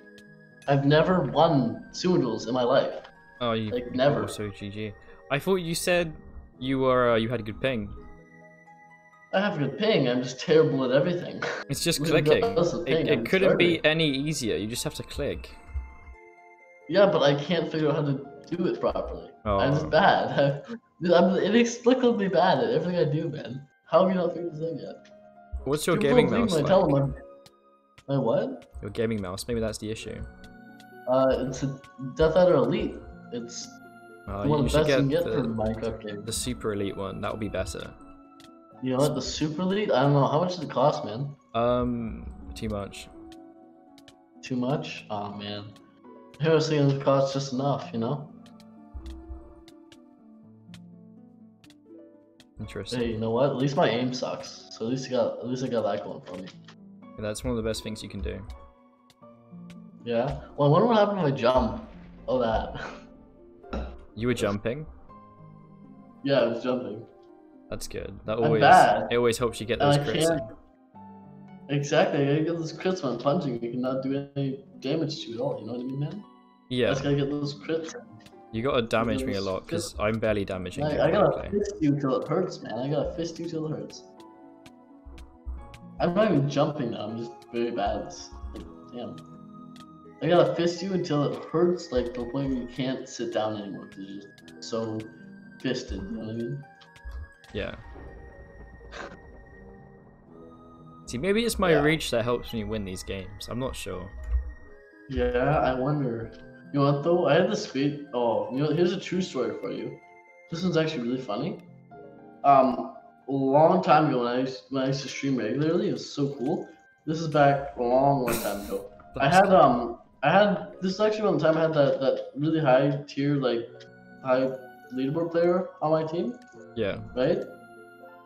I've never won sumo duels in my life. Oh, you Like, never. Oh, also, GG. I thought you said you were uh, you had a good ping. I have a good ping. I'm just terrible at everything. It's just clicking. It, it couldn't be any easier. You just have to click. yeah, but I can't figure out how to do it properly. I'm Oh. just bad. I'm inexplicably bad at everything I do, man. How have you not figured this out yet? What's your People gaming mouse I tell like? them My what? Your gaming mouse. Maybe that's the issue. Uh, it's a Death Adder Elite. It's Uh, one you the should get get for the, Minecraft the super elite one. That would be better. You know what? The Super Elite? I don't know. How much does it cost, man? Um, too much. Too much? Oh, man. Here I was thinking it costs just enough, you know? Interesting. Hey, you know what? At least my aim sucks. So at least I got at least I got that going for me. Yeah, that's one of the best things you can do. Yeah. Well, I wonder what happened if I jump. Oh, that. You were jumping. yeah, I was jumping. That's good. That always it always helps you get those crits. Exactly. I gotta get those crits when I'm punching. You cannot do any damage to at all. You know what I mean, man? I Yeah, just gotta get those crits. you gotta damage me a lot because I'm barely damaging you. I, I gotta correctly. fist you till it hurts, man. I gotta fist you till it hurts. I'm not even jumping now. I'm just very bad. at this. Like, damn. I gotta fist you until it hurts, like the point you can't sit down anymore because you're just so fisted. You know what I mean? Yeah. See, maybe it's my Yeah. reach that helps me win these games. I'm not sure. Yeah, I wonder. You know what though? I had this great. Oh, you know, here's a true story for you. This one's actually really funny. Um, a long time ago when I used, when I used to stream regularly, it was so cool. This is back a long, long time ago. I had um, I had this is actually one time I had that that really high tier like high leaderboard player on my team, Yeah. right?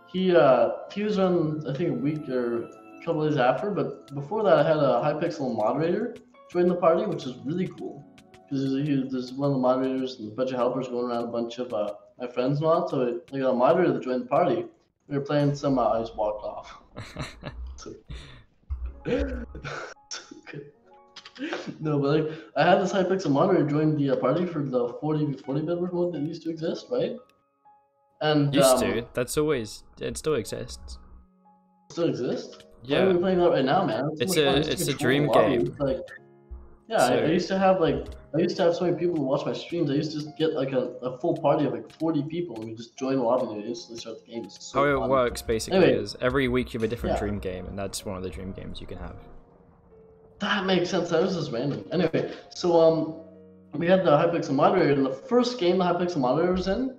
He uh he was on I think a week or a couple days after, but before that I had a Hypixel moderator join the party, which is really cool because he there's one of the moderators and a bunch of helpers going around a bunch of uh, my friends and all. So I got a moderator that joined the party. We were playing some. Uh, I just walked off. So, so. No, but like I had this Hypixel moderator join the uh, party for the 40 v 40 bit mode that used to exist, right? And Used um, to. That's always. It still exists. still exists. Yeah. are we playing that right now, man? It's so much a- fun. I used to it's a dream game. Like, yeah, I, I used to have like I used to have so many people watch my streams. I used to just get like a, a full party of like 40 people and we just join the lobby and we instantly start the game. It's so How it fun. works basically Anyway. is every week you have a different Yeah. dream game, and that's one of the dream games you can have. That makes sense. That was just random. Anyway, so um, we had the Hypixel moderator, in the first game the Hypixel moderator was in,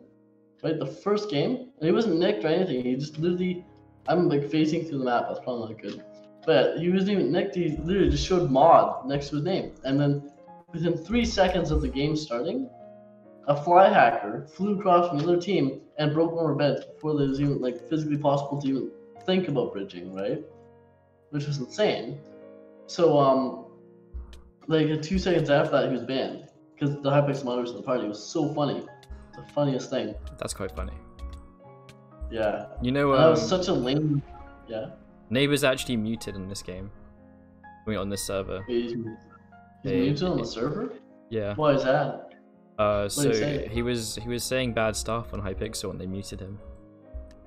right? The first game, and he wasn't nicked or anything. He just literally, I'm like facing through the map. That's probably not good, but he wasn't even nicked. He literally just showed mod next to his name, and then within three seconds of the game starting, a fly hacker flew across from the other team and broke one of our beds before it was even like physically possible to even think about bridging, right? Which was insane. So um, like two seconds after that, he was banned because the Hypixel moderator in the party It was so funny. It's the funniest thing. That's quite funny. Yeah, You know, that um, was such a lame. Yeah, neighbors actually muted in this game. I mean, on this server. he's, he's Hey, muted on the server. Yeah. Why is that? Uh, did so he was he was saying bad stuff on Hypixel, and they muted him.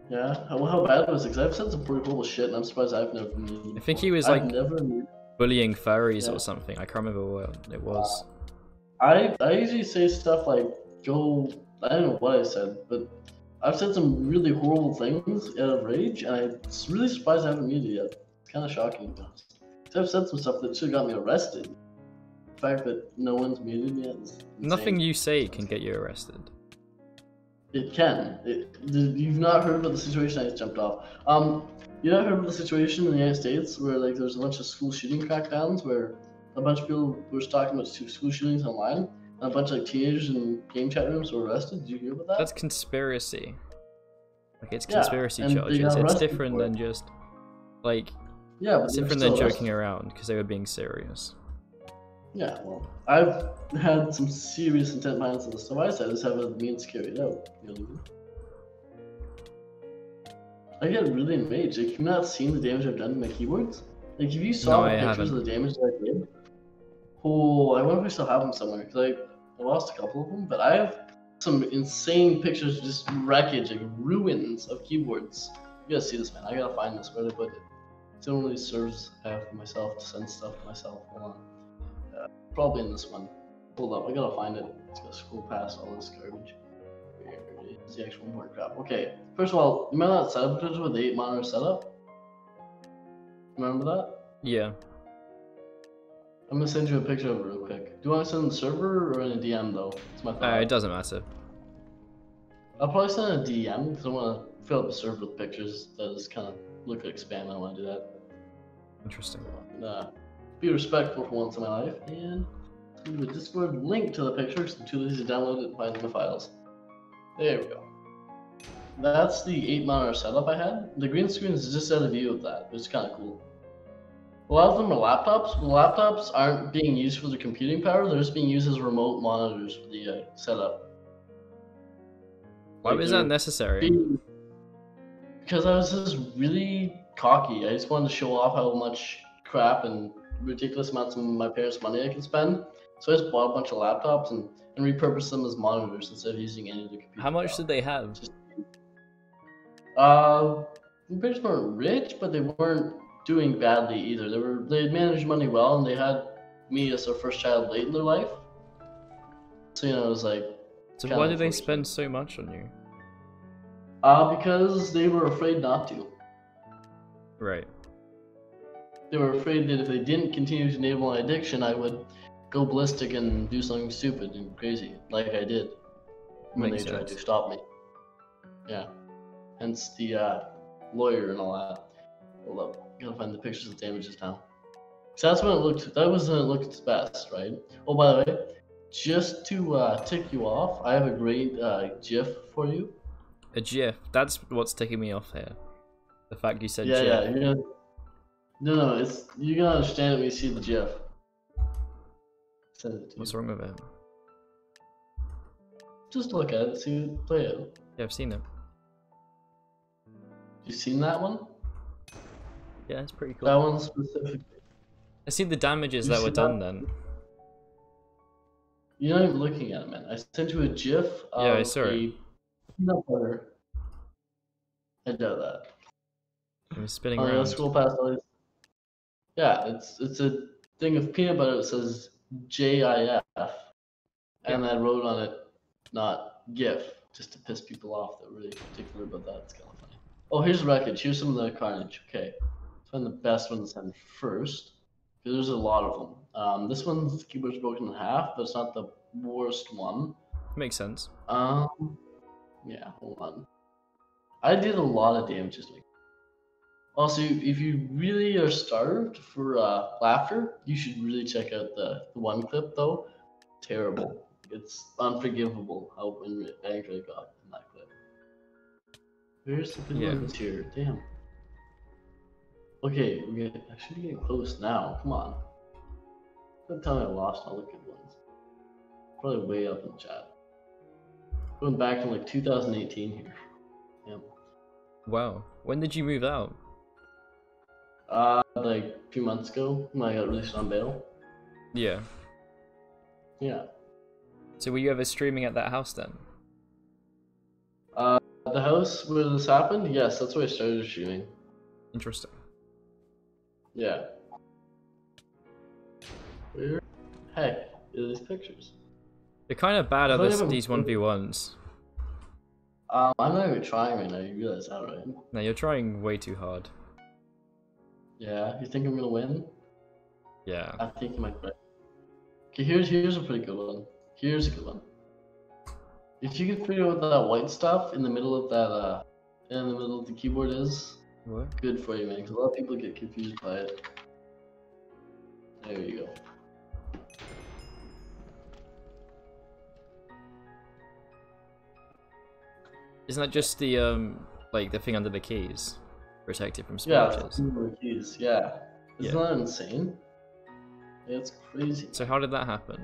Yeah, how, how bad was it? Because I've said some pretty cool shit, and I'm surprised I've never muted. I think he was, I've like- never. muted- Bullying furries Yeah. or something. I can't remember what it was. I I usually say stuff like go. I don't know what I said, but I've said some really horrible things out of rage, and I'm really surprised I haven't muted yet. It's kind of shocking. to be honest. 'Cause I've said some stuff that should have got me arrested. The fact that no one's muted yet. Is Nothing you say can get you arrested. It can. It, you've not heard about the situation I just jumped off. Um, you not heard about the situation in the United States where like there's a bunch of school shooting crackdowns where a bunch of people were talking about school shootings online, and a bunch of like teenagers in game chat rooms were arrested. Did you hear about that? That's conspiracy. Like it's conspiracy they charges. It's different than just like yeah, but it's different than still joking around because they were being serious. Yeah, well, I've had some serious intent behind some of the stuff I said. I just haven't means to carry it out. You know I get really enraged. Like, you've not seen the damage I've done to my keyboards? Like, if you saw No, the I pictures haven't. of the damage that I did, oh, I wonder if I still have them somewhere. Because I, I lost a couple of them, but I have some insane pictures, just wreckage, like ruins of keyboards. You gotta see this, man. I gotta find this. Where did I put it? It's only serves have for myself to send stuff to myself. Hold on. Uh, probably in this one. Hold up, I gotta find it. It's gotta scroll past all this garbage. Is the actual more crap? Okay, first of all, remember that setup picture with the 8 monitor setup? Remember that? Yeah. I'm gonna send you a picture of it real quick. Do you want to send in the server or in a DM though? It's my Uh, it doesn't matter. I'll probably send a DM because I want to fill up the server with pictures that just kind of look like spam. I don't want to do that. Interesting. uh, be respectful for once in my life and send you a Discord link to the pictures and too lazy to download it and find the files. There we go. That's the 8 monitor setup I had. The green screen is just out of view of that, which is kind of cool. A lot of them are laptops. Laptops aren't being used for the computing power, they're just being used as remote monitors for the uh, setup. Why Like, was that necessary? Because I was just really cocky. I just wanted to show off how much crap and ridiculous amounts of my parents' money I can spend. So I just bought a bunch of laptops and, and repurpose them as monitors instead of using any of the computer. How much did they have? Uh, the parents weren't rich, but they weren't doing badly either. They were they had managed money well, and they had me as their first child late in their life. So you know, it was like So why did they spend so much on you? uh because they were afraid not to. Right. They were afraid that if they didn't continue to enable my addiction, I would go ballistic and do something stupid and crazy, like I did when Makes they tried to stop me. Yeah. Hence the uh, lawyer and all that. Hold up. Gotta find the pictures of damages now. So that's when it looked. That was when it looked its best, right? Oh, by the way, just to uh, tick you off, I have a great uh, GIF for you. A GIF. That's what's ticking me off here. The fact you said yeah, GIF. yeah. You're gonna, no, no, it's you're gonna understand it when you see the GIF. Send it to What's you. wrong with it? Just look at it, see play it. Yeah, I've seen it. You seen that one? Yeah, it's pretty cool. That one specifically. I see the damages You that were done that? then. You're not even looking at it, man. I sent you a GIF of Yeah, I saw it. a peanut butter. I doubt that. I'm spinning Oh, around. let's scroll past all these. Yeah, it's it's a thing of peanut butter that says JIF, and I wrote on it not GIF, just to piss people off that really particular about that. It's kind of funny. Oh, here's the wreckage. Here's some of the carnage. Okay, let's find the best one to send first, because there's a lot of them. Um, this one's keyboard's broken in half, but it's not the worst one. Makes sense. Um, yeah, hold on. I did a lot of damage this week. Also, if you really are starved for uh, laughter, you should really check out the, the one clip though. Terrible. It's unforgivable how angry I got in that clip. Where's the good Yeah. ones here? Damn. Okay, we get, I should be getting close now. Come on. Don't tell me I lost all the good ones. Probably way up in the chat. Going back to like 2018 here. Yep. Wow. When did you move out? Uh, like a few months ago when I got released on bail. Yeah. Yeah. So were you ever streaming at that house then? Uh, the house where this happened, yes, that's where I started shooting. Interesting. Yeah. Where heck are these pictures? They're kind of bad at this, these 1v1s. Um, I'm not even trying right now. You realize that, right? No, you're trying way too hard. Yeah. You think I'm gonna win? Yeah. I think you might. Right. Okay, here's here's a pretty good one. Here's a good one. If you can figure out what that white stuff in the middle of that uh in the middle of the keyboard is, What? good for you, man. Because a lot of people get confused by it. There you go. Isn't that just the um like the thing under the keys? Protected from Yeah, splotches. it's. Yeah, isn't Yeah. that insane? Yeah, it's crazy. So how did that happen?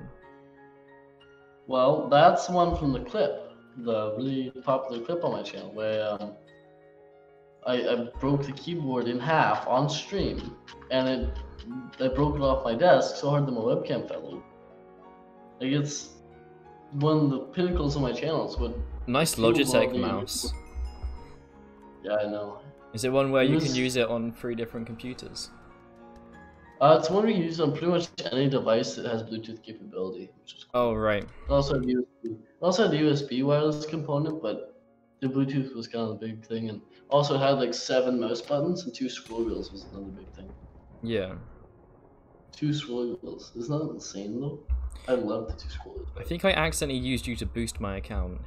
Well, that's one from the clip, the really popular clip on my channel, where um, I, I broke the keyboard in half on stream, and it I broke it off my desk so hard that my webcam fell over. Like it's one of the pinnacles of my channel. It's what Nice Logitech mouse. yeah I know. Is it one where you can use it on three different computers? Uh, it's one we use on pretty much any device that has Bluetooth capability, which is cool. Oh right. Also had USB. Also had the USB wireless component, but the Bluetooth was kind of the big thing, and also had like seven mouse buttons and two scroll wheels was another big thing. Yeah. Two scroll wheels. Isn't that insane though? I love the two scroll wheels. I think I accidentally used you to boost my account.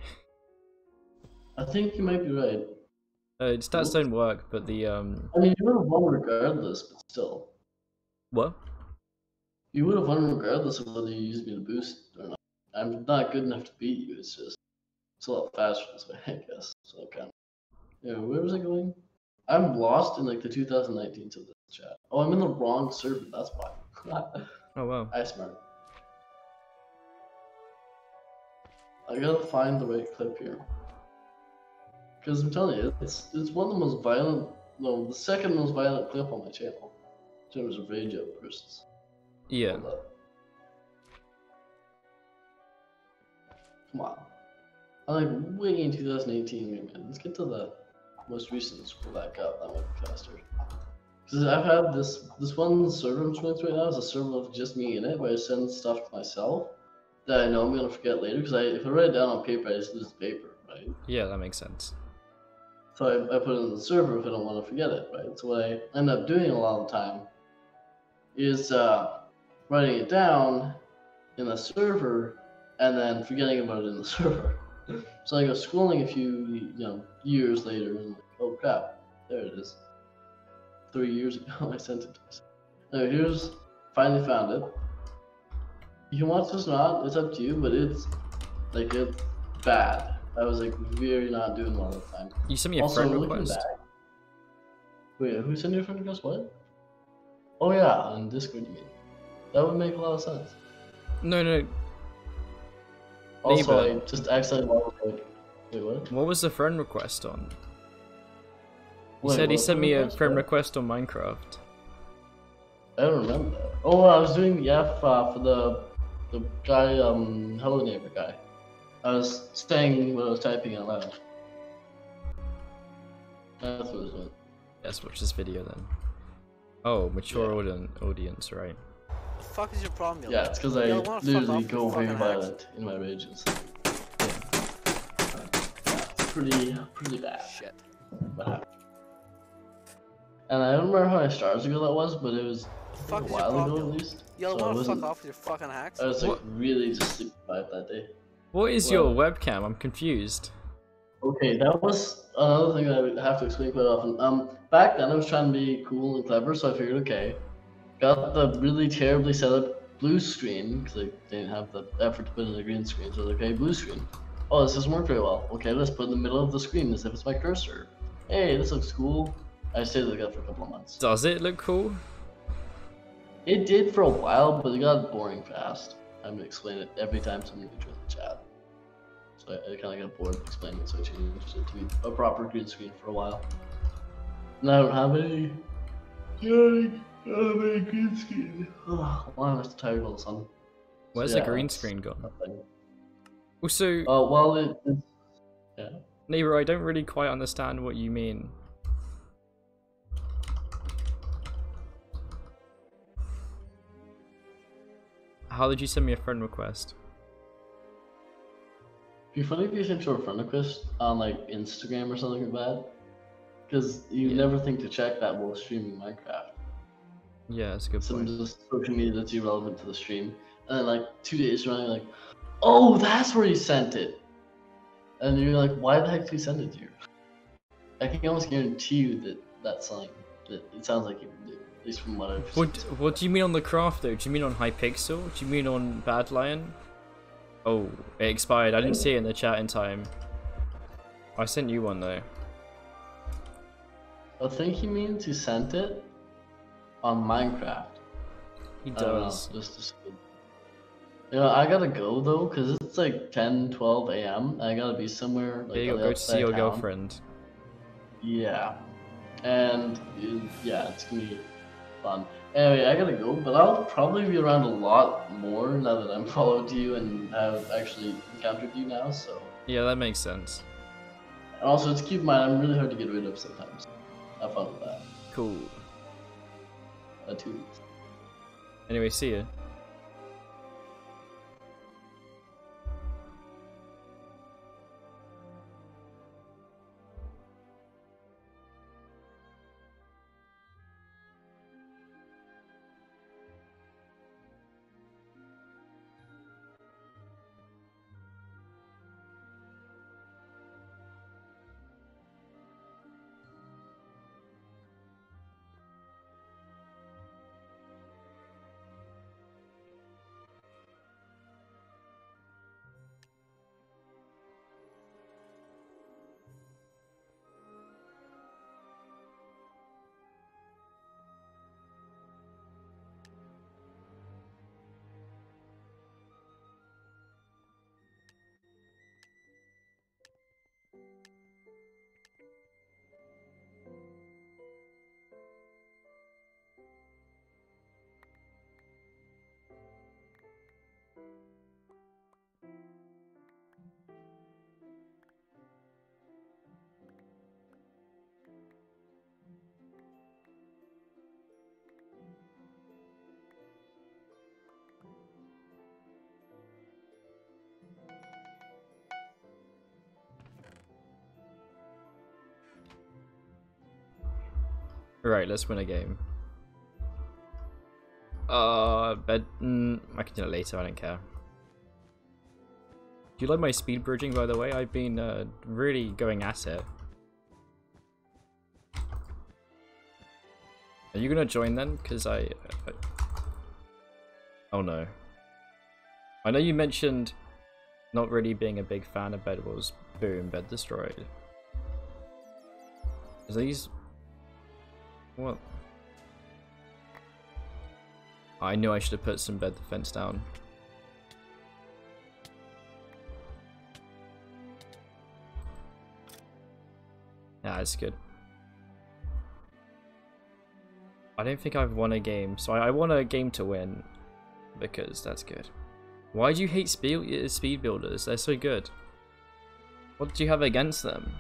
I think you might be right. Uh, stats don't work, but the um I mean, you would have won regardless, but still, what? you would have won regardless of whether you used me to boost or not. I'm not good enough to beat you. It's just it's a lot faster this way, I guess. So kind of. Yeah, where was I going? I'm lost in like the 2019 to this chat. Oh, I'm in the wrong server. That's why. Oh wow. I smart. I gotta find the right clip here. Because I'm telling you, it's it's one of the most violent, no, the second most violent clip on my channel in terms of rage outbursts. Yeah. Come on. I like way in 2018 here, man. Let's get to the most recent. Scroll back up. That might be faster. Because I've had this this one server I'm running right now is a server with just me in it, where I send stuff to myself that I know I'm gonna forget later. Because I if I write it down on paper, I just lose the paper, right? Yeah, that makes sense. So I, I put it in the server if I don't want to forget it, right? So what I end up doing a lot of the time is uh, writing it down in the server and then forgetting about it in the server. so I go scrolling a few you know years later and like, oh crap, there it is. Three years ago I sent it to myself. Now here's finally found it. You can watch this or not, it's up to you, but it's like it's bad. I was like very not doing well at the time. You sent me a Also, friend request. back- Wait, who sent you a friend request? What? Oh yeah, on Discord you mean. That would make a lot of sense. No, no. Also, Neighbor. I just accidentally like, wait, what? What was the friend request on? He Wait, said he sent me a friend What? request on Minecraft. I don't remember. Oh, I was doing the F uh, for the the guy, um, Hello Neighbor guy. I was saying what I was typing out loud. That's what it was doing. Let's watch this video then. Oh, mature audien- audience, right? The fuck is your problem, yo? Yeah, it's because I Yo, wanna fuck literally go very violent in my rages. It's pretty, pretty bad. Shit. what happened. And I don't remember how many stars ago that was, but it was Fuck a is your while ago at least. Yo, So I wanna fuck wasn't- off with your fucking hacks? I was like What? really just sleep deprived that day. What is your webcam? I'm confused. Okay, that was another thing that I would have to explain quite often. Um, back then I was trying to be cool and clever, so I figured, okay, got the really terribly set up blue screen because I didn't have the effort to put in a green screen. So I was like, okay, blue screen. Oh, this doesn't work very well. Okay, let's put it in the middle of the screen as if it's my cursor. Hey, this looks cool. I stayed with that for a couple of months. Does it look cool? It did for a while, but it got boring fast. I'm gonna explain it every time somebody joins the chat. So I, I kind of got bored of explaining it, so I changed it to be a proper green screen for a while. And I don't have any. Yeah, I don't have any green screen. Ugh, why am I so tired all of a sudden? Where's Yeah, the green screen gone? nothing. Also, Uh, well, it, it's yeah. neighbor, I don't really quite understand what you mean. How did you send me a friend request? It'd be funny if you sent your friend request on like Instagram or something like that, because you Yeah. never think to check that while streaming Minecraft. Yeah, that's a good some point. just social media that's irrelevant to the stream. And then like two days running, like, oh, that's where you sent it. And you're like, why the heck did you send it to you? I can almost guarantee you that that's something that it sounds like you at least from what I've. What What do you mean on the craft though? Do you mean on Hypixel? Do you mean on Badlion? Oh, it expired. I didn't see it in the chat in time. I sent you one though. I think he means he sent it on Minecraft. He don't know, does. just, just you know, I gotta go though, cause it's like 10, 12 a.m. I gotta be somewhere. Like, Yeah, you gotta go to see your town. girlfriend. Yeah. And yeah, it's gonna be fun. Anyway, I gotta go, but I'll probably be around a lot more now that I'm followed you and have actually encountered you now. So, Yeah, that makes sense. and also to keep in mind, I'm really hard to get rid of sometimes. Have fun with that. Cool. Uh, two weeks. Anyway, see ya. Right, let's win a game. Uh, bed. Mm, I can do it later. I don't care. Do you like my speed bridging, by the way? I've been uh, really going at it. Are you gonna join then? Because I, I... Oh no. I know you mentioned not really being a big fan of Bed Wars. Boom, bed destroyed. Is these... What? I knew I should have put some bed defense down. Yeah, it's good. I don't think I've won a game, so I, I want a game to win because that's good. Why do you hate speed speed builders? They're so good. What do you have against them?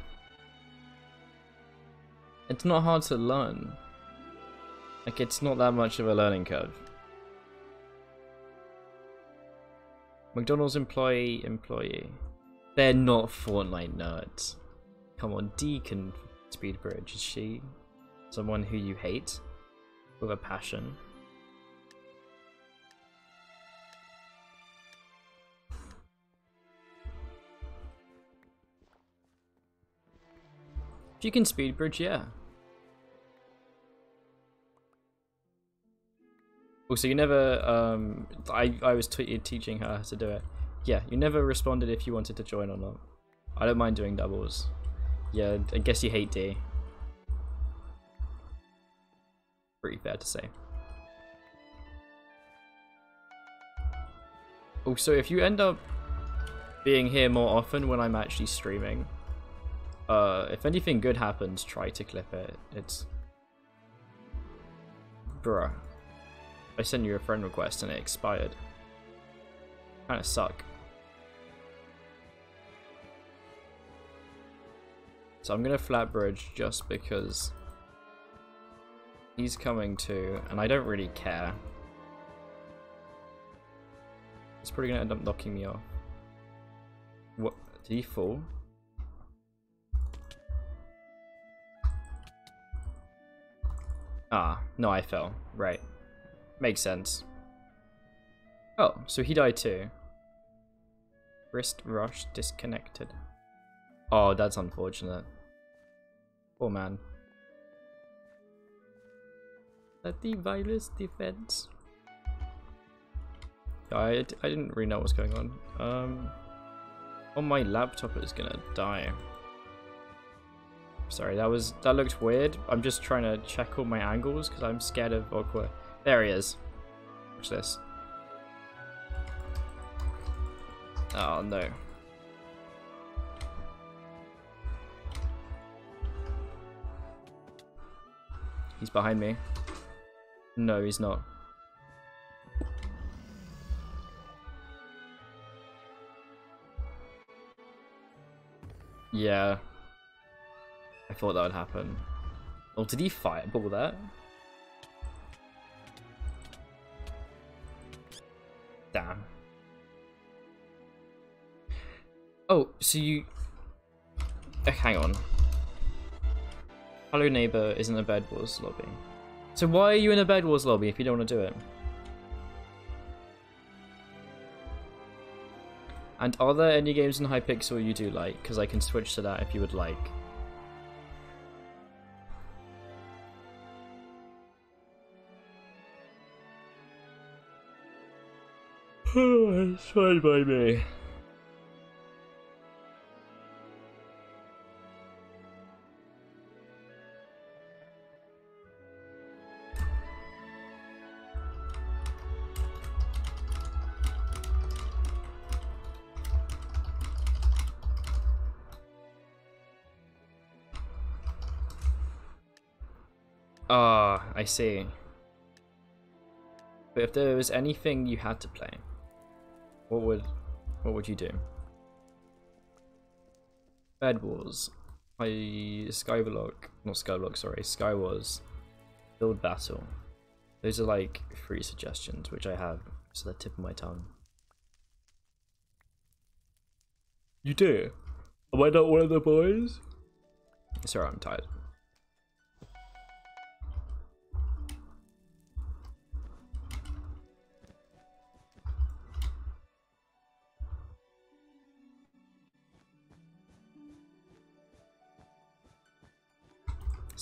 It's not hard to learn. Like, it's not that much of a learning curve. McDonald's employee, employee. They're not Fortnite nerds. Come on, Deacon Speedbridge, is she someone who you hate with a passion? If you can Speedbridge, yeah. Also, you never, um, I, I was teaching her to do it. Yeah, you never responded if you wanted to join or not. I don't mind doing doubles. Yeah, I guess you hate D. Pretty fair to say. Also, if you end up being here more often when I'm actually streaming, uh, if anything good happens, try to clip it. It's... Bruh. I sent you a friend request and it expired. Kinda suck. So I'm gonna flat bridge just because he's coming too, and I don't really care. He's probably gonna end up knocking me off. What? Did he fall? Ah, no, I fell. Right. Makes sense. Oh, so he died too. Wrist rush disconnected. Oh, that's unfortunate. Poor man. That the virus defense. I, I didn't really know what was going on. Um, oh, my laptop is gonna die. Sorry, that was that looked weird. I'm just trying to check all my angles because I'm scared of awkward. There he is. Watch this. Oh no. He's behind me. No, he's not. Yeah. I thought that would happen. Oh, did he fight fireball that? Damn. Oh, so you... Uh, hang on. Hello neighbor is in the Bed Wars lobby. So why are you in a Bed Wars lobby if you don't want to do it? And are there any games in Hypixel you do like? Because I can switch to that if you would like. It's fine by me. Ah, I see. But if there was anything you had to play, what would what would you do? Bed Wars, I Skyblock, not Skyblock, sorry, Skywars, Build Battle. Those are like three suggestions which I have to the tip of my tongue. You do? Am I not one of the boys? Sorry, I'm tired.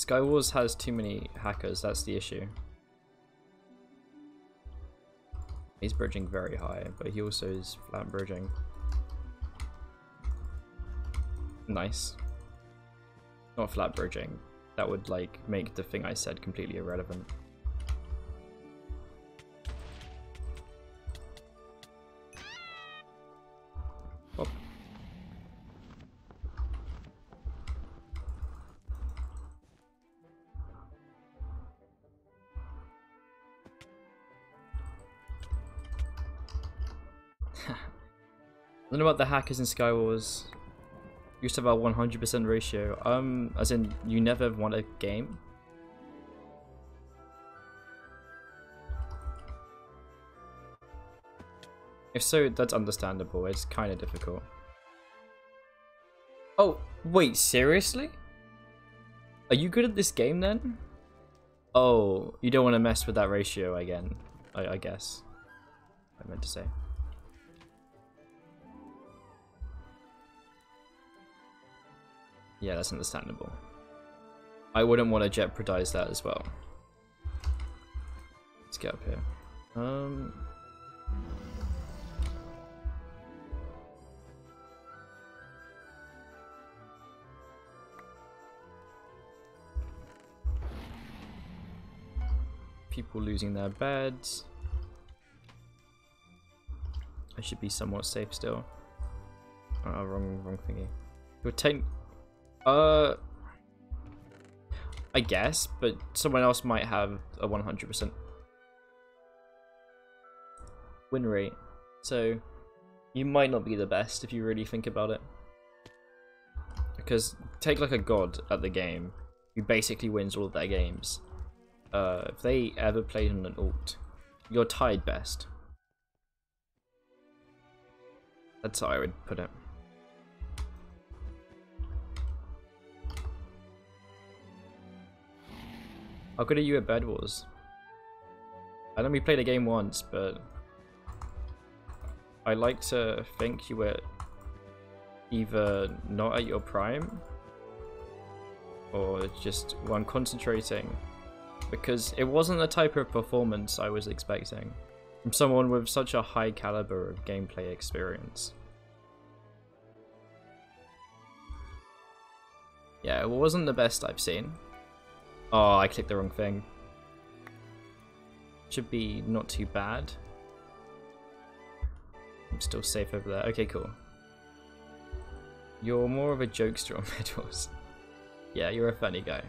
Skywars has too many hackers, that's the issue. He's bridging very high, but he also is flat bridging. Nice. Not flat bridging. That would like make the thing I said completely irrelevant. Don't know about the hackers in Skywars. Used to have a 100% ratio. Um, as in, you never won a game? If so, that's understandable. It's kind of difficult. Oh, wait, seriously? Are you good at this game then? Oh, you don't want to mess with that ratio again, I, I guess. I meant to say. Yeah, that's understandable. I wouldn't want to jeopardize that as well. Let's get up here. Um. People losing their beds. I should be somewhat safe still. Oh, wrong, wrong thingy. You're ten. Uh, I guess, but someone else might have a 100% win rate. So you might not be the best if you really think about it. Because take like a god at the game, who basically wins all of their games. Uh, if they ever played on an alt, you're tied best. That's how I would put it. How good are you at Bed Wars? I know we played a game once, but I like to think you were either not at your prime or just one concentrating because it wasn't the type of performance I was expecting from someone with such a high caliber of gameplay experience. Yeah, it wasn't the best I've seen. Oh, I clicked the wrong thing. Should be not too bad. I'm still safe over there. Okay, cool. You're more of a jokester on medals. yeah, you're a funny guy.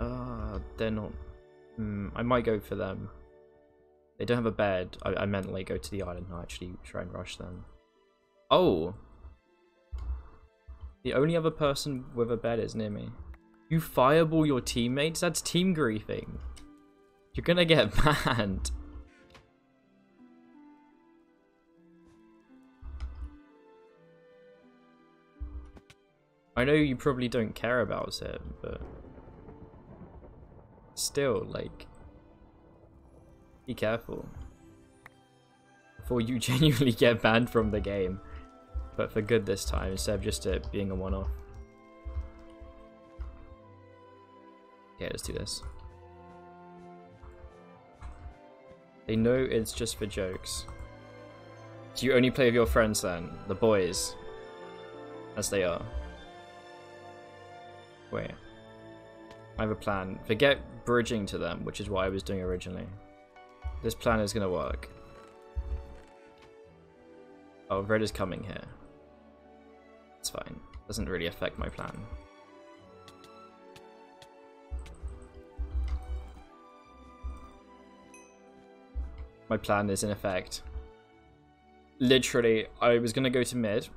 Uh, they're not... Hmm, I might go for them. They don't have a bed. I, I mentally go to the island and actually try and rush them. Oh! The only other person with a bed is near me. You fireball your teammates? That's team griefing. You're gonna get banned. I know you probably don't care about it, but still, like, be careful before you genuinely get banned from the game but for good this time instead of just it being a one-off. Yeah, let's do this. They know it's just for jokes. Do you only play with your friends then? The boys? As they are. Wait. I have a plan. Forget bridging to them, which is what I was doing originally. This plan is gonna work. Oh, red is coming here. It's fine. Doesn't really affect my plan. My plan is in effect. Literally, I was gonna go to mid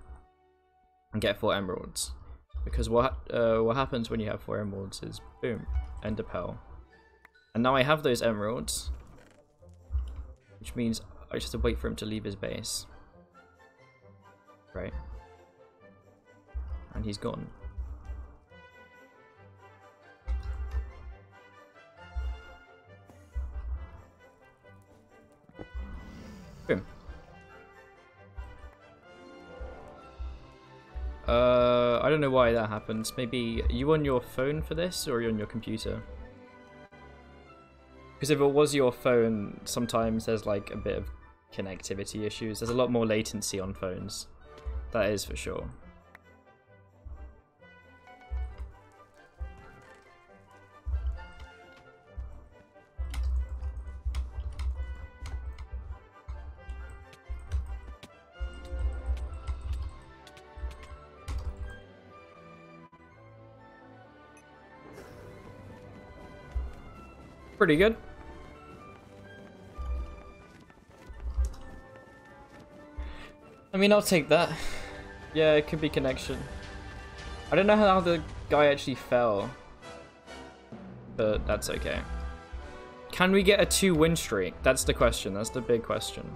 and get four emeralds. Because what uh, what happens when you have four emeralds is boom, end of hell. And now I have those emeralds, which means I just have to wait for him to leave his base. Right and he's gone. Boom. Uh, I don't know why that happens. Maybe you on your phone for this or you on your computer? Because if it was your phone, sometimes there's like a bit of connectivity issues. There's a lot more latency on phones. That is for sure. Pretty good. I mean, I'll take that. Yeah, it could be connection. I don't know how the guy actually fell. But that's okay. Can we get a two win streak? That's the question. That's the big question.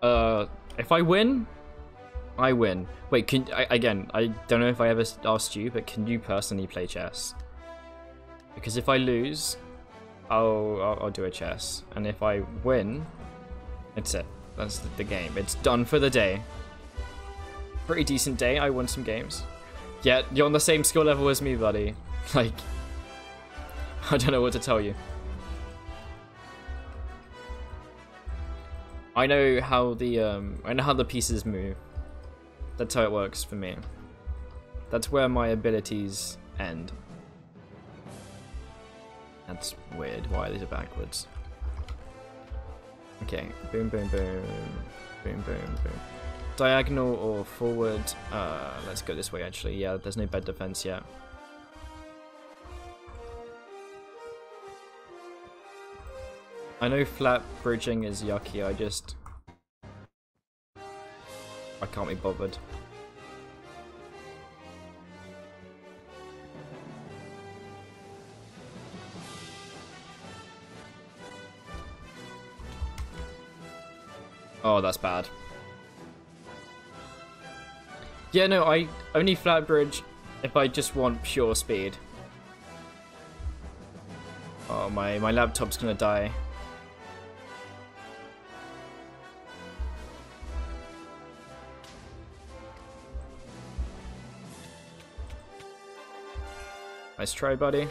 Uh, if I win, I win. Wait, can I, again? I don't know if I ever asked you, but can you personally play chess? Because if I lose, I'll, I'll, I'll do a chess, and if I win, it's it. That's the, the game. It's done for the day. Pretty decent day. I won some games. Yeah, you're on the same skill level as me, buddy. Like, I don't know what to tell you. I know how the um, I know how the pieces move. That's how it works for me. That's where my abilities end. That's weird. Why these are backwards? Okay, boom, boom, boom, boom, boom, boom. Diagonal or forward? Uh, let's go this way. Actually, yeah. There's no bed defense yet. I know flat bridging is yucky. I just I can't be bothered. Oh, that's bad. Yeah, no, I only flat bridge if I just want pure speed. Oh, my, my laptop's gonna die. Nice try, buddy.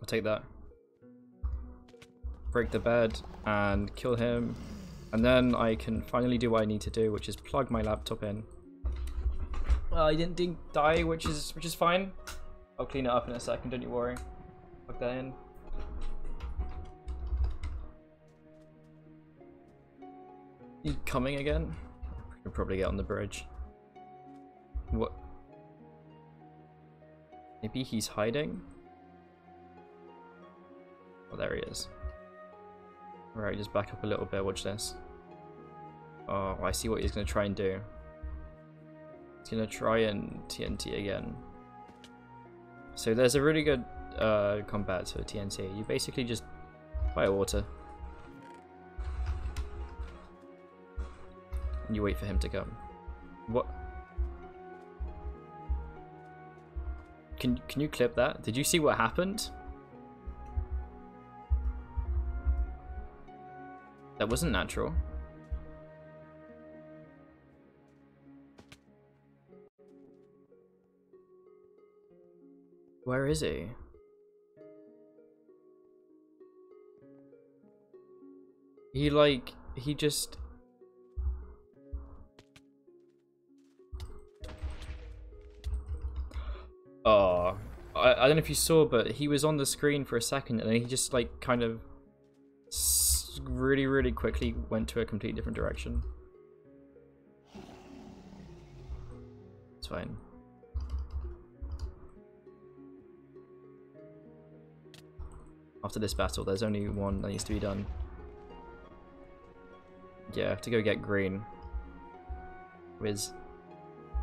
I'll take that. Break the bed and kill him. And then I can finally do what I need to do, which is plug my laptop in. Well, I didn't die, which is which is fine. I'll clean it up in a second, don't you worry. Plug that in. You coming again? I could probably get on the bridge. What? Maybe he's hiding? Oh, there he is. Alright, just back up a little bit, watch this. Oh, I see what he's going to try and do. He's going to try and TNT again. So there's a really good uh, combat a TNT. You basically just fire water. And you wait for him to come. What? Can, can you clip that? Did you see what happened? That wasn't natural. Where is he? He like, he just... Oh, I, I don't know if you saw, but he was on the screen for a second and then he just like kind of really, really quickly went to a completely different direction. It's fine. After this battle, there's only one that needs to be done. Yeah, I have to go get green. Wiz.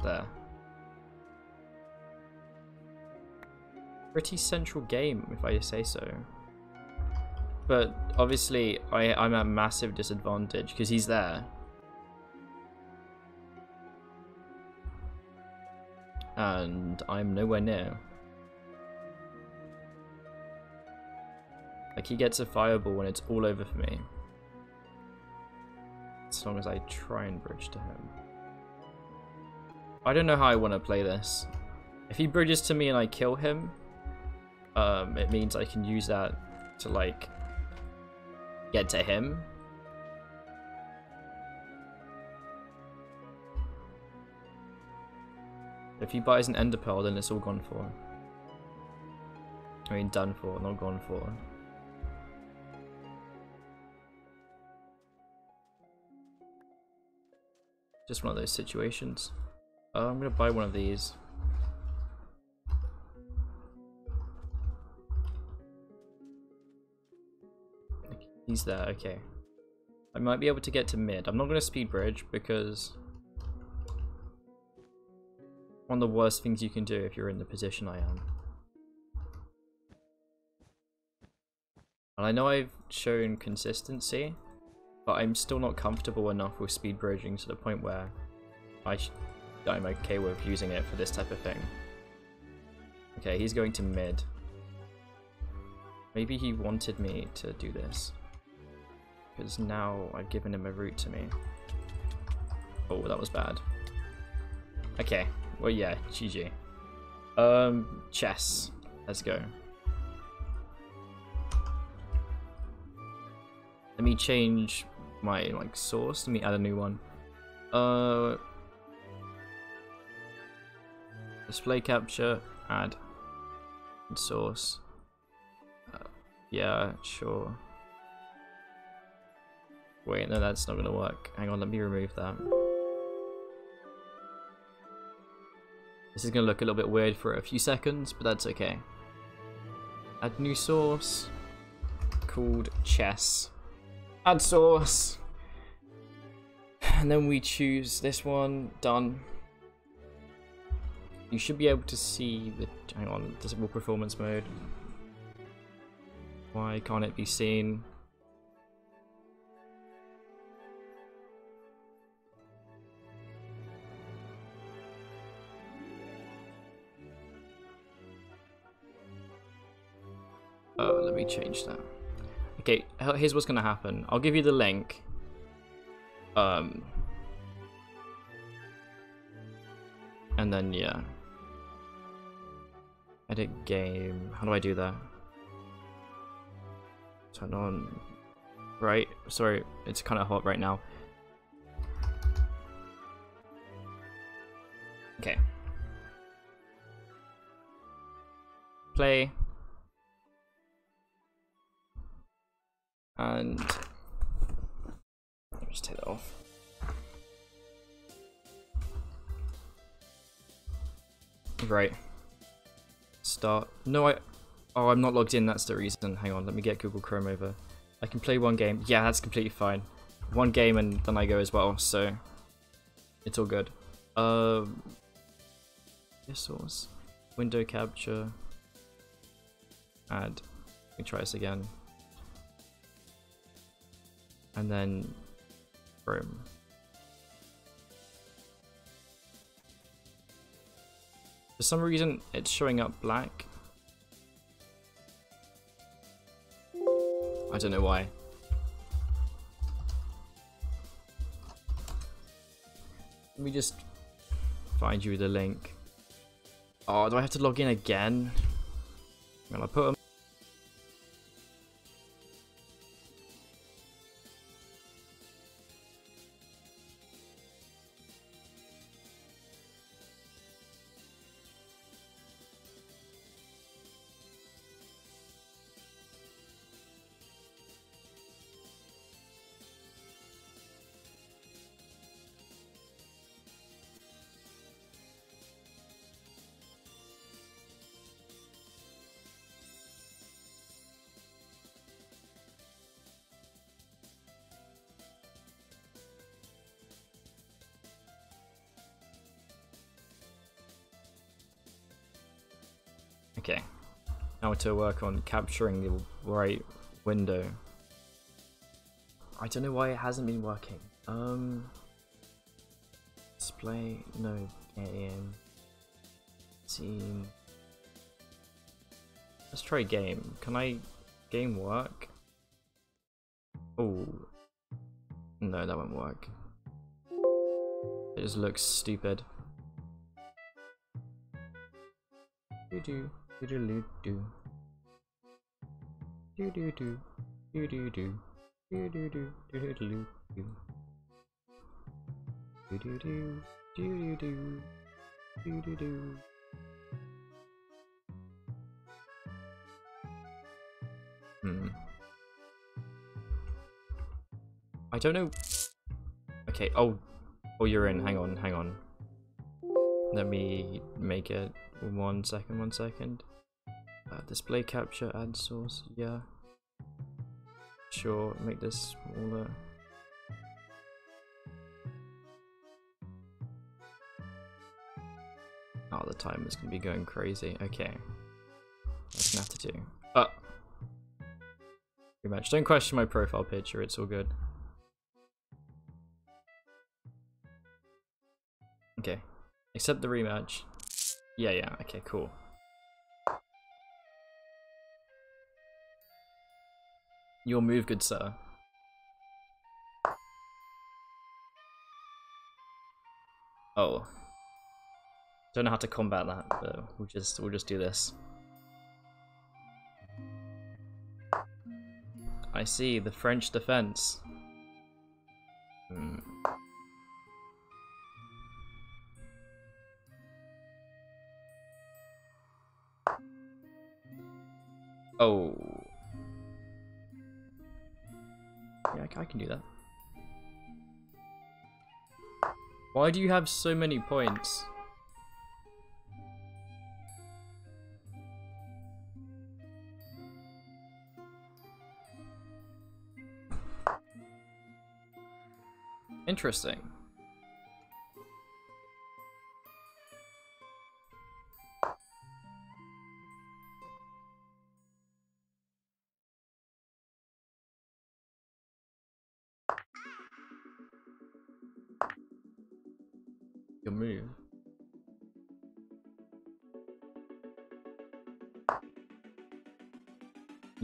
There. pretty central game, if I say so. But obviously, I, I'm at massive disadvantage because he's there. And I'm nowhere near. Like, he gets a fireball when it's all over for me. As long as I try and bridge to him. I don't know how I want to play this. If he bridges to me and I kill him, um, it means I can use that to, like, get to him. If he buys an ender pearl, then it's all gone for. I mean, done for, not gone for. Just one of those situations. Uh, I'm gonna buy one of these. He's there, okay. I might be able to get to mid. I'm not gonna speed bridge because one of the worst things you can do if you're in the position I am. And I know I've shown consistency, but I'm still not comfortable enough with speed bridging to the point where I I'm okay with using it for this type of thing. Okay, he's going to mid. Maybe he wanted me to do this. Because now I've given him a route to me. Oh, that was bad. Okay, well yeah, GG. Um, chess. Let's go. Let me change my like source. Let me add a new one. Uh, display capture, add source. Uh, yeah, sure. Wait, no, that's not gonna work. Hang on, let me remove that. This is gonna look a little bit weird for a few seconds, but that's okay. Add new source called chess. Add source. And then we choose this one, done. You should be able to see the, hang on, disable performance mode. Why can't it be seen? Oh, let me change that. Okay, here's what's gonna happen. I'll give you the link. Um, and then yeah. Edit game. How do I do that? Turn on. Right. Sorry, it's kind of hot right now. Okay. Play. And let me just take that off. Right. Start. No, I... Oh, I'm not logged in, that's the reason. Hang on, let me get Google Chrome over. I can play one game. Yeah, that's completely fine. One game and then I go as well, so... It's all good. Um... source. Window capture. Add. Let me try this again. And then... Chrome. For some reason, it's showing up black. I don't know why. Let me just find you the link. Oh, do I have to log in again? Well, I put Now to work on capturing the right window. I don't know why it hasn't been working. Um, display, no, game, scene. Let's try game. Can I game work? Oh, no, that won't work. It just looks stupid. Do do do do do do do do. Do do do. Do do do. Do do do. Do do do. Do do do. Do do do. Hmm. I don't know. Okay, oh. Oh, you're in. Hang on, hang on. Let me make it one second, one second. Uh, display capture. Add source. Yeah. Sure. Make this smaller. Oh, the timer's gonna be going crazy. Okay. That's have to do. Uh. Pretty much. Don't question my profile picture. It's all good. Okay. Accept the rematch. Yeah, yeah. Okay, cool. Your move, good sir. Oh. Don't know how to combat that, but we'll just we'll just do this. I see the French defense. Hmm. Oh. Yeah, I can do that. Why do you have so many points? Interesting.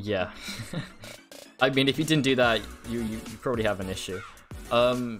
Yeah. I mean, if you didn't do that, you, you, you probably have an issue. Um.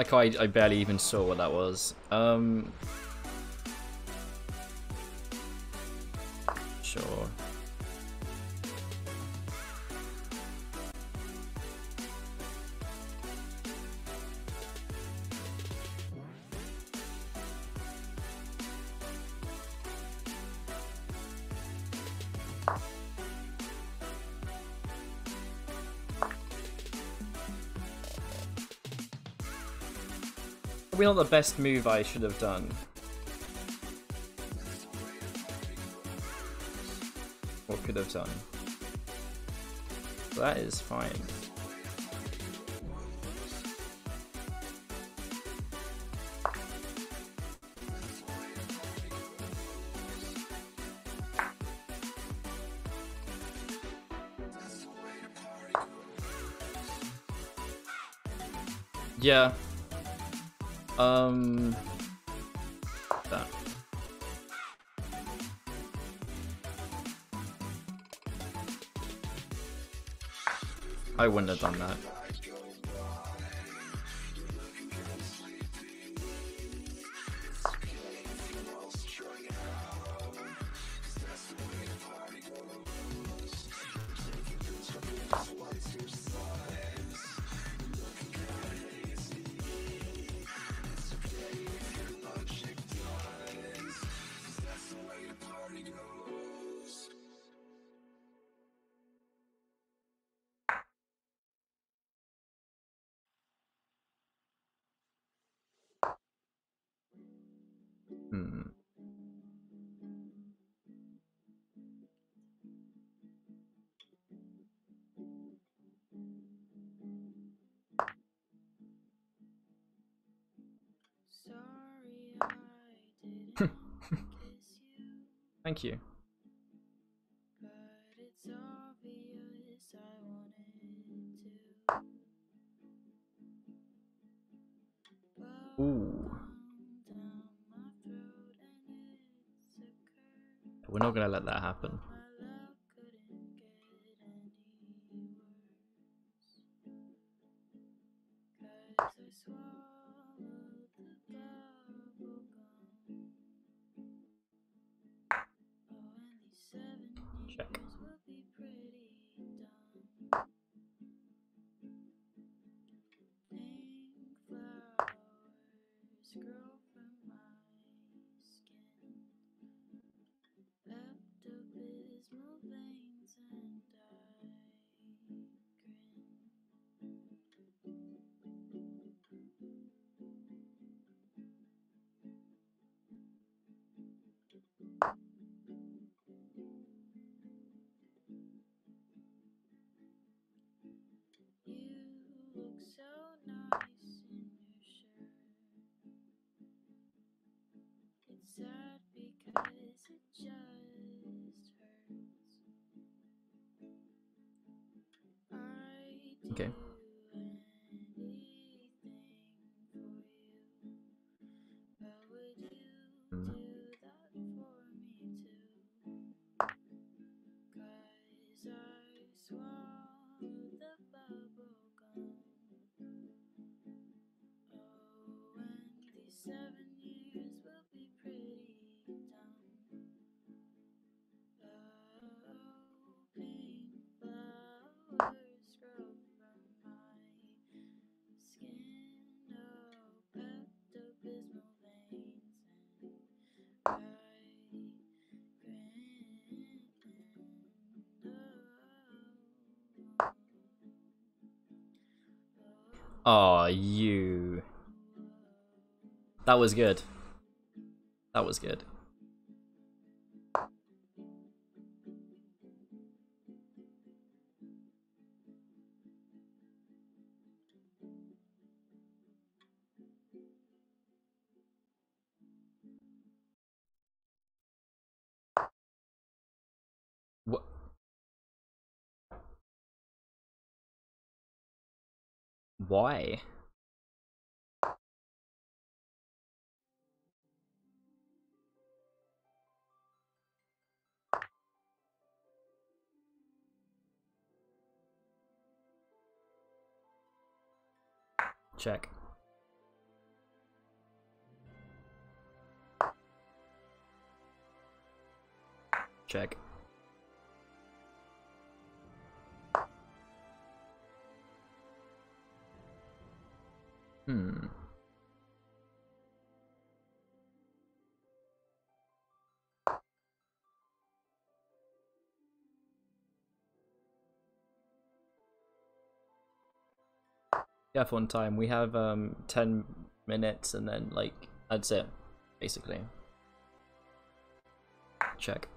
like I, I barely even saw what that was. Um. Probably not the best move I should have done. Or could have done. That is fine. Yeah. Um. That. I wouldn't have done that. Gonna let that happen. Sad because it just hurts. I Okay. do anything for Oh, you. That was good. That was good. Why? Check. Check. Hmm. Yeah, fun time. We have um 10 minutes, and then like that's it, basically. Check.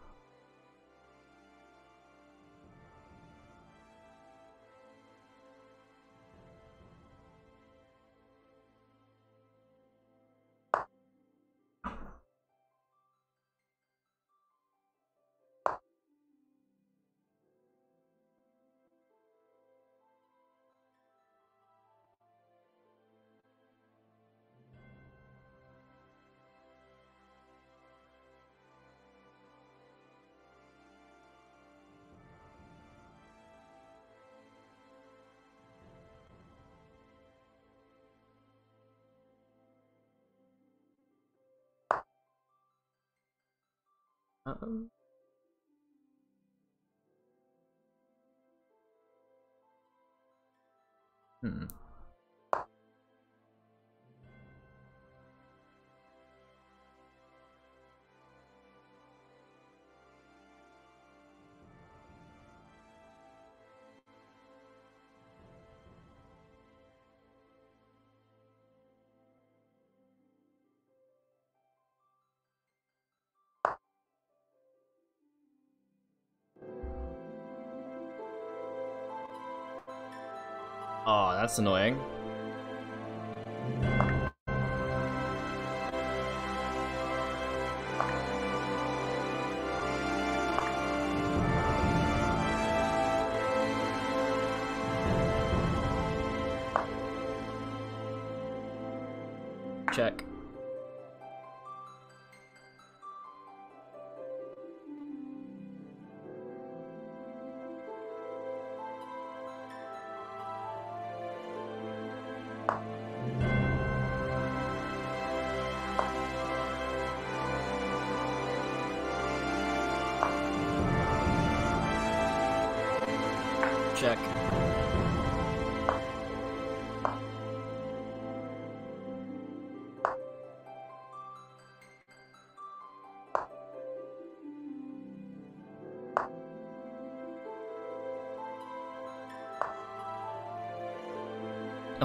Um, hmm. Oh, that's annoying.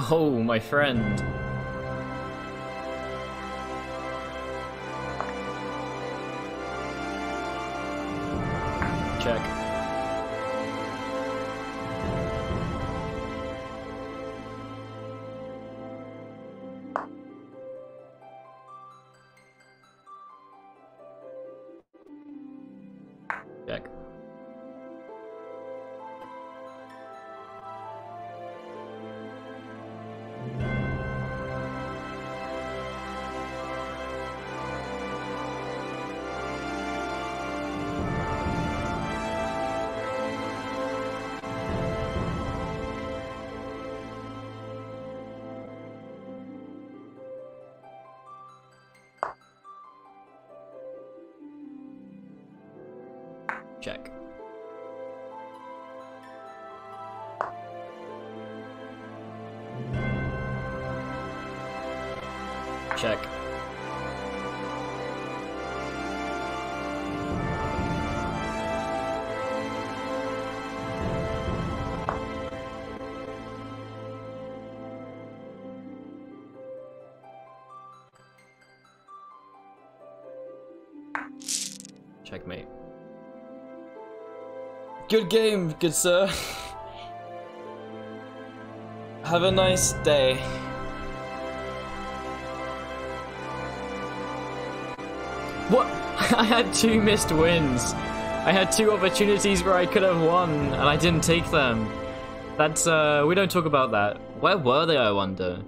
Oh, my friend. Checkmate. Good game, good sir. Have a nice day. What? I had two missed wins. I had two opportunities where I could have won, and I didn't take them. That's, uh, we don't talk about that. Where were they, I wonder?